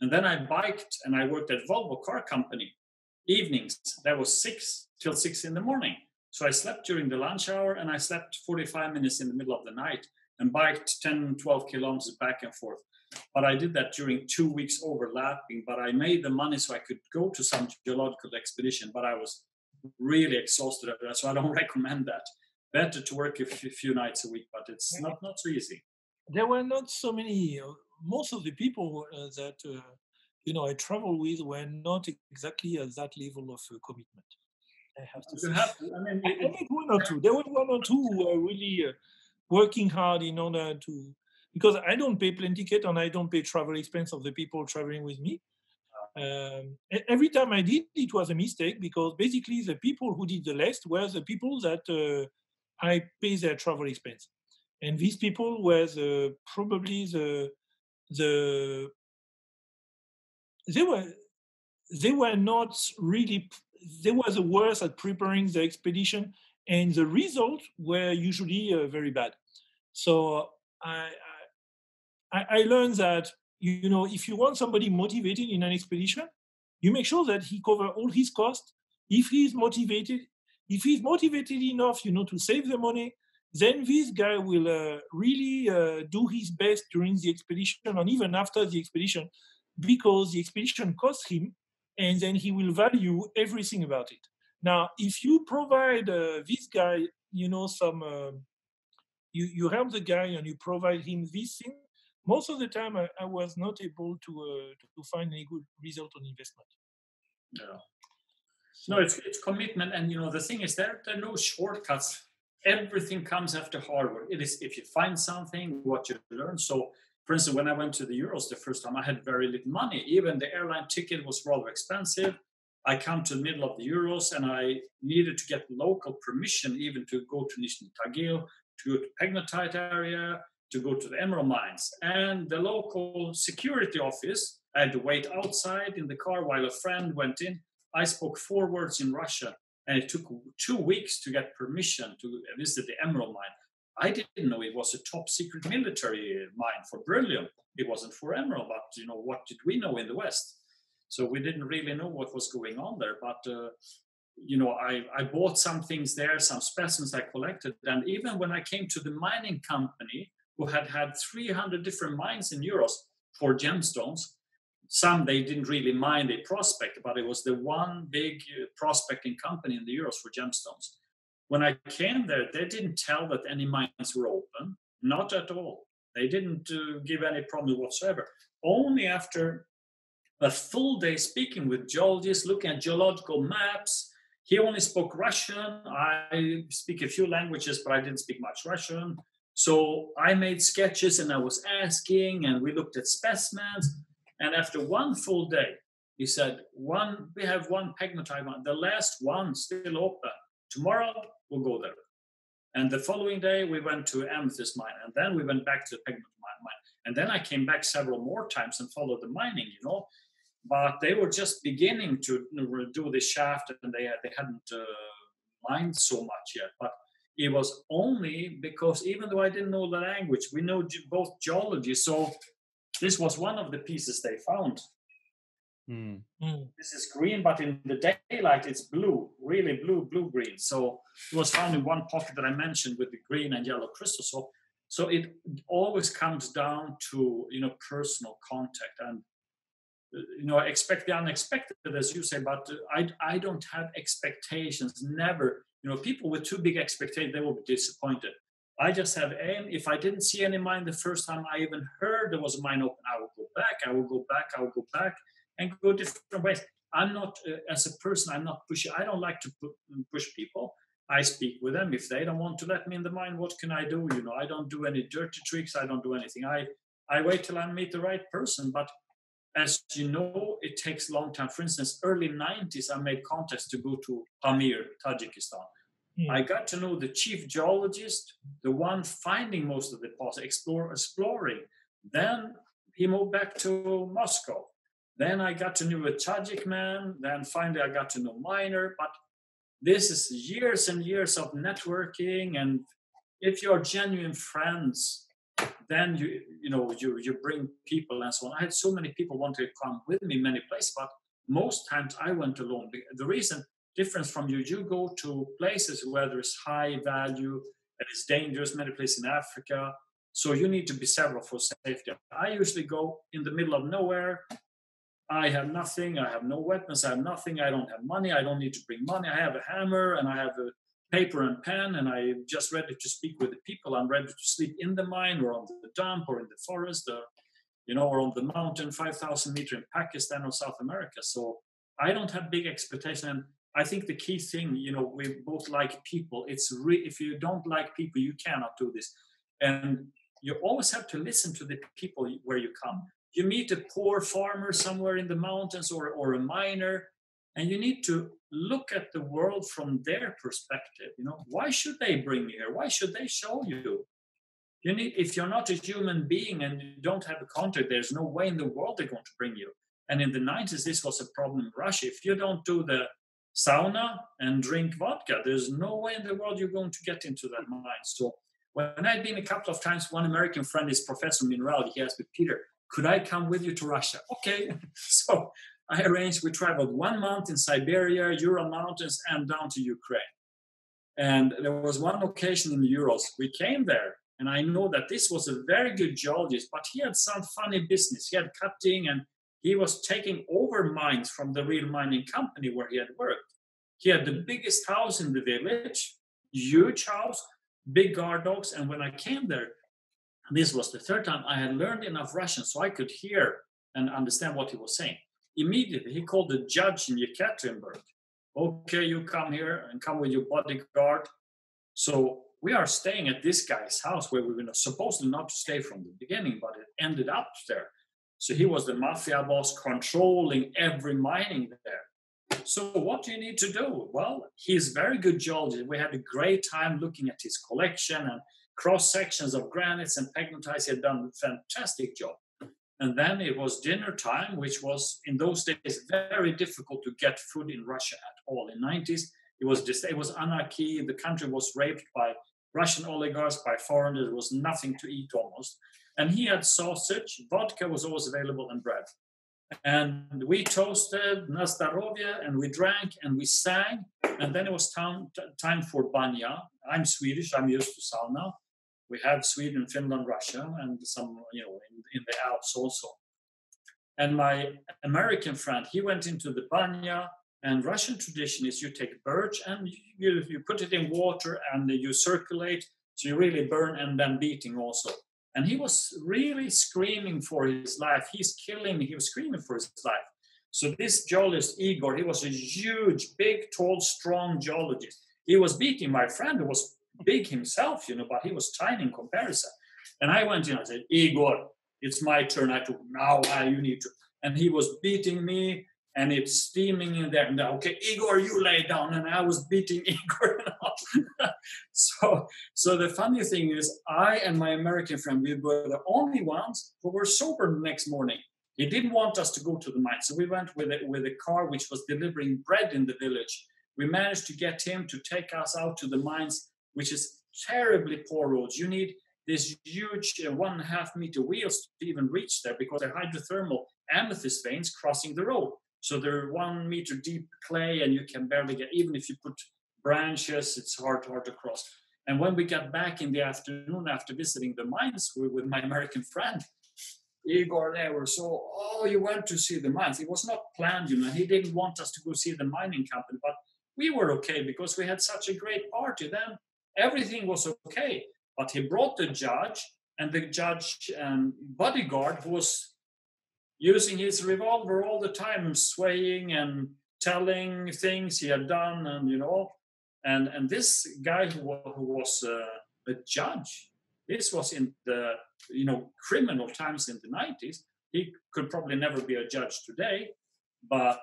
and then I biked and I worked at Volvo Car Company evenings. That was six till six in the morning. So I slept during the lunch hour and I slept 45 minutes in the middle of the night and biked 10, 12 kilometers back and forth. But I did that during two weeks overlapping. But I made the money so I could go to some geological expedition. But I was really exhausted after that, so I don't recommend that. Better to work a few, nights a week, but it's not not so easy. There were not so many. Uh, most of the people uh, that uh, you know I travel with were not exactly at that level of uh, commitment. I have to You say. have, I mean, I it- one or two. There were one or two who were really uh, working hard in order to, because I don't pay plane ticket and I don't pay travel expense of the people traveling with me. Um, e- every time I did, it was a mistake because basically the people who did the less were the people that uh, I pay their travel expense, and these people were the, probably the the they were they were not really they were the worst at preparing the expedition and the results were usually uh, very bad. So I, I i learned that you know if you want somebody motivated in an expedition you make sure that he cover all his costs. If he is motivated if he's motivated enough you know to save the money then this guy will uh, really uh, do his best during the expedition and even after the expedition because the expedition costs him and then he will value everything about it now if you provide uh, this guy you know some um you you help the guy and you provide him this thing most of the time I, I was not able to uh, to find any good result on investment. Yeah. No, it's it's commitment, and you know the thing is there there are no shortcuts. Everything comes after hard work. It is if you find something, what you learn. So, for instance, when I went to the Urals the first time, I had very little money. Even the airline ticket was rather expensive. I come to the middle of the Urals, and I needed to get local permission even to go to Nizhny Tagil, to go to Pegmatite area, to go to the emerald mines. And the local security office, I had to wait outside in the car while a friend went in. I spoke four words in Russia, and it took two weeks to get permission to visit the emerald mine. I didn't know it was a top secret military mine for beryllium. It wasn't for emerald, but you know what did we know in the West? So we didn't really know what was going on there. But uh, you know, I, I bought some things there, some specimens I collected, and even when I came to the mining company, who had had 300 different mines in Urals for gemstones. Some they didn't really mind a prospect, but it was the one big uh, prospecting company in the Urals for gemstones. When I came there, they didn't tell that any mines were open, not at all. They didn't uh, give any problem whatsoever. Only after a full day speaking with geologists, looking at geological maps, he only spoke Russian. I speak a few languages, but I didn't speak much Russian. So I made sketches and I was asking, and we looked at specimens. And after one full day, he said, "One, we have one pegmatite one, the last one still open. Tomorrow we'll go there." And the following day we went to amethyst mine, and then we went back to the pegmatite mine, and then I came back several more times and followed the mining. You know, but they were just beginning to do the shaft, and they they hadn't uh, mined so much yet. But it was only because even though I didn't know the language, we know both geology. So this was one of the pieces they found. Mm. This is green, but in the daylight it's blue, really blue, blue green. So it was found in one pocket that I mentioned with the green and yellow crystal. So, so it always comes down to you know personal contact and uh, you know expect the unexpected, as you say. But uh, I I don't have expectations. Never you know, people with too big expectations, they will be disappointed. I just have aim. If I didn't see any mine the first time I even heard there was a mine open, I will go back, I will go back, I will go back and go different ways. I'm not, uh, as a person, I'm not pushy. I don't like to push people. I speak with them. If they don't want to let me in the mine, what can I do? You know, I don't do any dirty tricks. I don't do anything. I, I wait till I meet the right person. But as you know, it takes a long time. For instance, early 90s, I made contacts to go to Pamir, Tajikistan. Mm. I got to know the chief geologist, the one finding most of the deposit, explore, exploring. Then he moved back to Moscow. Then I got to know a Tajik man. Then finally I got to know miner. But this is years and years of networking. And if you're genuine friends, then you you know you you bring people and so on. I had so many people want to come with me many places, but most times I went alone. The reason difference from you, you go to places where there's high value and it's dangerous. Many places in Africa, so you need to be several for safety. I usually go in the middle of nowhere. I have nothing. I have no weapons. I have nothing. I don't have money. I don't need to bring money. I have a hammer and I have a paper and pen and I'm just ready to speak with the people. I'm ready to sleep in the mine or on the dump or in the forest or, you know, or on the mountain 5,000 meter in Pakistan or South America. So I don't have big expectations. I think the key thing, you know, we both like people. It's re- if you don't like people, you cannot do this. And you always have to listen to the people where you come. You meet a poor farmer somewhere in the mountains or, or a miner, and you need to look at the world from their perspective you know why should they bring me here why should they show you you need if you're not a human being and you don't have a contact there's no way in the world they're going to bring you and in the 90s this was a problem in russia if you don't do the sauna and drink vodka there's no way in the world you're going to get into that mind. so when i'd been a couple of times one american friend is professor mineralogy he asked me peter could i come with you to russia okay so I arranged, we traveled one month in Siberia, Ural Mountains, and down to Ukraine. And there was one occasion in the Urals. We came there, and I know that this was a very good geologist, but he had some funny business. He had cutting, and he was taking over mines from the real mining company where he had worked. He had the biggest house in the village, huge house, big guard dogs. And when I came there, this was the third time I had learned enough Russian so I could hear and understand what he was saying. Immediately, he called the judge in Yekaterinburg. Okay, you come here and come with your bodyguard. So we are staying at this guy's house where we were supposed not to stay from the beginning, but it ended up there. So he was the mafia boss controlling every mining there. So what do you need to do? Well, he's very good geologist. We had a great time looking at his collection and cross sections of granites and pegmatites. He had done a fantastic job. And then it was dinner time, which was in those days very difficult to get food in Russia at all. In 90s, it was just it was anarchy. The country was raped by Russian oligarchs, by foreigners. There was nothing to eat almost. And he had sausage, vodka was always available, and bread. And we toasted Nastarovia and we drank and we sang. And then it was time, time for banya. I'm Swedish, I'm used to sauna. We have Sweden, Finland, Russia, and some, you know, in, in the Alps also. And my American friend, he went into the banya. And Russian tradition is you take birch and you, you put it in water and you circulate. So you really burn and then beating also. And he was really screaming for his life. He's killing, me. he was screaming for his life. So this geologist, Igor, he was a huge, big, tall, strong geologist. He was beating my friend who was big himself, you know, but he was tiny in comparison. And I went in, I said, Igor, it's my turn. I took, now you need to. And he was beating me and it's steaming in there. And okay, Igor, you lay down. And I was beating Igor. so, so the funny thing is, I and my American friend, we were the only ones who were sober the next morning. He didn't want us to go to the mine. So we went with a, with a car which was delivering bread in the village. We managed to get him to take us out to the mines, which is terribly poor roads. You need these huge uh, one and a half meter wheels to even reach there because they're hydrothermal amethyst veins crossing the road. So they're one meter deep clay, and you can barely get, even if you put branches, it's hard, hard to cross. And when we got back in the afternoon after visiting the mines with my American friend, Igor, they were so, oh, you went to see the mines. It was not planned, you know. He didn't want us to go see the mining company, but we were okay because we had such a great party. Then everything was okay. But he brought the judge, and the judge and bodyguard who was using his revolver all the time, swaying and telling things he had done, and you know, and and this guy who, who was uh, a judge, this was in the you know criminal times in the 90s. He could probably never be a judge today, but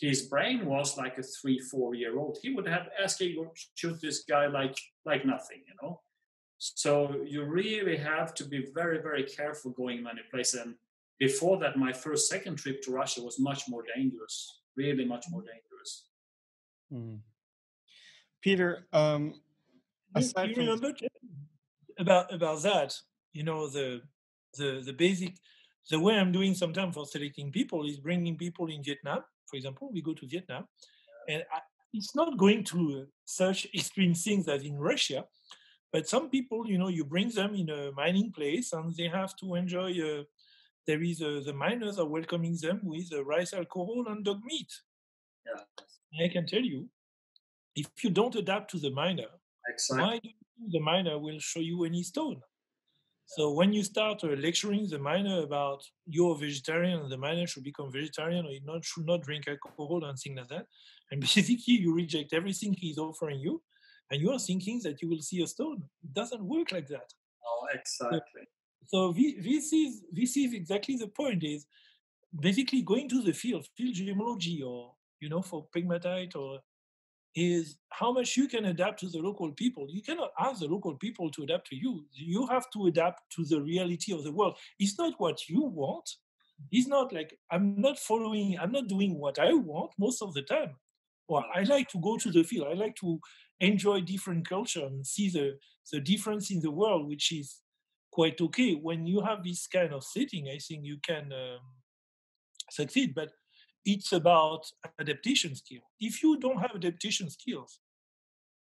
his brain was like a three, four year old. He would have asked Igor shoot this guy like like nothing, you know. So you really have to be very, very careful going many places. And before that, my first, second trip to Russia was much more dangerous, really much more dangerous. Mm. Peter, um, aside you, you remember about about that? You know the the the basic the way I'm doing sometimes for selecting people is bringing people in Vietnam. For example, we go to Vietnam, and I, it's not going to such extreme things as in Russia, but some people, you know, you bring them in a mining place and they have to enjoy. Uh, there is uh, the miners are welcoming them with uh, rice alcohol and dog meat. Yeah. I can tell you, if you don't adapt to the miner, exactly. why do the miner will show you any stone? So when you start uh, lecturing the miner about you're a vegetarian and the miner should become vegetarian or he not should not drink alcohol and things like that, and basically you reject everything he's offering you, and you are thinking that you will see a stone. It doesn't work like that. Oh, exactly. So, this is this is exactly the point. Is basically going to the field, field gemology, or you know, for pegmatite or is how much you can adapt to the local people. You cannot ask the local people to adapt to you. You have to adapt to the reality of the world. It's not what you want. It's not like I'm not following, I'm not doing what I want most of the time. Well, I like to go to the field. I like to enjoy different culture and see the, the difference in the world, which is quite okay. When you have this kind of setting, I think you can um, succeed. But it's about adaptation skill. If you don't have adaptation skills,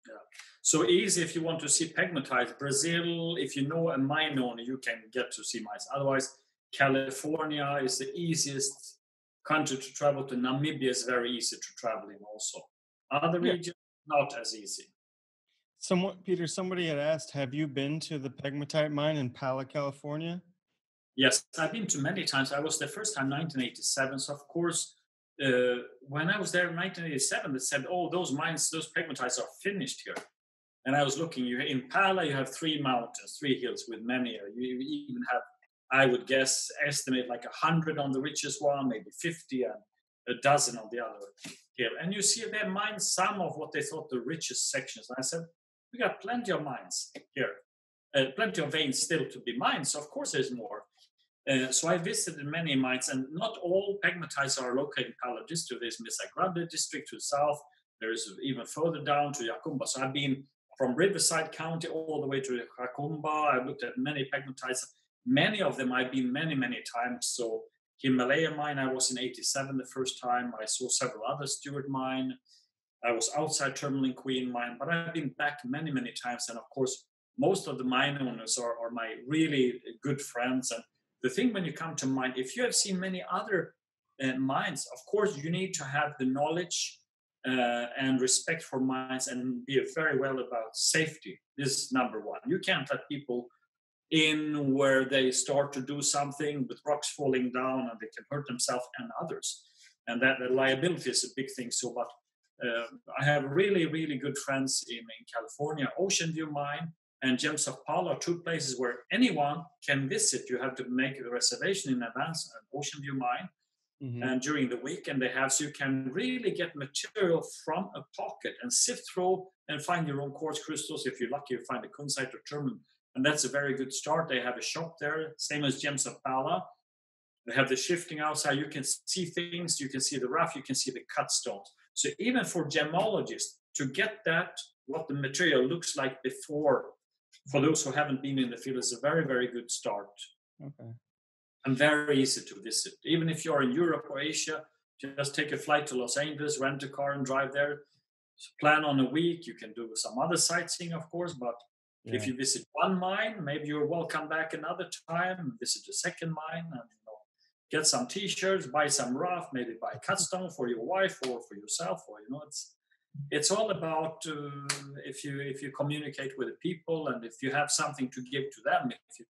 yeah. So easy if you want to see pegmatite. Brazil, if you know a mine owner, you can get to see mines. Otherwise, California is the easiest country to travel to. Namibia is very easy to travel in also. Other yeah. regions, not as easy. Someone, Peter, somebody had asked, have you been to the pegmatite mine in Pala, California? Yes, I've been to many times. I was the first time 1987. So of course, uh, when I was there in 1987, they said, "Oh, those mines, those pegmatites are finished here." And I was looking. You in Pala, you have three mountains, three hills with many. Uh, you even have, I would guess, estimate like a hundred on the richest one, maybe 50, and a dozen on the other hill. And you see they mine some of what they thought the richest sections. And I said, we got plenty of mines here, uh, plenty of veins still to be mined. So of course there's more. Uh, so I visited many mines, and not all pegmatites are located in Pala district. There's Mesa Grande district to the south. There's even further down to Jacumba. So I've been from Riverside County all the way to Jacumba. I've looked at many pegmatites. Many of them I've been many, many times. So Himalaya mine, I was in 87 the first time. I saw several other Stewart mine. I was outside Tourmaline Queen mine, but I've been back many, many times. And of course, most of the mine owners are, are my really good friends. And the thing when you come to mine, if you have seen many other uh, mines, of course, you need to have the knowledge uh, and respect for mines and be very well about safety. This is number one. You can't let people in where they start to do something with rocks falling down and they can hurt themselves and others. And that, that liability is a big thing. So, but I have really, really good friends in, in California, Ocean View Mine and Gems of Pala are two places where anyone can visit. You have to make a reservation in advance at Ocean View Mine. Mm-hmm. And during the weekend they have, so you can really get material from a pocket and sift through and find your own quartz crystals. If you're lucky, you find a kunzite or tourmaline. And that's a very good start. They have a shop there, same as Gems of Pala. They have the shifting outside. You can see things, you can see the rough, you can see the cut stones. So even for gemologists to get that, what the material looks like before, for those who haven't been in the field, is a very, very good start. Okay. And very easy to visit. Even if you're in Europe or Asia, just take a flight to Los Angeles, rent a car and drive there. Plan on a week. You can do some other sightseeing, of course, but yeah. if you visit one mine, maybe you're welcome back another time, visit a second mine, and get some t-shirts, buy some rough, maybe buy cutstone for your wife or for yourself, or you know, it's it's all about uh, if you if you communicate with the people and if you have something to give to them, if you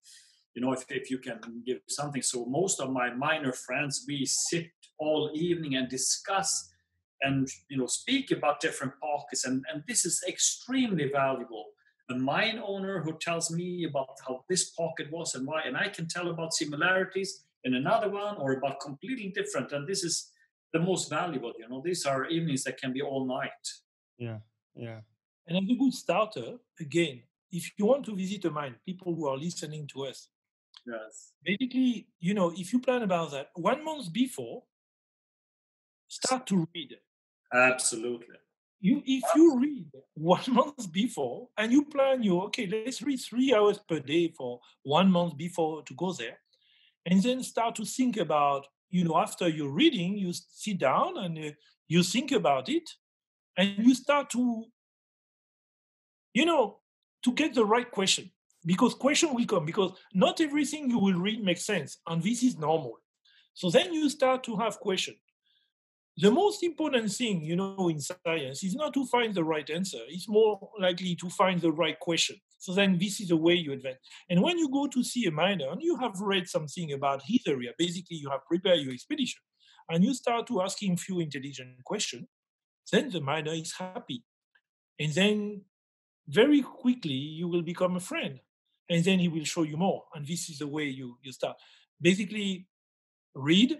you know if, if you can give something. So most of my miner friends, we sit all evening and discuss and you know speak about different pockets, and and this is extremely valuable a mine owner who tells me about how this pocket was and why, and I can tell about similarities in another one or about completely different. And this is the most valuable, you know, these are evenings that can be all night. Yeah, yeah. And as a good starter, again, if you want to visit a mine, people who are listening to us, yes. basically, you know, if you plan about that one month before, start to read. Absolutely. You, if you read one month before and you plan your okay, let's read three hours per day for one month before to go there, and then start to think about you know after you're reading you sit down and uh, you think about it and you start to you know to get the right question because question will come because not everything you will read makes sense and this is normal. So then you start to have question the most important thing you know in science is not to find the right answer it's more likely to find the right question so then this is the way you advance. And when you go to see a miner and you have read something about his area, basically you have prepared your expedition, and you start to asking few intelligent questions, then the miner is happy. And then very quickly you will become a friend. And then he will show you more. And this is the way you, you start. Basically, read,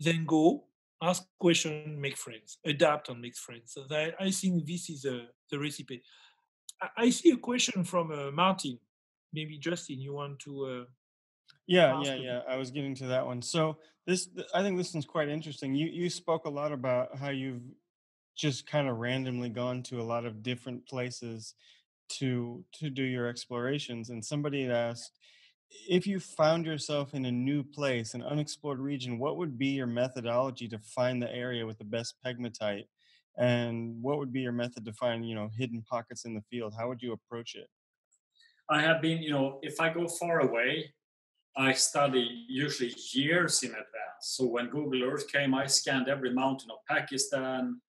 then go, ask question, make friends, adapt and make friends. So that, I think this is a, the recipe. I see a question from uh, Martin. Maybe Justin, you want to? Uh, yeah, yeah, yeah. I was getting to that one. So this, I think this one's quite interesting. You you spoke a lot about how you've just kind of randomly gone to a lot of different places to to do your explorations, and somebody had asked if you found yourself in a new place, an unexplored region, what would be your methodology to find the area with the best pegmatite? and what would be your method to find you know hidden pockets in the field? How would you approach it? I have been you know if i go far away i study usually years in advance. So when google earth came i scanned every mountain of pakistan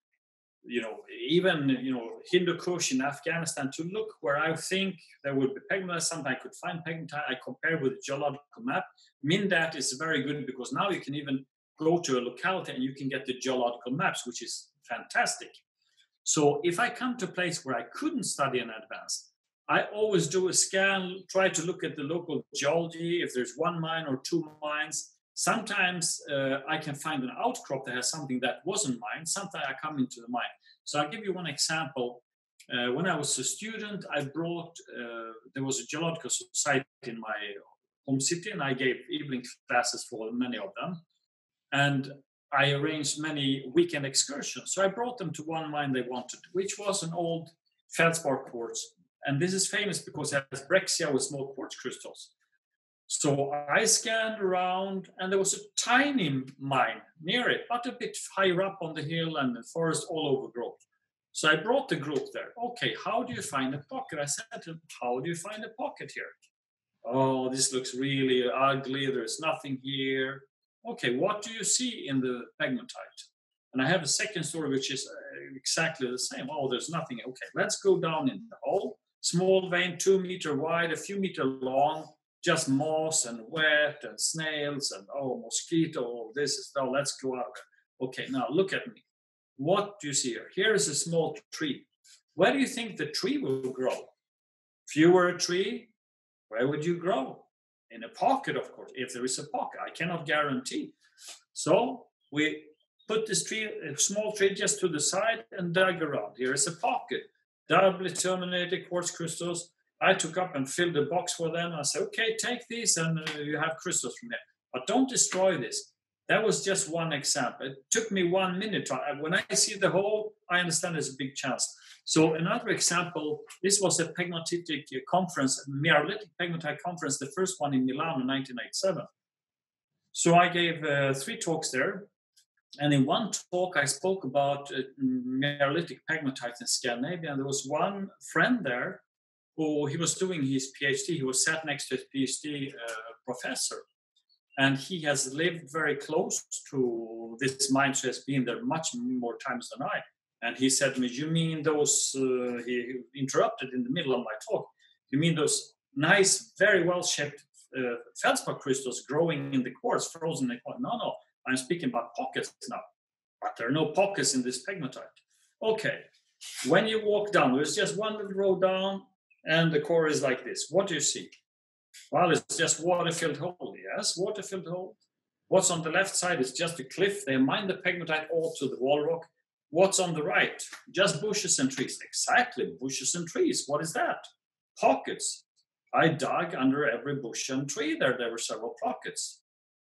you know, even you know Hindu Kush in Afghanistan to look where I think there would be pegmatite. Sometimes I could find pegmatite. I compare with the geological map. Mindat is very good because now you can even go to a locality and you can get the geological maps, which is fantastic. So if I come to a place where I couldn't study in advance, I always do a scan, try to look at the local geology, if there's one mine or two mines. Sometimes uh, I can find an outcrop that has something that wasn't mine. Sometimes I come into the mine. So I'll give you one example. Uh, when I was a student, I brought, uh, there was a geological society in my home city, and I gave evening classes for many of them. And I arranged many weekend excursions. So I brought them to one mine they wanted, which was an old feldspar quartz. And this is famous because it has breccia with small quartz crystals. So I scanned around, and there was a tiny mine near it, but a bit higher up on the hill and the forest all overgrown. So I brought the group there. Okay, how do you find a pocket? I said to them, How do you find a pocket here? Oh, this looks really ugly. There's nothing here okay, what do you see in the pegmatite? And I have a second story which is uh, exactly the same. Oh, there's nothing. Okay, let's go down in the hole. Small vein, two meter wide, a few meter long, just moss and wet and snails and oh, mosquito. Oh, this is, oh, let's go out. Okay, now look at me. What do you see here? Here is a small tree. Where do you think the tree will grow? If you were a tree, where would you grow? in a pocket, of course, if there is a pocket. I cannot guarantee. So we put this tree, a small tree just to the side and dug around. Here is a pocket, doubly terminated quartz crystals. I took up and filled a box for them. I said, okay, take these and uh, you have crystals from here. But don't destroy this. That was just one example. It took me one minute. When I see the whole, I understand there's a big chance. So another example, this was a pegmatitic conference, Miarolitic Pegmatite Conference, the first one in Milan in 1987. So I gave uh, three talks there. And in one talk, I spoke about uh, Miarolitic Pegmatite in Scandinavia. And there was one friend there who he was doing his PhD. He was sat next to his PhD uh, professor. And he has lived very close to this mine, so has been there much more times than I. And he said to me, You mean those, uh, he interrupted in the middle of my talk, you mean those nice, very well shaped uh, feldspar crystals growing in the quartz, frozen in the quartz? No, no, I'm speaking about pockets now. But there are no pockets in this pegmatite. Okay, when you walk down, there's just one little row down, and the core is like this. What do you see? Well, it's just water filled hole. Yes, water filled hole. What's on the left side is just a cliff. They mine the pegmatite all to the wall rock. What's on the right? Just bushes and trees. Exactly, bushes and trees. What is that? Pockets. I dug under every bush and tree there. There were several pockets.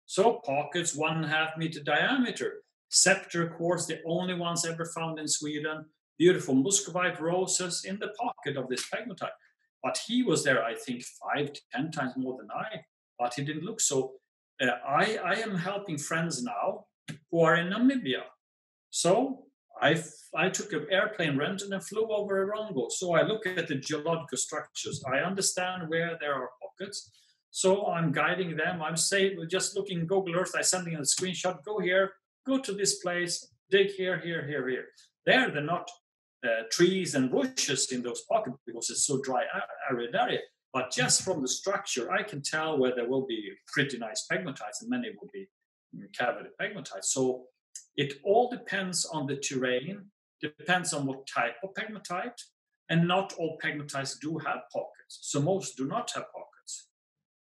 So pockets one and a half meter diameter. Scepter quartz, the only ones ever found in Sweden. Beautiful muscovite roses in the pocket of this pegmatite. But he was there, I think, five, ten times more than I. But he didn't look so. Uh, I, I am helping friends now who are in Namibia. So I, I took an airplane rented and flew over Erongo. So I look at the geological structures. I understand where there are pockets. So I'm guiding them. I'm saying, just looking Google Earth, I sending a screenshot, go here, go to this place, dig here, here, here, here. There, they're not uh, trees and bushes in those pockets because it's so dry, arid area. But just from the structure, I can tell where there will be pretty nice pegmatites and many will be cavity pegmatites. So it all depends on the terrain, depends on what type of pegmatite, and not all pegmatites do have pockets. So most do not have pockets.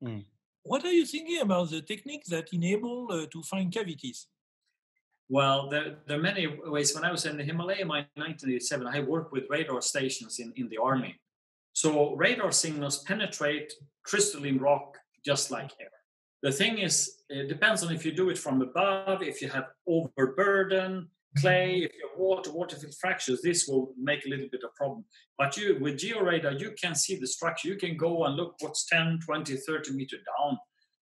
Mm. What are you thinking about the techniques that enable uh, to find cavities? Well, there, there, are many ways. When I was in the Himalaya in 1987, I worked with radar stations in, in the army. So radar signals penetrate crystalline rock just like air. The thing is, it depends on if you do it from above, if you have overburden, clay, mm-hmm. if you have water, water fractures, this will make a little bit of problem. But you with georadar, you can see the structure. You can go and look what's 10, 20, 30 meter down.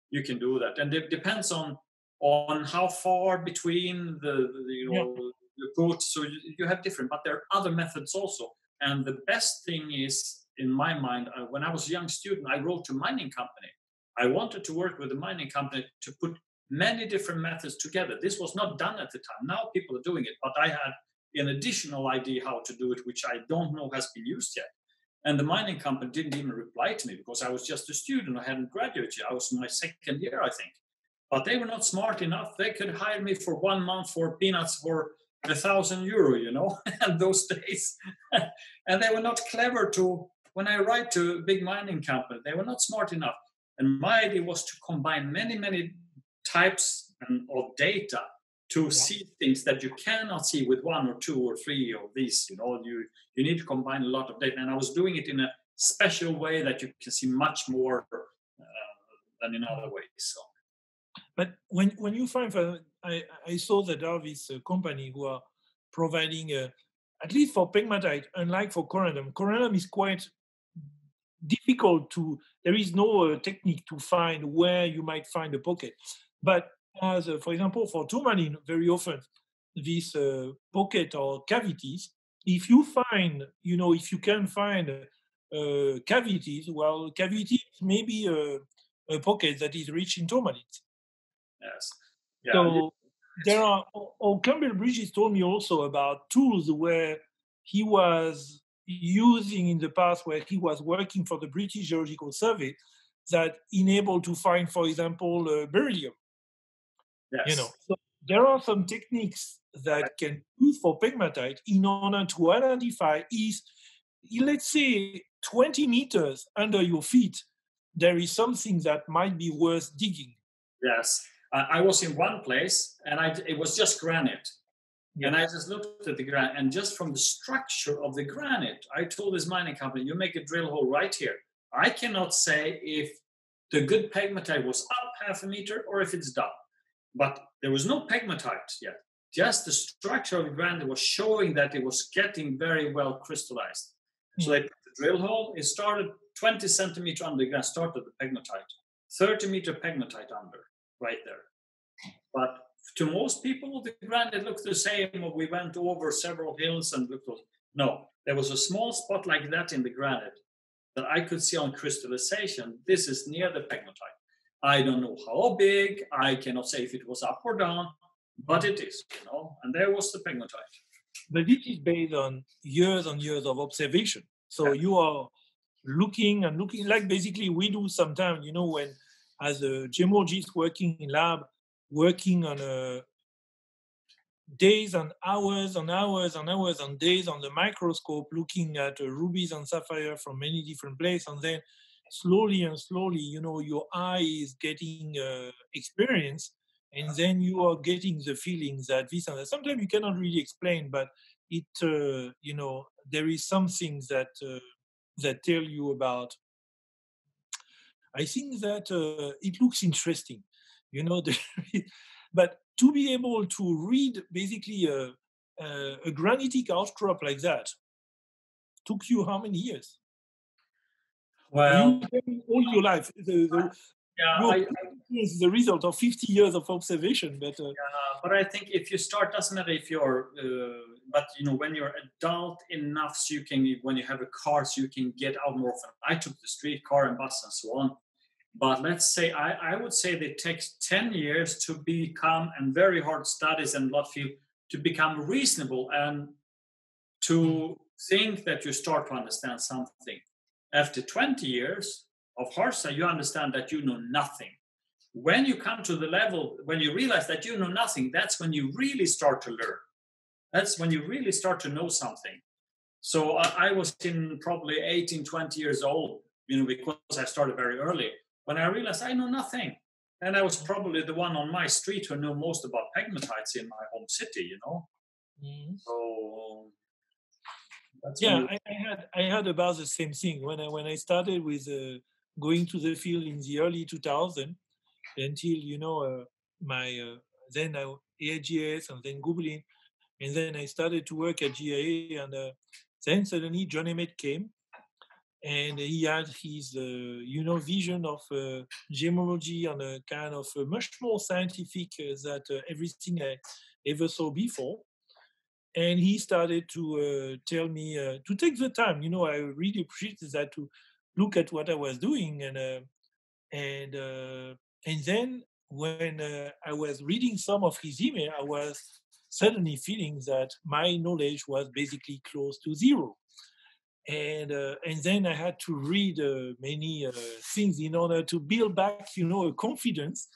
You can do that. And it depends on on how far between the, the you know yeah. the goods. So you, you have different, but there are other methods also. And the best thing is, in my mind, uh, when I was a young student, I wrote to mining company I wanted to work with a mining company to put many different methods together. This was not done at the time. Now people are doing it, but I had an additional idea how to do it, which I don't know has been used yet. And the mining company didn't even reply to me because I was just a student. I hadn't graduated. I was my second year, I think. But they were not smart enough. They could hire me for one month for peanuts for a thousand euro, you know, and those days. and they were not clever to, when I write to a big mining company, they were not smart enough. And my idea was to combine many, many types of data to yeah. see things that you cannot see with one or two or three of these. You know, you you need to combine a lot of data, and I was doing it in a special way that you can see much more uh, than in other ways. So. But when when you find, uh, I I saw that there are this uh, company who are providing, uh, at least for pegmatite, unlike for corundum, corundum is quite difficult to. There is no uh, technique to find where you might find a pocket, but as, uh, for example, for tourmaline, very often these uh, pocket or cavities, if you find, you know, if you can find uh, cavities, well, cavities may be a, a pocket that is rich in tourmalines. Yes. Yeah. So there are, Oh, Campbell Bridges told me also about tools where he was using in the past where he was working for the British Geological Survey that enabled to find, for example, uh, beryllium. Yes. You know, so there are some techniques that can use for pegmatite in order to identify is, let's say, 20 meters under your feet, there is something that might be worth digging. Yes. Uh, I was in one place and I, it was just granite. Yeah. And I just looked at the granite, and just from the structure of the granite, I told this mining company, "You make a drill hole right here." I cannot say if the good pegmatite was up half a meter or if it's down. But there was no pegmatite yet. Just the structure of the granite was showing that it was getting very well crystallized. Mm. So they put the drill hole. It started 20 centimeter underground, started the pegmatite, 30 meter pegmatite under, right there. But to most people, the granite looked the same. We went over several hills and looked. No, there was a small spot like that in the granite that I could see on crystallization. This is near the pegmatite. I don't know how big. I cannot say if it was up or down, but it is, you know. And there was the pegmatite. But this is based on years and years of observation. So yeah. you are looking and looking, like basically we do sometimes, you know, when as a gemologist working in lab, working on a days and hours and hours and hours and days on the microscope, looking at uh, rubies and sapphire from many different places, and then slowly and slowly, you know, your eye is getting uh, experience, and then you are getting the feelings that this and that. Sometimes you cannot really explain, but it, uh, you know, there is some things that uh, that tell you about. I think that uh, it looks interesting, you know, but to be able to read basically a, a, a granitic outcrop like that took you how many years? Well, all your life, the, the, yeah, I, I, is the result of 50 years of observation. But uh, yeah, but I think if you start, doesn't matter if you're, uh, but you know, when you're adult enough, so you can, when you have a car, so you can get out more often. I took the street car and bus and so on. But let's say I, I would say it takes 10 years to become, and very hard studies and lot field to become reasonable and to think that you start to understand something after 20 years of Harsa, you understand that you know nothing. When you come to the level, when you realize that you know nothing, that's when you really start to learn. That's when you really start to know something. So I, I was in probably 18, 20 years old, you know, because I started very early. When I realized I know nothing, and I was probably the one on my street who knew most about pegmatites in my home city, you know. Mm-hmm. So that's yeah, I, I, had I had about the same thing when I when I started with uh, going to the field in the early 2000 until you know uh, my uh, then I AGS and then Gübelin, and then I started to work at GIA, and uh, then suddenly John Emmett came, and he had his uh, you know vision of uh, gemology on a kind of much more scientific that everything I ever saw before and he started to uh, tell me uh, to take the time. You know, I really appreciated that to look at what I was doing, and uh, and uh, and then when uh, I was reading some of his email, I was suddenly feeling that my knowledge was basically close to zero. And, uh, and then I had to read uh, many uh, things in order to build back, you know, a confidence.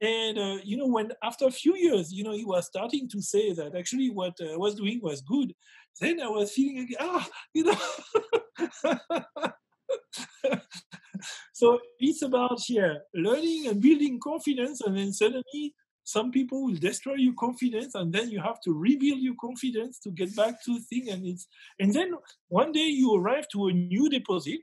And, uh, you know, when after a few years, you know, he was starting to say that actually what I was doing was good, then I was feeling, ah, you know. so it's about yeah learning and building confidence and then suddenly some people will destroy your confidence and then you have to rebuild your confidence to get back to the thing and it's and then one day you arrive to a new deposit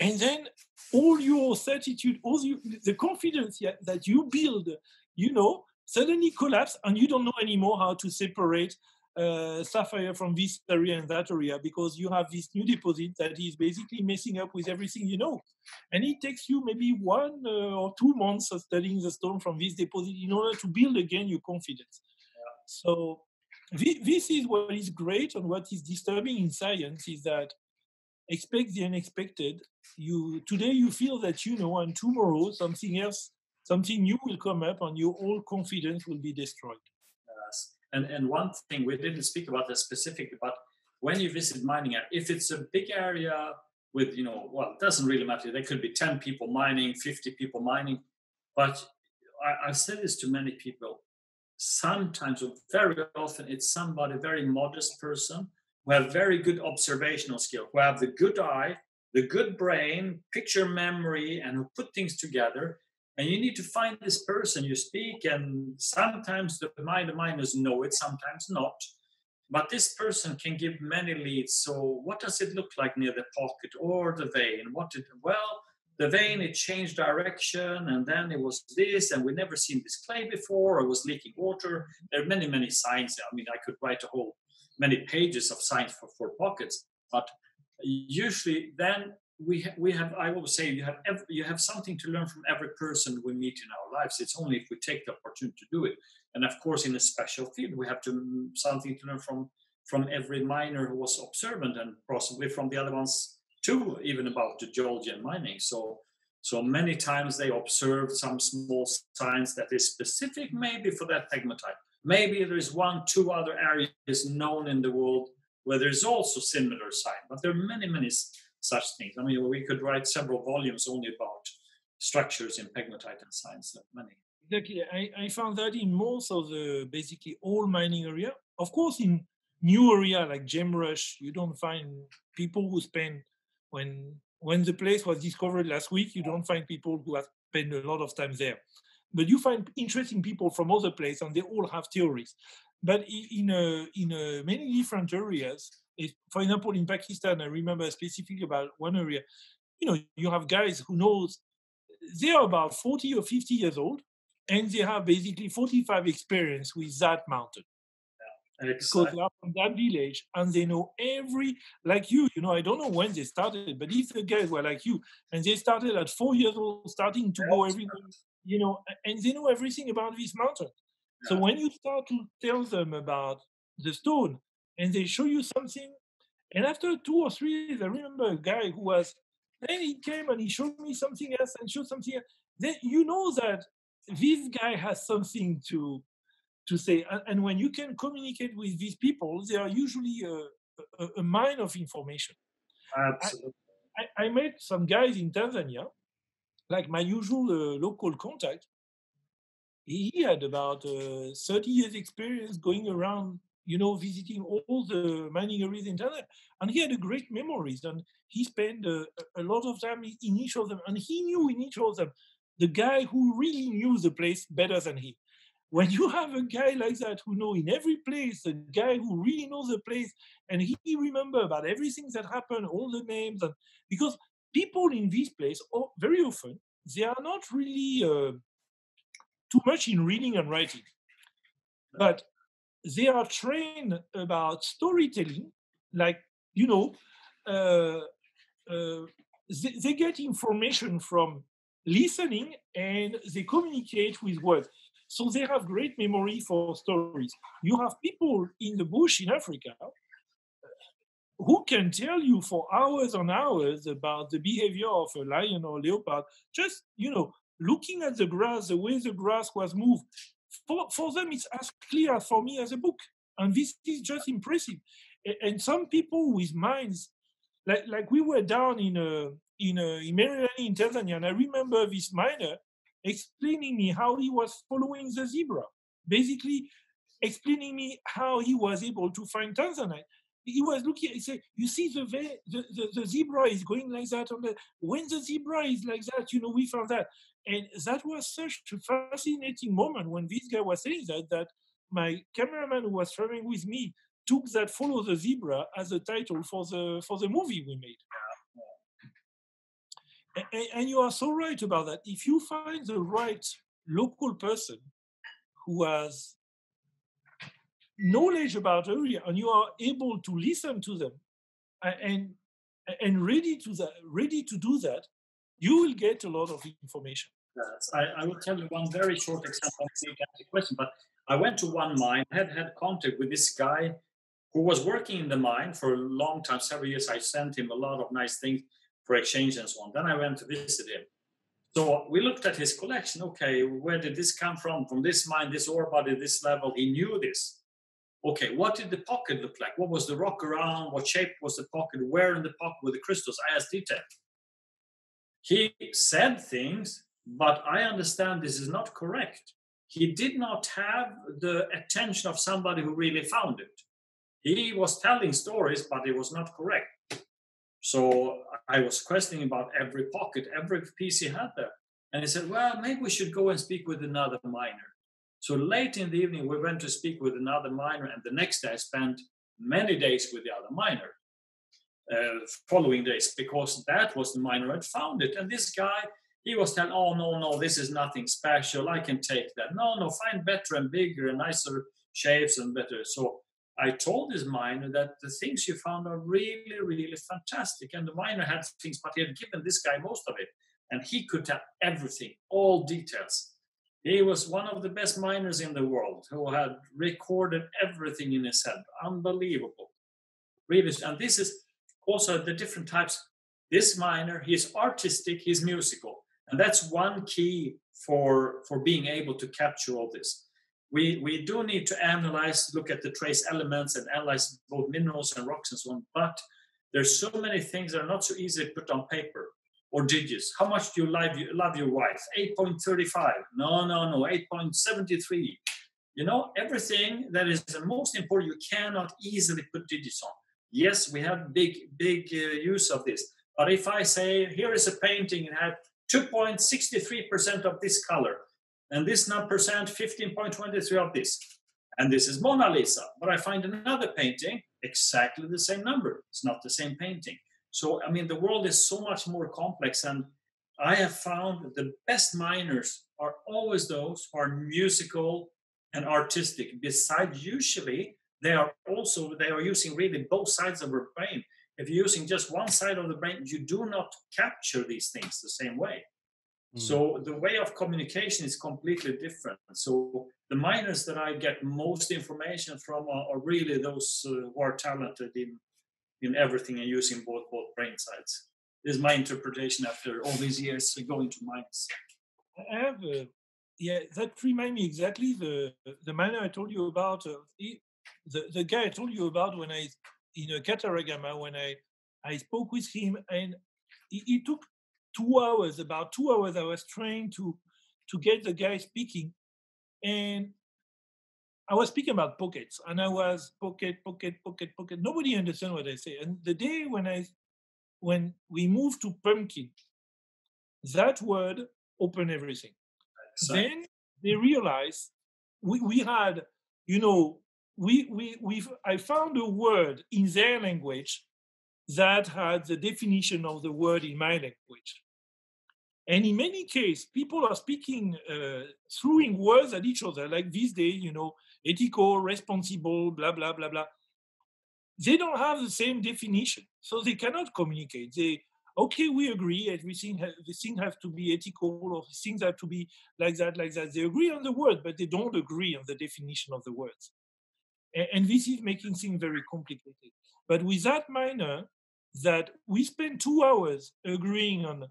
and then all your certitude all the confidence that you build you know suddenly collapse and you don't know anymore how to separate uh, sapphire from this area and that area because you have this new deposit that is basically messing up with everything you know. And it takes you maybe one uh, or two months of studying the stone from this deposit in order to build again your confidence. Yeah. So th- this is what is great and what is disturbing in science is that expect the unexpected. You today you feel that you know, and tomorrow something else, something new will come up, and your whole confidence will be destroyed. And, and one thing we didn't speak about this specifically, but when you visit mining if it's a big area with, you know, well, it doesn't really matter. There could be 10 people mining, 50 people mining. But I, I've said this to many people. Sometimes, or very often, it's somebody, very modest person who have very good observational skill, who have the good eye, the good brain, picture memory, and who put things together and you need to find this person you speak and sometimes the mind miners know it sometimes not. But this person can give many leads. So what does it look like near the pocket or the vein? What did well the vein it changed direction and then it was this and we never seen this clay before it was leaking water. There are many many signs. I mean i could write a whole many pages of signs for, for pockets but usually then we ha- we have I always say you have you have something to learn from every person we meet in our lives. It's only if we take the opportunity to do it. And of course, in a special field, we have to mm, something to learn from from every miner who was observant, and possibly from the other ones too, even about the geology and mining. So so many times they observe some small signs that is specific, maybe for that pegmatite. Maybe there is one, two other areas known in the world where there is also similar sign, but there are many, many such things. I mean, we could write several volumes only about structures in pegmatite and science. money Exactly. I, I found that in most of the basically all mining area. Of course, in new area like Gemrush, you don't find people who spend when when the place was discovered last week. You don't find people who have spent a lot of time there, but you find interesting people from other places, and they all have theories. But in a, in a many different areas, for example, in Pakistan, I remember specifically about one area. You know, you have guys who knows they are about 40 or 50 years old, and they have basically 45 experience with that mountain. Yeah, because they are from that village and they know every like you, you know, I don't know when they started, but if the guys were like you and they started at four years old, starting to yeah, go everywhere, you know, and they know everything about this mountain. Yeah. So when you start to tell them about the stone and they show you something. And after two or three years, I remember a guy who was, then he came and he showed me something else and showed something else. Then you know that this guy has something to to say. And when you can communicate with these people, they are usually a, a, a mine of information. Absolutely. I, I, I, met some guys in Tanzania, like my usual uh, local contact. He had about uh, 30 years experience going around you know, visiting all the mining areas in Tanzania. And he had a great memories and he spent a, a lot of time in each of them. And he knew in each of them the guy who really knew the place better than he. When you have a guy like that who know in every place, a guy who really knows the place, and he remember about everything that happened, all the names, and because people in this place, very often, they are not really uh, too much in reading and writing. But they are trained about storytelling, like, you know, uh, uh, they, they, get information from listening and they communicate with words. So they have great memory for stories. You have people in the bush in Africa uh, who can tell you for hours and hours about the behavior of a lion or leopard, just, you know, looking at the grass, the way the grass was moved, for, for them, it's as clear for me as a book. And this is just impressive. And some people with minds, like, like we were down in a, in a, in Merelani, in Tanzania, and I remember this miner explaining me how he was following the zebra, basically explaining me how he was able to find Tanzanite he was looking he said you see the, the, the, the, zebra is going like that on the when the zebra is like that you know we found that. And that was such a fascinating moment when this guy was saying that that my cameraman who was traveling with me took that follow the zebra as a title for the for the movie we made. And, and you are so right about that. If you find the right local person who has knowledge about area and you are able to listen to them and and ready to that ready to do that you will get a lot of information. Yes, I, I will tell you one very short example the question but i went to one mine had had contact with this guy who was working in the mine for a long time several years. I sent him a lot of nice things for exchange and so on. Then i went to visit him. So we looked at his collection. Okay where did this come from? From this mine this ore body this level. He knew this okay, what did the pocket look like? What was the rock around? What shape was the pocket? Where in the pocket were the crystals? I asked detail. He said things, but I understand this is not correct. He did not have the attention of somebody who really found it. He was telling stories, but it was not correct. So I was questioning about every pocket, every piece he had there. And he said, Well, maybe we should go and speak with another miner. So late in the evening, we went to speak with another miner, and the next day I spent many days with the other miner. Uh, following days, because that was the miner had found it, and this guy he was telling, "Oh no, no, this is nothing special. I can take that. No, no, find better and bigger and nicer shapes and better." So I told this miner that the things you found are really, really fantastic. And the miner had things, but he had given this guy most of it. And he could tell everything, all details. He was one of the best miners in the world who had recorded everything in his head. Unbelievable. And this is also the different types. This miner, he's artistic, he's musical. And that's one key for, for being able to capture all this. We, we do need to analyze, look at the trace elements and analyze both minerals and rocks and so on. But there's so many things that are not so easy to put on paper or digits. How much do you love, love your wife? 8.35. No, no, no, 8.73. You know, everything that is the most important, you cannot easily put digits on. Yes, we have big, big uh, use of this. But if I say, here is a painting and have 2.63% of this color, and this number percent 15.23 of this, and this is Mona Lisa, but I find another painting, exactly the same number. It's not the same painting. So, I mean, the world is so much more complex. And I have found that the best miners are always those who are musical and artistic. Besides, usually they are also they are using really both sides of their brain. If you're using just one side of the brain, you do not capture these things the same way. Mm. So the way of communication is completely different. So the miners that I get most information from are, are really those uh, who are talented in in everything and using both both brain sides. This is my interpretation after all these years going to mines. I have, uh, yeah, that reminds me exactly the the manner I told you about. Uh, he, the the guy I told you about when I in a Kataragama when I I spoke with him and it took two hours about two hours I was trying to to get the guy speaking and I was speaking about pockets, and I was pocket, pocket, pocket, pocket. Nobody understand what I say. And the day when I, when we moved to pumpkin, that word opened everything. Then they realized we, we had, you know, we we we I found a word in their language that had the definition of the word in my language. And in many cases, people are speaking, uh, throwing words at each other, like this day, you know, ethical, responsible, blah, blah, blah, blah. They don't have the same definition, so they cannot communicate. They, okay, we agree, everything, the thing have to be ethical, or things have to be like that, like that. They agree on the word, but they don't agree on the definition of the words. And, and this is making things very complicated. But with that minor, that we spent two hours agreeing on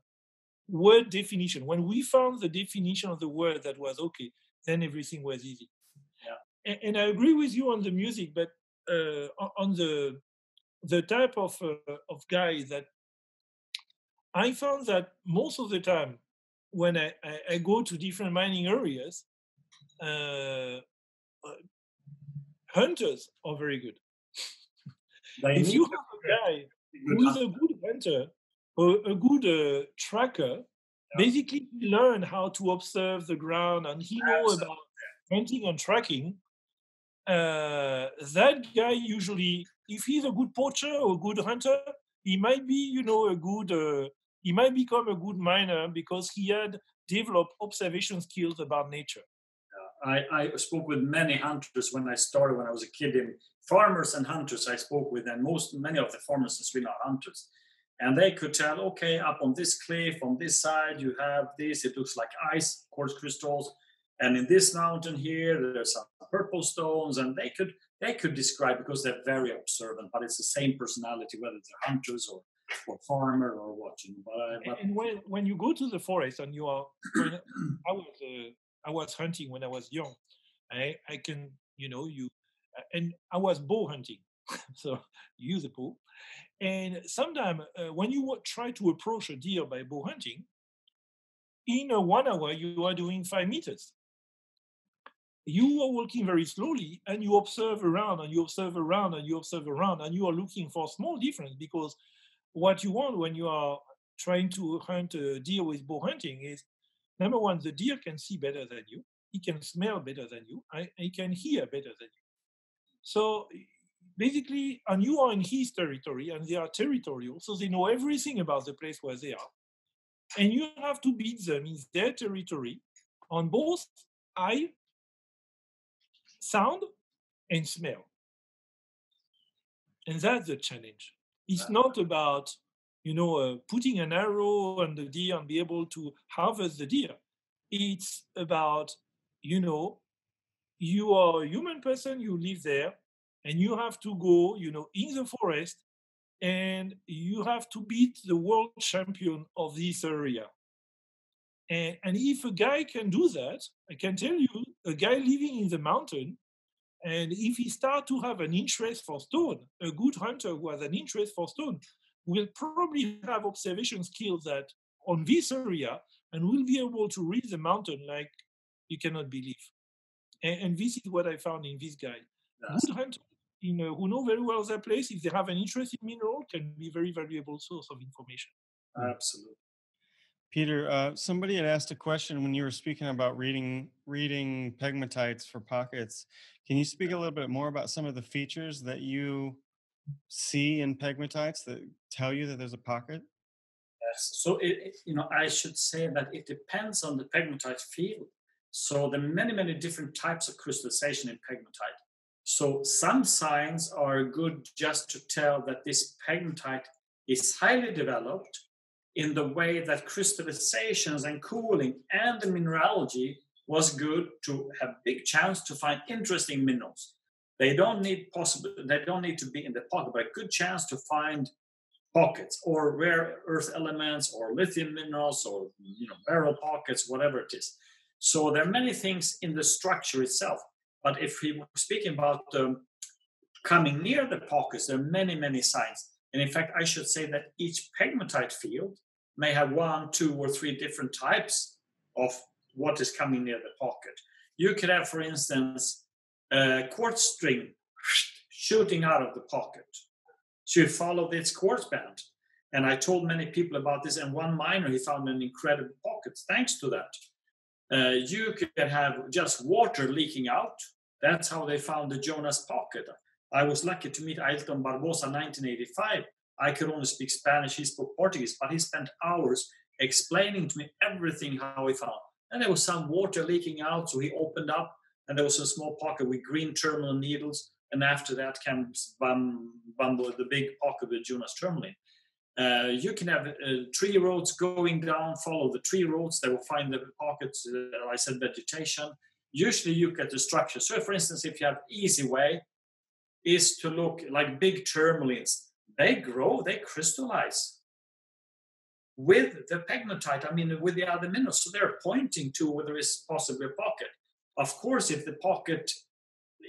word definition. When we found the definition of the word that was okay, then everything was easy. Yeah. And, and I agree with you on the music, but uh, on the the type of uh, of guy that I found that most of the time when I, I, I go to different mining areas, uh, uh hunters are very good. They if you have a guy who is a good hunter or a good uh, tracker, basically he learn how to observe the ground and he know Absolutely. about hunting and tracking. Uh, that guy usually, if he's a good poacher or a good hunter, he might be, you know, a good. Uh, he might become a good miner because he had developed observation skills about nature. I, I spoke with many hunters when I started when I was a kid in farmers and hunters I spoke with and most many of the farmers in Sweden are hunters and they could tell okay up on this cliff on this side you have this it looks like ice quartz crystals and in this mountain here there's some purple stones and they could they could describe because they're very observant but it's the same personality whether they're hunters or or farmer or what you know but, And- when when you go to the forest and you are i was uh, i was hunting when i was young i i can you know you and i was bow hunting so use a bow. And sometimes uh, when you try to approach a deer by bow hunting in a one hour you are doing five meters you are walking very slowly and you observe around and you observe around and you observe around and you are looking for small difference because what you want when you are trying to hunt a deer with bow hunting is number one, the deer can see better than you, he can smell better than you, and he can hear better than you. So basically, and you are in his territory and they are territorial, so they know everything about the place where they are. And you have to beat them in their territory on both eye, sound, and smell. And that's the challenge. It's not about, you know, uh, putting an arrow on the deer and be able to harvest the deer. It's about, you know, you are a human person, you live there, and you have to go, you know, in the forest and you have to beat the world champion of this area. And, and if a guy can do that, I can tell you, a guy living in the mountain, and if he start to have an interest for stone, a good hunter who has an interest for stone will probably have observation skills that on this area and will be able to read the mountain like you cannot believe. And, and this is what I found in this guy. Yes. Good hunter in, uh, who know very well their place, if they have an interest in mineral, can be very valuable source of information. absolutely Peter, uh, somebody had asked a question when you were speaking about reading reading pegmatites for pockets. Can you speak a little bit more about some of the features that you see in pegmatites that tell you that there's a pocket? Yes. So it, you know, I should say that it depends on the pegmatite field. So there are many, many different types of crystallization in pegmatite. So some signs are good just to tell that this pegmatite is highly developed in the way that crystallizations and cooling and the mineralogy was good to have big chance to find interesting minerals. They don't need possible. They don't need to be in the pocket, but a good chance to find pockets or rare earth elements or lithium minerals or you know beryl pockets whatever it is so there are many things in the structure itself but if we were speaking about um, coming near the pockets there are many many signs and in fact i should say that each pegmatite field may have one two or three different types of what is coming near the pocket you could have for instance a quartz string shooting out of the pocket so you follow this quartz band. And I told many people about this, and one miner he found an incredible pocket thanks to that. Uh, you could have just water leaking out. That's how they found the Jonas pocket. I was lucky to meet Ailton Barbosa 1985. I could only speak Spanish, he spoke Portuguese, but he spent hours explaining to me everything how he found. And there was some water leaking out, so he opened up, and there was a small pocket with green tourmaline needles and after that comes Bum, Bumble, the big pocket with Jonas tourmaline. Uh, you can have uh, tree roads going down, follow the tree roads, they will find the pockets, uh, I said vegetation. Usually you get the structure. So for instance, if you have easy way, is to look like big tourmalines. They grow, they crystallize with the pegmatite, I mean with the other minerals. So they're pointing to where there is possibly a pocket. Of course, if the pocket,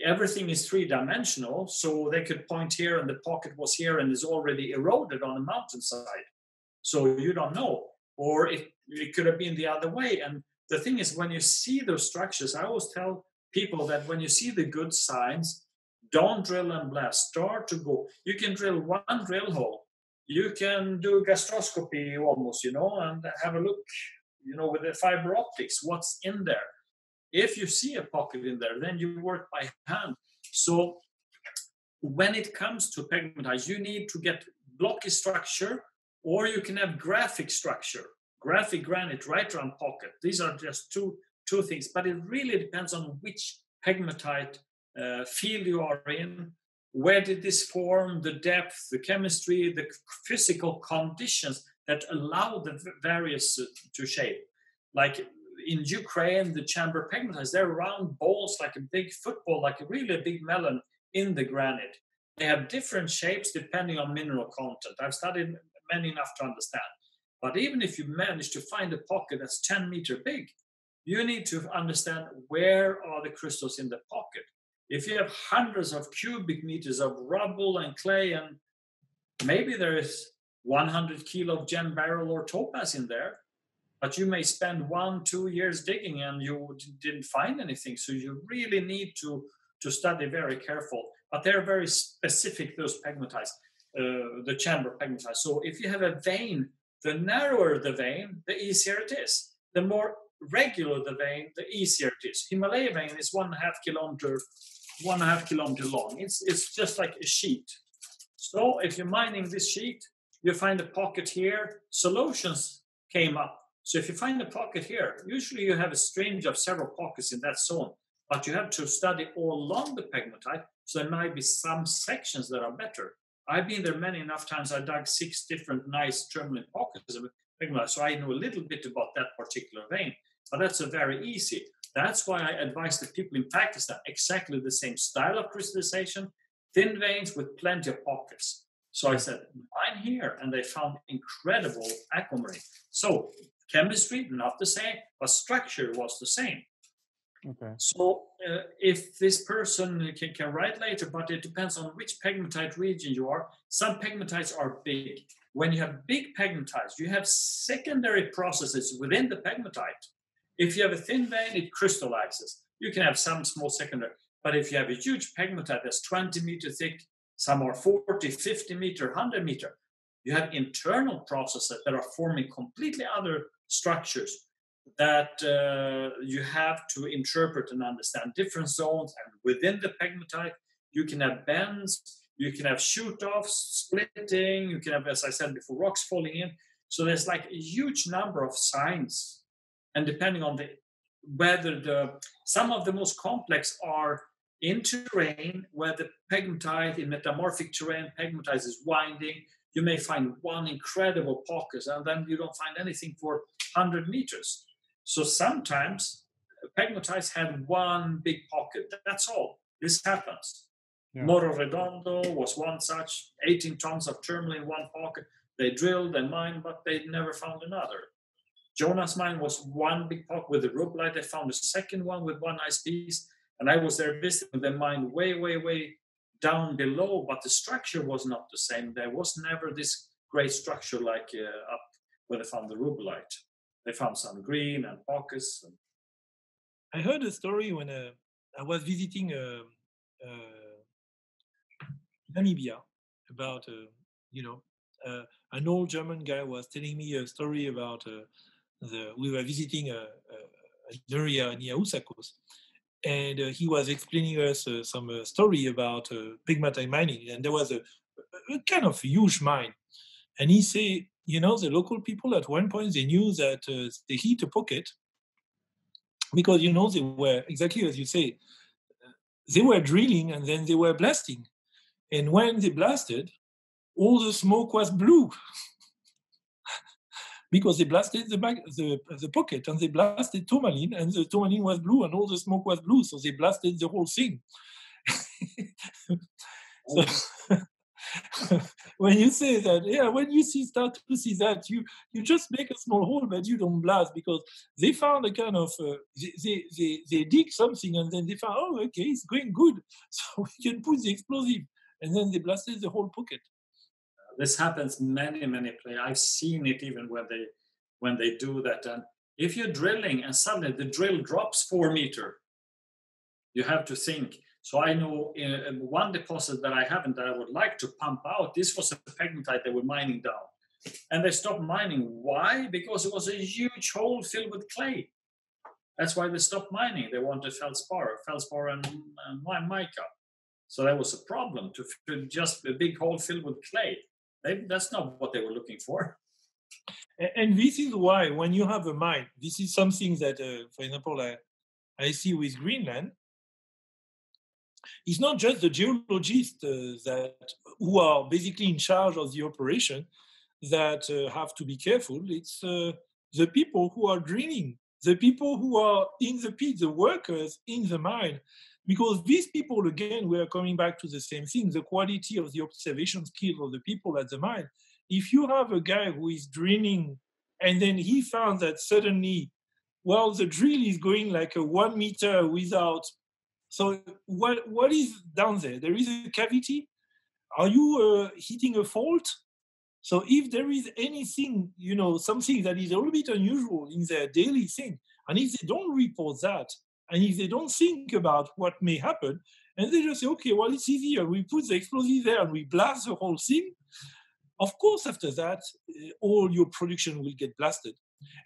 everything is three dimensional, so they could point here and the pocket was here and is already eroded on the mountainside. So you don't know. Or it, it could have been the other way. And the thing is, when you see those structures, I always tell people that when you see the good signs, don't drill and blast. Start to go. You can drill one drill hole. You can do gastroscopy almost, you know, and have a look, you know, with the fiber optics, what's in there. If you see a pocket in there, then you work by hand. So when it comes to pegmatites, you need to get blocky structure, or you can have graphic structure, graphic granite right around pocket. These are just two two things, but it really depends on which pegmatite uh, field you are in, where did this form, the depth, the chemistry, the physical conditions that allow the various uh, to shape. Like in Ukraine, the chamber pegmatites, they're round balls like a big football, like a really a big melon in the granite. They have different shapes depending on mineral content. I've studied many enough to understand. But even if you manage to find a pocket that's 10 meter big, you need to understand where are the crystals in the pocket. If you have hundreds of cubic meters of rubble and clay, and maybe there is 100 kilo of gem beryl or topaz in there, but you may spend one, two years digging and you didn't find anything. So you really need to, to study very careful. But they're very specific, those pegmatites, uh, the chamber pegmatites. So if you have a vein, the narrower the vein, the easier it is. The more regular the vein, the easier it is. Himalaya vein is one and a half kilometer, one and a half kilometer long. It's it's just like a sheet. So if you're mining this sheet, you find a pocket here. Solutions came up. So if you find a pocket here, usually you have a string of several pockets in that zone, but you have to study all along the pegmatite. So there might be some sections that are better. I've been there many enough times. I dug six different nice tourmaline pockets of pegmatite, so I know a little bit about that particular vein. But that's a very easy. That's why I advise the people in Pakistan exactly the same style of crystallization, thin veins with plenty of pockets. So I said, mine here, and they found incredible aquamarine. So chemistry, not the same, but structure was the same. Okay. So uh, if this person can, can write later, but it depends on which pegmatite region you are. Some pegmatites are big. When you have big pegmatites, you have secondary processes within the pegmatite. If you have a thin vein, it crystallizes. You can have some small secondary. But if you have a huge pegmatite that's 20 meter thick, some are 40, 50 meter, 100 meter, you have internal processes that are forming completely other structures that uh, you have to interpret and understand different zones. And within the pegmatite, you can have bends, you can have shoot offs, splitting, you can have, as I said before, rocks falling in. So there's like a huge number of signs and depending on the whether the some of the most complex are in terrain where the pegmatite in metamorphic terrain pegmatite is winding you may find one incredible pocket and then you don't find anything for 100 meters. So sometimes pegmatites had one big pocket. That's all. This happens. Yeah. Morro Redondo was one such 18 tons of tourmaline in one pocket. They drilled and mined but they never found another Jonas mine was one big pot with a rubellite. I found a second one with one ice piece. And I was there visiting the mine way, way, way down below, but the structure was not the same. There was never this great structure like uh, up where they found the rubellite. They found some green and pockets. And... I heard a story when uh, I was visiting uh, uh Namibia about, uh, you know, uh, an old German guy was telling me a story about the, we were visiting a, a, area near Usakos, and uh, he was explaining us uh, some uh, story about uh, pegmatite mining, and there was a, a, kind of huge mine, and he said, you know, the local people at one point they knew that uh, they hit a pocket because you know they were exactly as you say, they were drilling and then they were blasting, and when they blasted, all the smoke was blue. because they blasted the, the, the pocket and they blasted tourmaline and the tourmaline was blue and all the smoke was blue. So they blasted the whole thing. so, when you say that, yeah, when you see start to see that, you you just make a small hole, but you don't blast because they found a kind of uh, they, they, they they dig something and then they found oh okay it's going good, so we can put the explosive and then they blasted the whole pocket. This happens many many places. I've seen it even when they when they do that. And if you're drilling and suddenly the drill drops four meter, you have to think so I know uh, one deposit that I haven't that I would like to pump out. This was a pegmatite they were mining down, and they stopped mining. Why? Because it was a huge hole filled with clay. That's why they stopped mining. They wanted feldspar, feldspar and, and mica. So that was a problem to just a big hole filled with clay. They, that's not what they were looking for. And this is why, when you have a mine, this is something that, uh, for example, I, I see with Greenland it's not just the geologists uh, that who are basically in charge of the operation that uh, have to be careful. It's uh, the people who are drilling, the people who are in the pit, the workers in the mine. Because these people, again, we are coming back to the same thing the quality of the observation skill of the people at the mine. If you have a guy who is drilling and then he found that suddenly, well, the drill is going like a one meter without so what what is down there? There is a cavity. Are you uh, hitting a fault? So if there is anything, you know, something that is a little bit unusual in their daily thing, and if they don't report that, and if they don't think about what may happen, and they just say, okay, well, it's easier. We put the explosive there and we blast the whole thing. Of course, after that, uh, all your production will get blasted.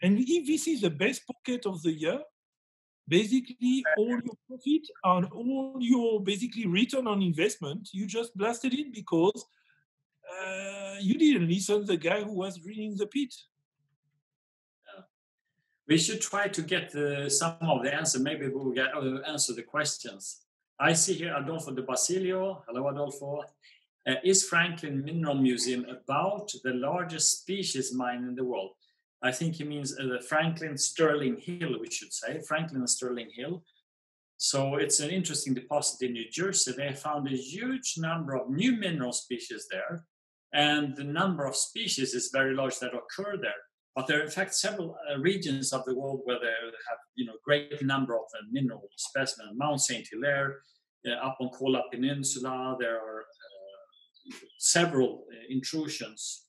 And if this is the best pocket of the year, basically all your profit and all your basically return on investment you just blasted it because uh, you didn't listen to the guy who was drilling the pit. We should try to get the, some of the answer maybe we'll get uh, answer the questions i see here adolfo de basilio hello adolfo uh, is franklin mineral museum about the largest species mine in the world I think he means uh, Franklin Sterling Hill, we should say, Franklin Sterling Hill. So it's an interesting deposit in New Jersey. They found a huge number of new mineral species there, and the number of species is very large that occur there. But there are in fact several uh, regions of the world where they have, you know, great number of uh, mineral specimens. Mount Saint Hilaire, uh, up on Kola Peninsula, there are uh, several uh, intrusions,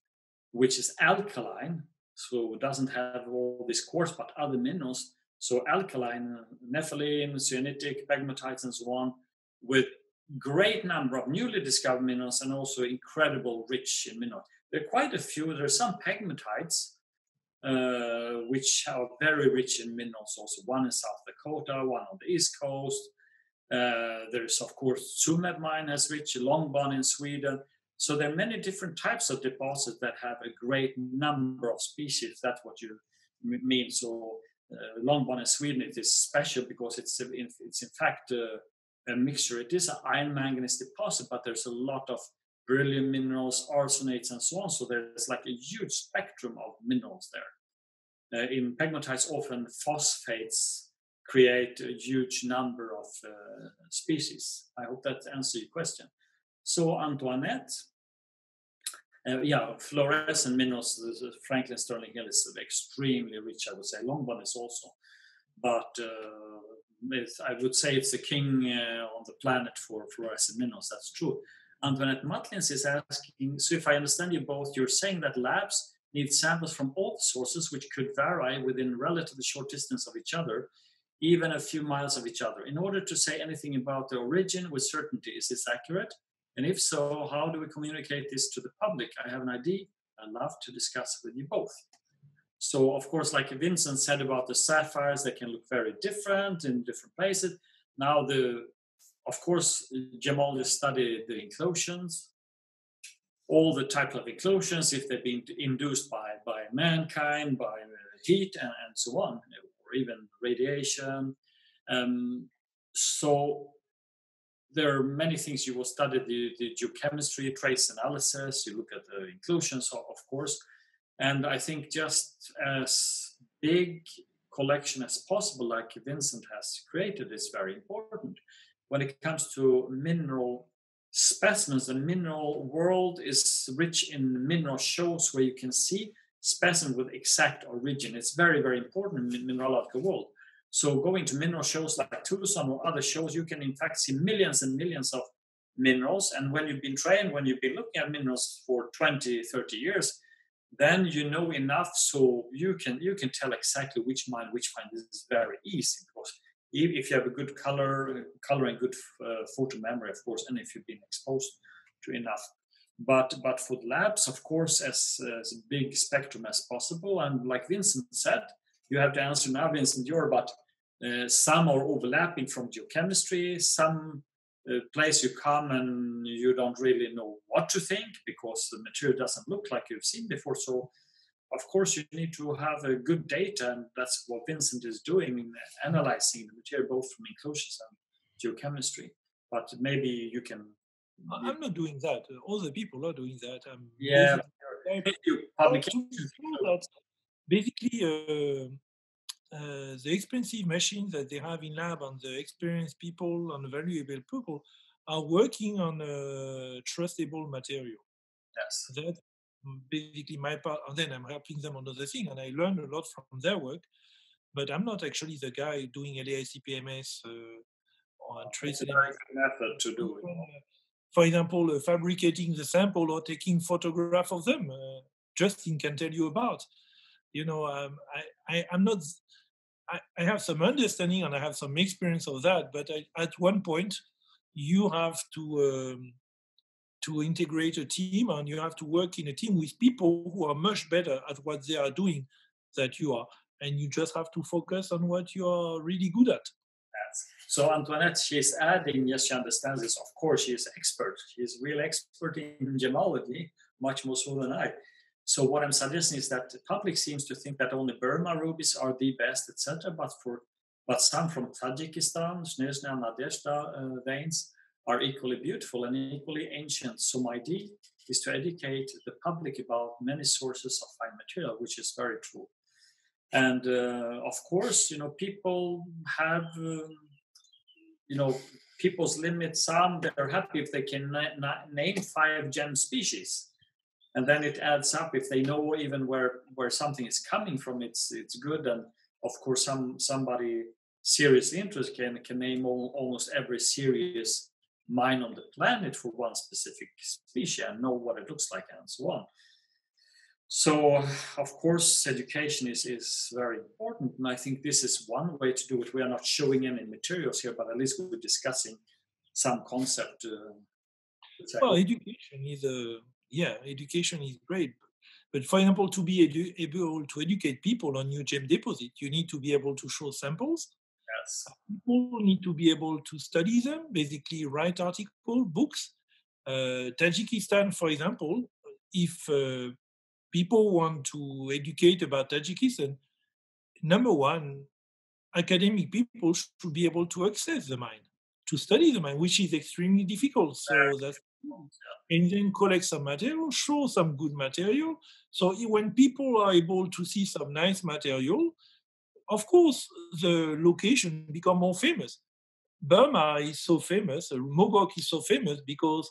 which is alkaline, so doesn't have all this quartz but other minerals. So alkaline nepheline syenitic pegmatites and so on with great number of newly discovered minerals and also incredible rich in minerals. There are quite a few. There are some pegmatites uh, which are very rich in minerals also one in south dakota one on the east coast uh, there's of course Tsumeb mine has rich Långban in Sweden so there are many different types of deposits that have a great number of species. That's what you mean. So uh, Långban in Sweden it is special because it's in, it's in fact a, a mixture. It is an iron manganese deposit, but there's a lot of beryllium minerals, arsenates, and so on. So there's like a huge spectrum of minerals there. Uh, in pegmatites, often phosphates create a huge number of uh, species. I hope that answers your question. So Antoinette, uh, yeah, fluorescent minerals, Franklin Sterling Hill is extremely rich, I would say. Långban is also. But uh, I would say it's the king uh, on the planet for fluorescent minerals, that's true. Antoinette Matlins is asking, so if I understand you both, you're saying that labs need samples from all the sources, which could vary within relatively short distance of each other, even a few miles of each other, in order to say anything about the origin with certainty. Is this accurate? And if so, how do we communicate this to the public? I have an idea. I'd love to discuss with you both. So, of course, like Vincent said about the sapphires, they can look very different in different places. Now, the of course, gemologists study the inclusions, all the types of inclusions, if they've been induced by, by mankind, by heat, and, and so on, or even radiation. Um, so there are many things you will study the, the geochemistry, trace analysis, you look at the inclusions, of course. And I think just as big collection as possible, like Vincent has created, is very important. When it comes to mineral specimens. The mineral world is rich in mineral shows where you can see specimens with exact origin. It's very, very important in mineralogical world. So going to mineral shows like Tucson or other shows, you can in fact see millions and millions of minerals. And when you've been trained, when you've been looking at minerals for 20, 30 years, then you know enough so you can you can tell exactly which mine which mine this is very easy because if you have a good color color and good uh, photo memory of course and if you've been exposed to enough. But but for the labs of course as, as big spectrum as possible. And like vincent said you have to answer now vincent you're about uh, some are overlapping from geochemistry some uh, place you come and you don't really know what to think because the material doesn't look like you've seen before. So of course you need to have a good data and that's what vincent is doing in analyzing the material both from inclusions and geochemistry but maybe you can I'm not doing that. all the people are doing that. I'm yeah, that basically uh, uh, the expensive machines that they have in lab and the experienced people and valuable people are working on a trustable material. Yes. That basically my part, and then I'm helping them on other thing, and I learn a lot from their work. But I'm not actually the guy doing LAICPMS uh, or trace method to do it for example, uh, fabricating the sample or taking photograph of them. Uh, Justin can tell you about. You know, um, I, I, am not. I, I, have some understanding and I have some experience of that, but I, at one point, you have to um, to integrate a team and you have to work in a team with people who are much better at what they are doing that you are, and you just have to focus on what you are really good at. So Antoinette, she's adding, yes, she understands this. Of course, she is expert. She's real expert in gemology, much more so than I. So what I'm suggesting is that the public seems to think that only Burma rubies are the best, etc. But for but some from Tajikistan, Snezhny and Nadezhda uh, veins are equally beautiful and equally ancient. So my idea is to educate the public about many sources of fine material, which is very true. And uh, of course, you know, people have um, you know people's limit some they're happy if they can na- na- name five gem species and then it adds up if they know even where where something is coming from it's it's good and of course some somebody seriously interested can can name all, almost every serious mine on the planet for one specific species and know what it looks like and so on so, of course, education is, is very important. And I think this is one way to do it. We are not showing any materials here, but at least we're discussing some concept. Uh, well, education is a, yeah, education is great. But for example, to be edu- able to educate people on new gem deposit, you need to be able to show samples. Yes. People need to be able to study them, basically write articles, books. Uh, Tajikistan, for example, if uh, people want to educate about Tajikistan, number one, academic people should be able to access the mine, to study the mine, which is extremely difficult. So that's and then collect some material, show some good material. So when people are able to see some nice material, of course the location become more famous. Burma is so famous, Mogok is so famous because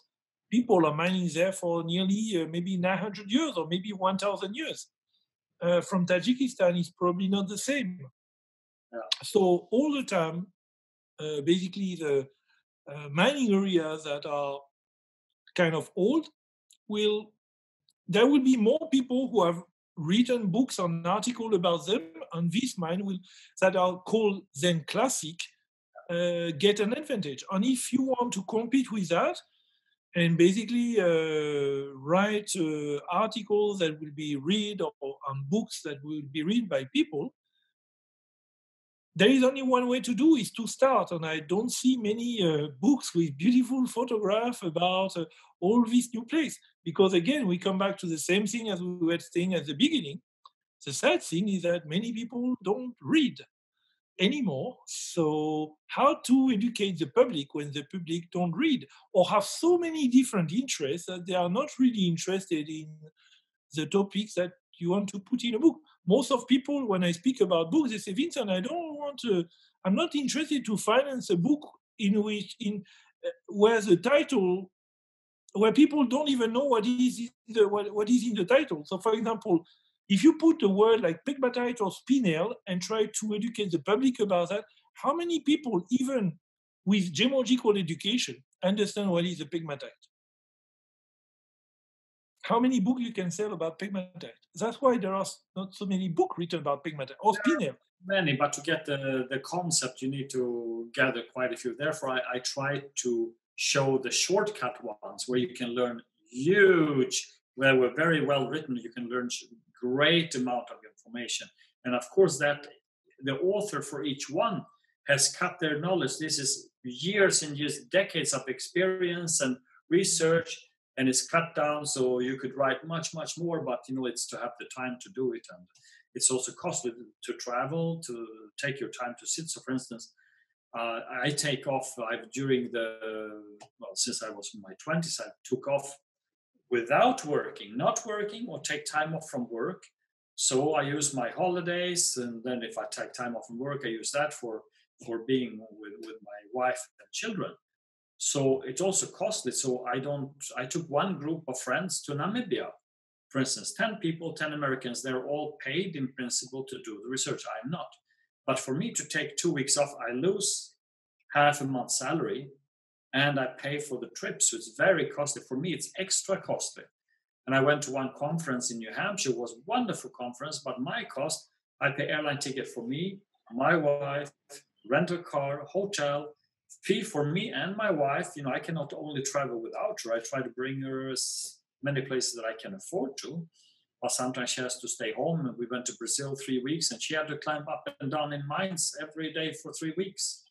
people are mining there for nearly uh, maybe 900 years or maybe 1000 years. Uh, from Tajikistan is probably not the same. Yeah. So all the time, uh, basically the uh, mining areas that are kind of old will there will be more people who have written books and articles about them and this mine will that are called then classic uh, get an advantage. And if you want to compete with that and basically uh, write uh, articles that will be read or, or books that will be read by people there is only one way to do is to start. And i don't see many uh, books with beautiful photograph about uh, all these new place. Because again we come back to the same thing as we were saying at the beginning the sad thing is that many people don't read anymore. So how to educate the public when the public don't read or have so many different interests that they are not really interested in the topics that you want to put in a book. Most of people, when I speak about books, they say, Vincent, I don't want to, I'm not interested to finance a book in which, in uh, where the title where people don't even know what is the, what, what is in the title. So, for example, if you put a word like pegmatite or spinel and try to educate the public about that, how many people, even with gemological education, understand what is a pegmatite? How many books you can sell about pegmatite? That's why there are not so many books written about pegmatite or spinel. Many, but to get the, the concept, you need to gather quite a few. Therefore, I, I try to show the shortcut ones where you can learn huge, where we're very well written, you can learn great amount of information. And of course, that the author for each one has cut their knowledge. This is years and years, decades of experience and research, and it's cut down so you could write much, much more. But you know, it's to have the time to do it, and it's also costly to travel, to take your time to sit. So, for instance, uh, I take off. I've during the well, since I was in my twenties, I took off without working, not working, or take time off from work. So I use my holidays, and then if I take time off from work, I use that for for being with, with my wife and children. So it's also costly. So I don't. I took one group of friends to Namibia, for instance, ten people, ten Americans. They're all paid in principle to do the research. I'm not. But for me to take two weeks off, I lose half a month's salary and I pay for the trip. So it's very costly. For me, it's extra costly. And I went to one conference in New Hampshire, was wonderful conference, but my cost, I pay airline ticket for me, my wife, rent a car, hotel, fee for me and my wife. You know, I cannot only travel without her. I try to bring her as many places that I can afford to But sometimes she has to stay home. We went to Brazil three weeks, and she had to climb up and down in mines every day for three weeks.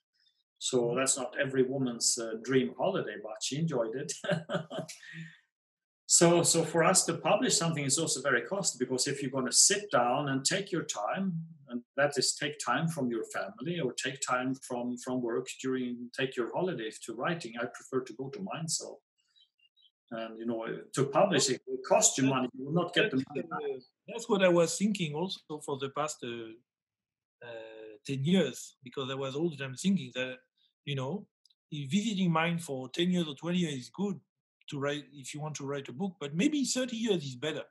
So that's not every woman's uh, dream holiday, but she enjoyed it. so, so for us to publish something is also very costly because if you're going to sit down and take your time, and that is take time from your family or take time from from work during take your holiday to writing, I prefer to go to mine. So and you know to publish it will cost you money you will not get the money back. that's what i was thinking also for the past uh, uh, 10 years because i was all the time thinking that you know visiting mine for 10 years or 20 years is good to write if you want to write a book but maybe 30 years is better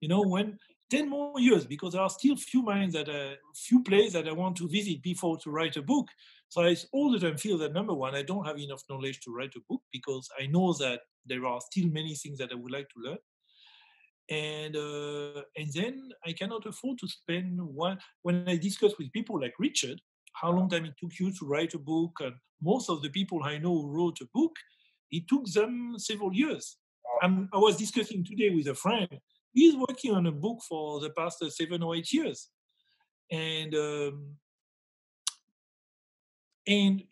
you know when 10 more years because there are still few mines that uh, few places that i want to visit before to write a book so i all the time feel that number one i don't have enough knowledge to write a book because i know that there are still many things that I would like to learn. And uh, and then I cannot afford to spend one. When I discuss with people like Richard, how long time it took you to write a book, and most of the people I know who wrote a book, it took them several years. I'm, I was discussing today with a friend. He's working on a book for the past seven or eight years, and um, and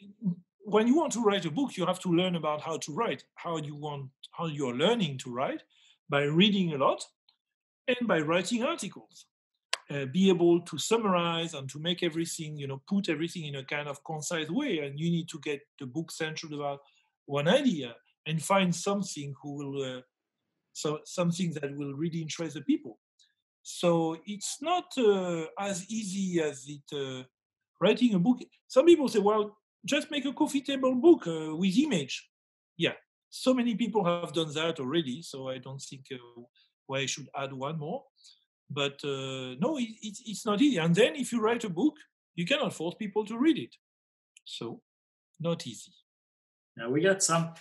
when you want to write a book, you have to learn about how to write, how you want, how you're learning to write by reading a lot and by writing articles. Uh, be able to summarize and to make everything, you know, put everything in a kind of concise way. And you need to get the book centered about one idea and find something who will, uh, so something that will really interest the people. So it's not uh, as easy as it. Uh, writing a book. Some people say, well, just make a coffee table book uh, with image. Yeah, so many people have done that already, so I don't think uh, why I should add one more. But uh, no, it, it, it's not easy. And then if you write a book, you cannot force people to read it. So, not easy. Now we got some.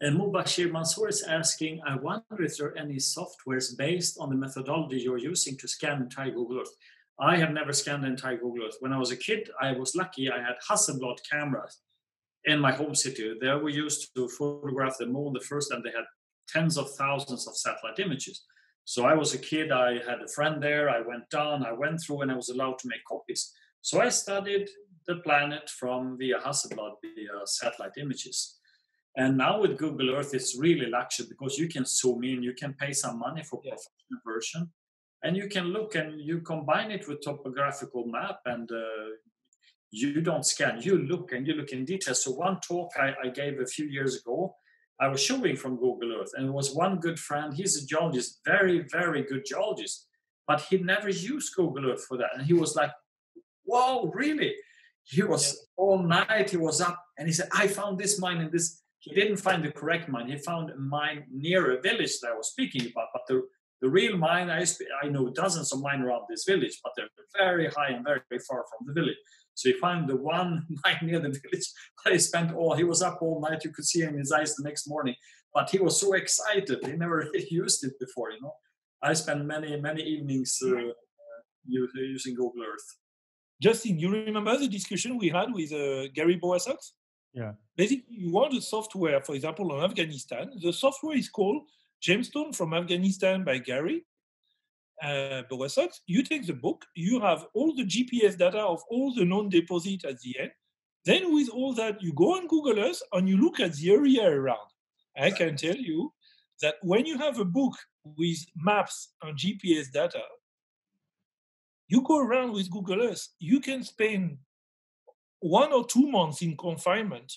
And Mubashir Mansour is asking, I wonder if there are any softwares based on the methodology you're using to scan entire Google Earth. I have never scanned entire Google Earth. When I was a kid, I was lucky. I had Hasselblad cameras in my home city. There we used to photograph the moon the first time they had tens of thousands of satellite images. So I was a kid. I had a friend there. I went down. I went through, and I was allowed to make copies. So I studied the planet from via Hasselblad via satellite images. And now with Google Earth, it's really luxury because you can zoom in. You can pay some money for yeah. professional version and you can look and you combine it with topographical map and uh, you don't scan you look and you look in detail so one talk I, I, gave a few years ago i was showing from google earth and it was one good friend he's a geologist very very good geologist but he never used google earth for that and he was like whoa really he was all night he was up and he said i found this mine and this he didn't find the correct mine. He found a mine near a village that I was speaking about, but the the real mine, I, I know dozens of mine around this village, but they're very high and very, very far from the village. So he found the one mine near the village. I spent all, he was up all night. You could see in his eyes the next morning, but he was so excited. He never used it before, you know. I spent many, many evenings uh, uh, using Google Earth. Justin, you remember the discussion we had with uh, Gary Bowersox? Yeah. Basically, you want a software, for example, on Afghanistan. The software is called Gemstone from Afghanistan by Gary uh. You take the book, you have all the GPS data of all the known deposits at the end. Then, with all that, you go on Google Earth and you look at the area around. I can tell you that when you have a book with maps and GPS data, you go around with Google Earth, you can spend one or two months in confinement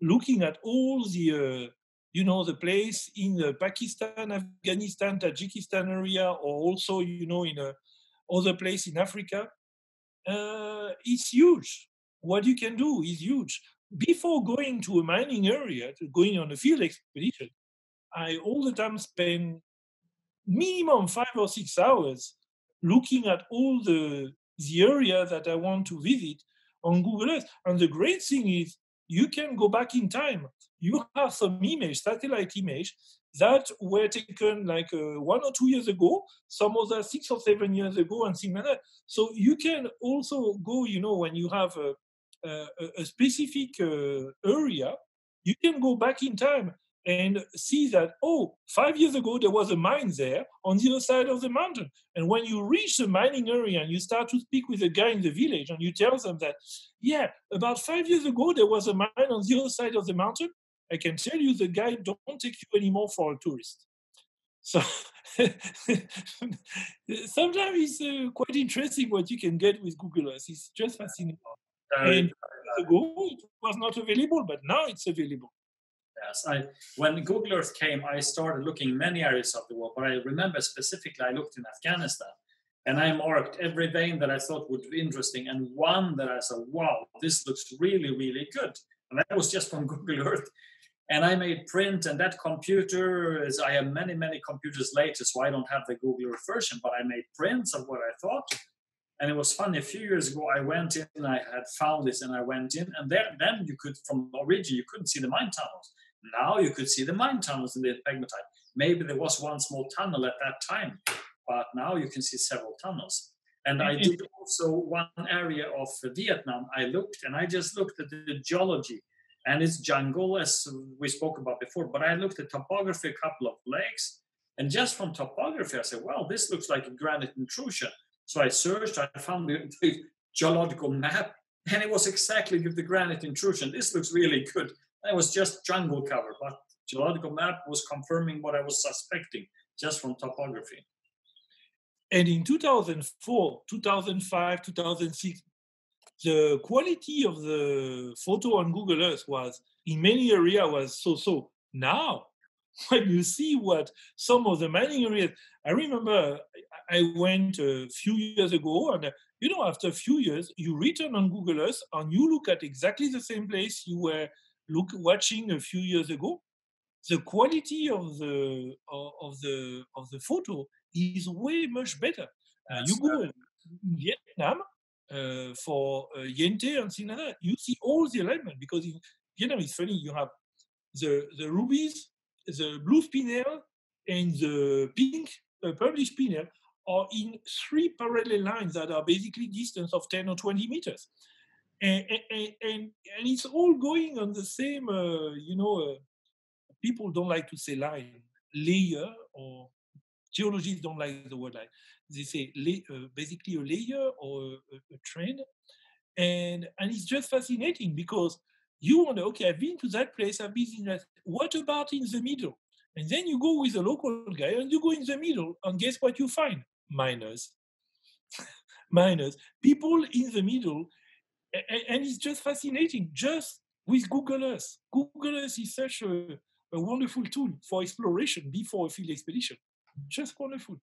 looking at all the uh, you know, the place in the Pakistan, Afghanistan, Tajikistan area, or also, you know, in a other place in Africa, uh, it's huge. What you can do is huge. Before going to a mining area, going on a field expedition, I all the time spend minimum five or six hours looking at all the the area that I want to visit on Google Earth. And the great thing is you can go back in time you have some image, satellite image, that were taken like uh, one or two years ago, some other six or seven years ago, and things like that. So you can also go, you know, when you have a, a, a specific uh, area, you can go back in time and see that, oh, five years ago there was a mine there on the other side of the mountain. And when you reach the mining area and you start to speak with a guy in the village and you tell them that, yeah, about five years ago there was a mine on the other side of the mountain, I can tell you the guy don't take you anymore for a tourist. So sometimes it's uh, quite interesting what you can get with Google Earth. It's just fascinating. Uh, and ago it was not available, but now it's available. I when Google Earth came, I started looking many areas of the world, but I remember specifically I looked in Afghanistan and I marked every vein that I thought would be interesting, and one that I said, "Wow, this looks really, really good." And that was just from Google Earth. And I made print and that computer is I have many many computers later so I don't have the Google Earth version but I made prints of what I thought. And it was funny a few years ago I went in and I had found this and I went in and there then you could from origin you couldn't see the mine tunnels now you could see the mine tunnels in the pegmatite maybe there was one small tunnel at that time but now you can see several tunnels and I mm-hmm. did also one area of Vietnam I looked and I just looked at the geology and it's jungle as we spoke about before. But I looked at topography, a couple of lakes, and just from topography, I said, "Well, this looks like a granite intrusion." So I searched, I found the, the geological map, and it was exactly the granite intrusion. This looks really good. It was just jungle cover, but geological map was confirming what I was suspecting just from topography. And in 2004, 2005, 2006, the quality of the photo on Google Earth was in many areas was so-so. Now, when you see what some of the mining areas, I remember I went a few years ago, and you know, after a few years, you return on Google Earth and you look at exactly the same place you were look watching a few years ago. The quality of the of the of the photo is way much better. Uh, you go in Vietnam, uh, for uh, Yente and things like that. You see all the alignment because in Vietnam it's funny. You have the the rubies, the blue spinel, and the pink uh, purplish spinel are in three parallel lines that are basically distance of 10 or 20 meters. And, and, it's all going on the same, uh, you know, uh, people don't like to say line, layer, or geologists don't like the word line they say uh, basically a layer or a, a, trend, and and it's just fascinating because you wonder, okay, I've been to that place, I've been in that. What about in the middle? And then you go with a local guy and you go in the middle, and guess what you find? Miners. Miners. People in the middle. And, and, it's just fascinating, just with Google Earth. Google Earth is such a, a wonderful tool for exploration before a field expedition. Just wonderful.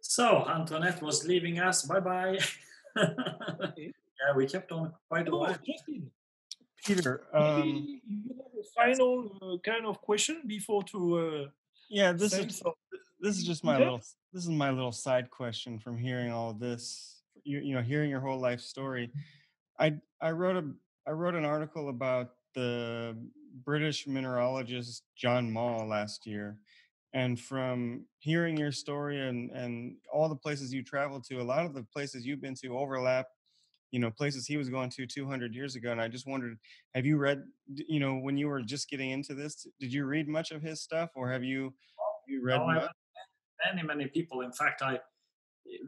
So Antoinette was leaving us. Bye bye. yeah, we kept on quite a while. Justin, Peter, Maybe um, you have a final uh, kind of question before to uh, yeah, this is some this is just my Peter? little this is my little side question from hearing all this. You you know, hearing your whole life story. I I wrote a I wrote an article about the British mineralogist John Mawe last year, and from hearing your story and and all the places you traveled to, a lot of the places you've been to overlap. You know, places he was going to 200 years ago, and I just wondered, have you read? You know, when you were just getting into this, did you read much of his stuff, or have you you read much? many many people. In fact, I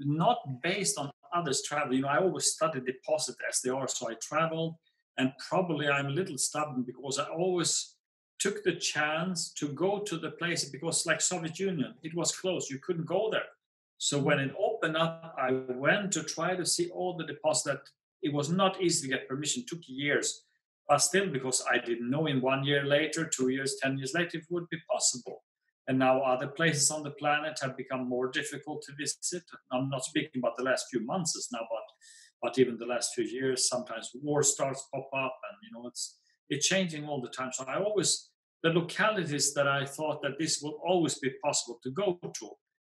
not based on others travel. You know, I always study deposit as they are. So I traveled, and probably I'm a little stubborn because I always took the chance to go to the place because, like Soviet Union, it was closed. You couldn't go there. So when it opened up, I went to try to see all the deposits. That it was not easy to get permission. Took years, but still, because I didn't know in one year later, two years, ten years later, it would be possible and now other places on the planet have become more difficult to visit. I'm not speaking about the last few months now, but but even the last few years, sometimes war starts pop up, and you know it's it's changing all the time. So I always the localities that I thought that this will always be possible to go to,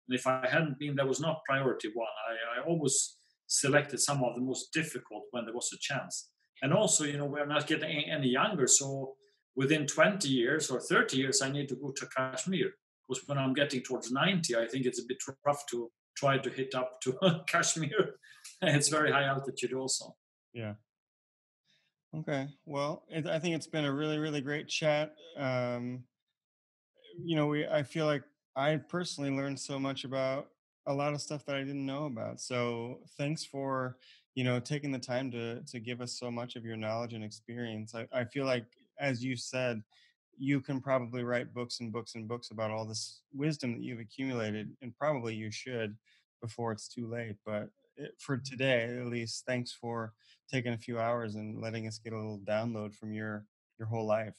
and if I hadn't been, there was not priority one. I, I always selected some of the most difficult when there was a chance. And also, you know, we're not getting any younger, so within 20 years or 30 years, I need to go to Kashmir because when I'm getting towards 90, I think it's a bit rough to try to hit up to Kashmir. it's very high altitude also. Yeah. Okay. Well, it, I think it's been a really, really great chat. Um, you know, we I feel like I personally learned so much about a lot of stuff that I didn't know about. So thanks for, you know, taking the time to to give us so much of your knowledge and experience. I, I feel like, as you said, you can probably write books and books and books about all this wisdom that you've accumulated, and probably you should before it's too late. But for today, at least, thanks for taking a few hours and letting us get a little download from your your whole life.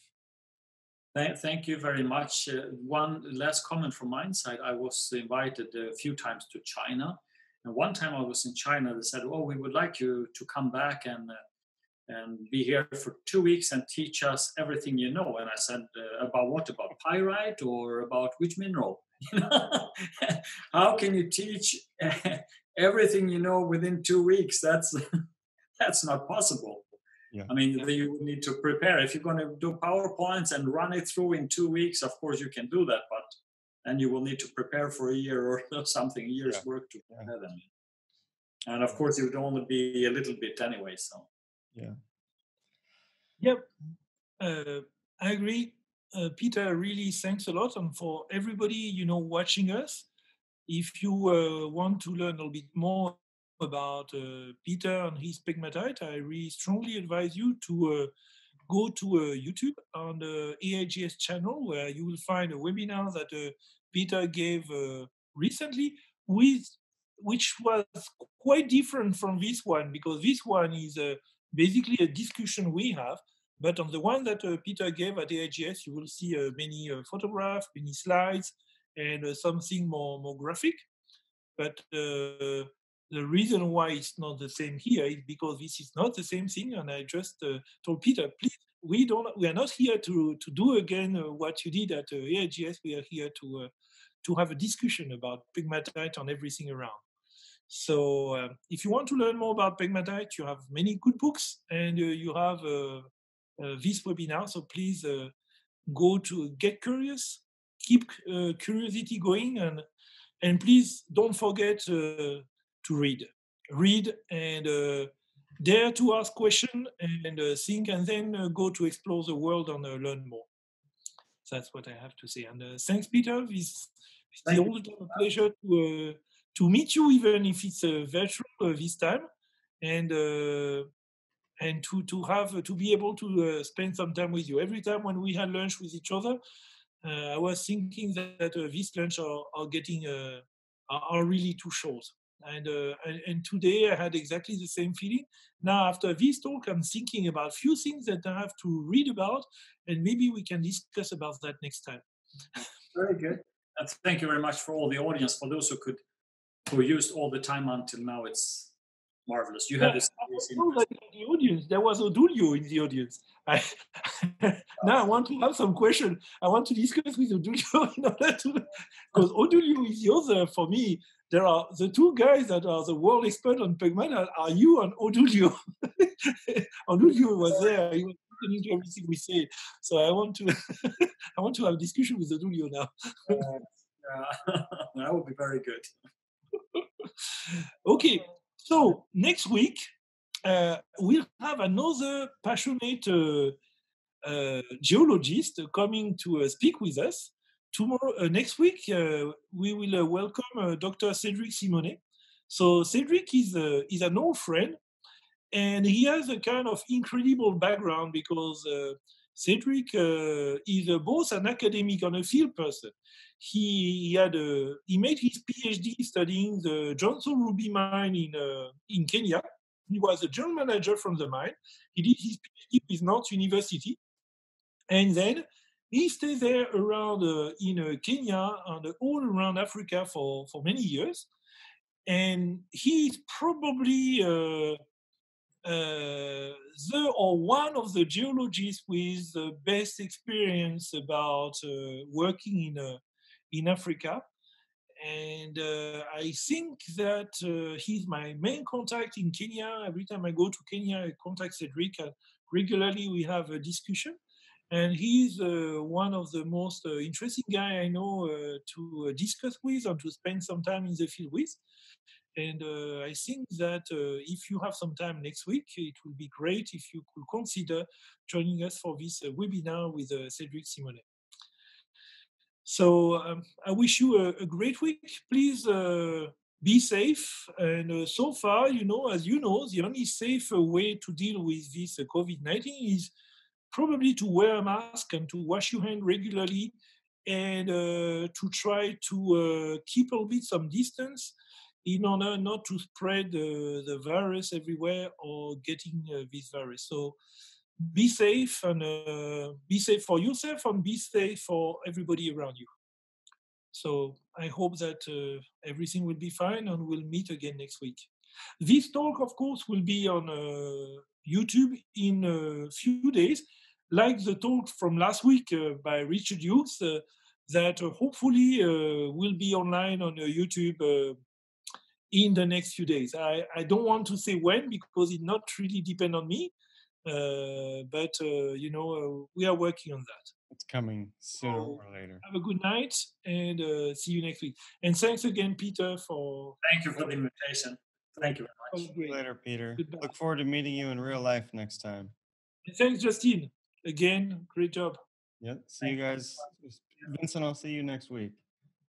Thank, thank you very much. Uh, one last comment from my side. I was invited a few times to China. And one time I was in China, they said, Oh, we would like you to come back and uh, and be here for two weeks and teach us everything you know. And I said, uh, about what? About pyrite or about which mineral? You know how can you teach everything you know within two weeks? That's that's not possible. Yeah. I mean, you need to prepare. If you're going to do PowerPoints and run it through in two weeks, of course you can do that, but then you will need to prepare for a year or something, a year's Yeah. work to Yeah. prepare them. And of course, it would only be a little bit anyway. So. Yep, uh, I agree. Uh, Peter, really thanks a lot, and for everybody you know watching us. If you uh, want to learn a little bit more about uh, Peter and his pegmatite, I really strongly advise you to uh, go to uh, YouTube on the AIGS channel, where you will find a webinar that Peter gave recently, with which was quite different from this one because this one is uh, basically a discussion we have. But on the one that uh, Peter gave at AIGS, you will see uh, many uh, photographs, many slides, and something more, more graphic. But the reason why it's not the same here is because this is not the same thing. And I just uh, told Peter, please, we don't, we are not here to to do again uh, what you did at uh, AIGS. We are here to uh, to have a discussion about pegmatite and everything around. So uh, if you want to learn more about pegmatite, you have many good books, and uh, you have uh, uh, this webinar. So please uh, go to get curious, keep uh, curiosity going, and and please don't forget uh, to read, read, and uh, dare to ask question and uh, think, and then uh, go to explore the world and uh, learn more. That's what I have to say. And uh, thanks, Peter. It's, it's Thank the a pleasure to uh, to meet you, even if it's uh, virtual uh, this time, and uh, and to to have to be able to uh, spend some time with you. Every time when we had lunch with each other, uh, I was thinking that uh, this lunch are, are getting are, really too short. And, and and today I had exactly the same feeling. Now after this talk, I'm thinking about few things that I have to read about, and maybe we can discuss about that next time. Very good. Thank you very much for all the audience, for those who could, who used all the time until now. It's marvelous. You Yeah, had this. I was told that in the audience there was Odulio in the audience. I, now I want to have some question. I want to discuss with Odulio in order to because Odulio is the other for me. There are the two guys that are the world expert on Pugman are, you and Odulio. Odulio was there. He was listening to everything we say. So I want to I want to have a discussion with Odulio now. Uh, yeah, that would be very good. Okay, so next week uh, we'll have another passionate uh, uh, geologist coming to uh, speak with us. Tomorrow, uh, next week, uh, we will uh, welcome uh, Dr. Cedric Simonet. So Cedric is uh, is an old friend, and he has a kind of incredible background because uh, Cedric uh, is both an academic and a field person. He, he had a, he made his PhD studying the John Saul Ruby mine in uh, in Kenya. He was a general manager from the mine. He did his PhD with North University, and then he stayed there around uh, in uh, Kenya and uh, all around Africa for for many years. And he's probably uh, the or one of the geologists with the best experience about uh, working in uh, in Africa. And uh, I think that uh, he's my main contact in Kenya. Every time I go to Kenya, I contact Cedric. Regularly, we have a discussion. And he's uh, one of the most uh, interesting guy I know uh, to uh, discuss with and to spend some time in the field with. And uh, I think that uh, if you have some time next week, it will be great if you could consider joining us for this uh, webinar with uh, Cedric Simonet. So um, I wish you a, a great week. Please uh, be safe. And uh, so far, you know, as you know, the only safe way to deal with this uh, COVID 19 is probably to wear a mask and to wash your hand regularly and to try to keep a bit some distance in order not to spread the virus everywhere or getting uh, this virus. So be safe and uh, be safe for yourself and be safe for everybody around you. So I hope that uh, everything will be fine and we'll meet again next week. This talk, of course, will be on YouTube in a few days, like the talk from last week uh, by Richard Hughes, uh, that uh, hopefully will be online on YouTube in the next few days. I, I don't want to say when because it not really depend on me, uh, but uh, you know uh, we are working on that. It's coming sooner So or later. have a good night and uh, see you next week. And thanks again, Peter, for Thank you for the invitation. Thank you very much. See you later, Peter. Goodbye. Look forward to meeting you in real life next time. And thanks, Justine. Again, great job. Yep. See Thank you you. guys. Vincent, I'll see you next week.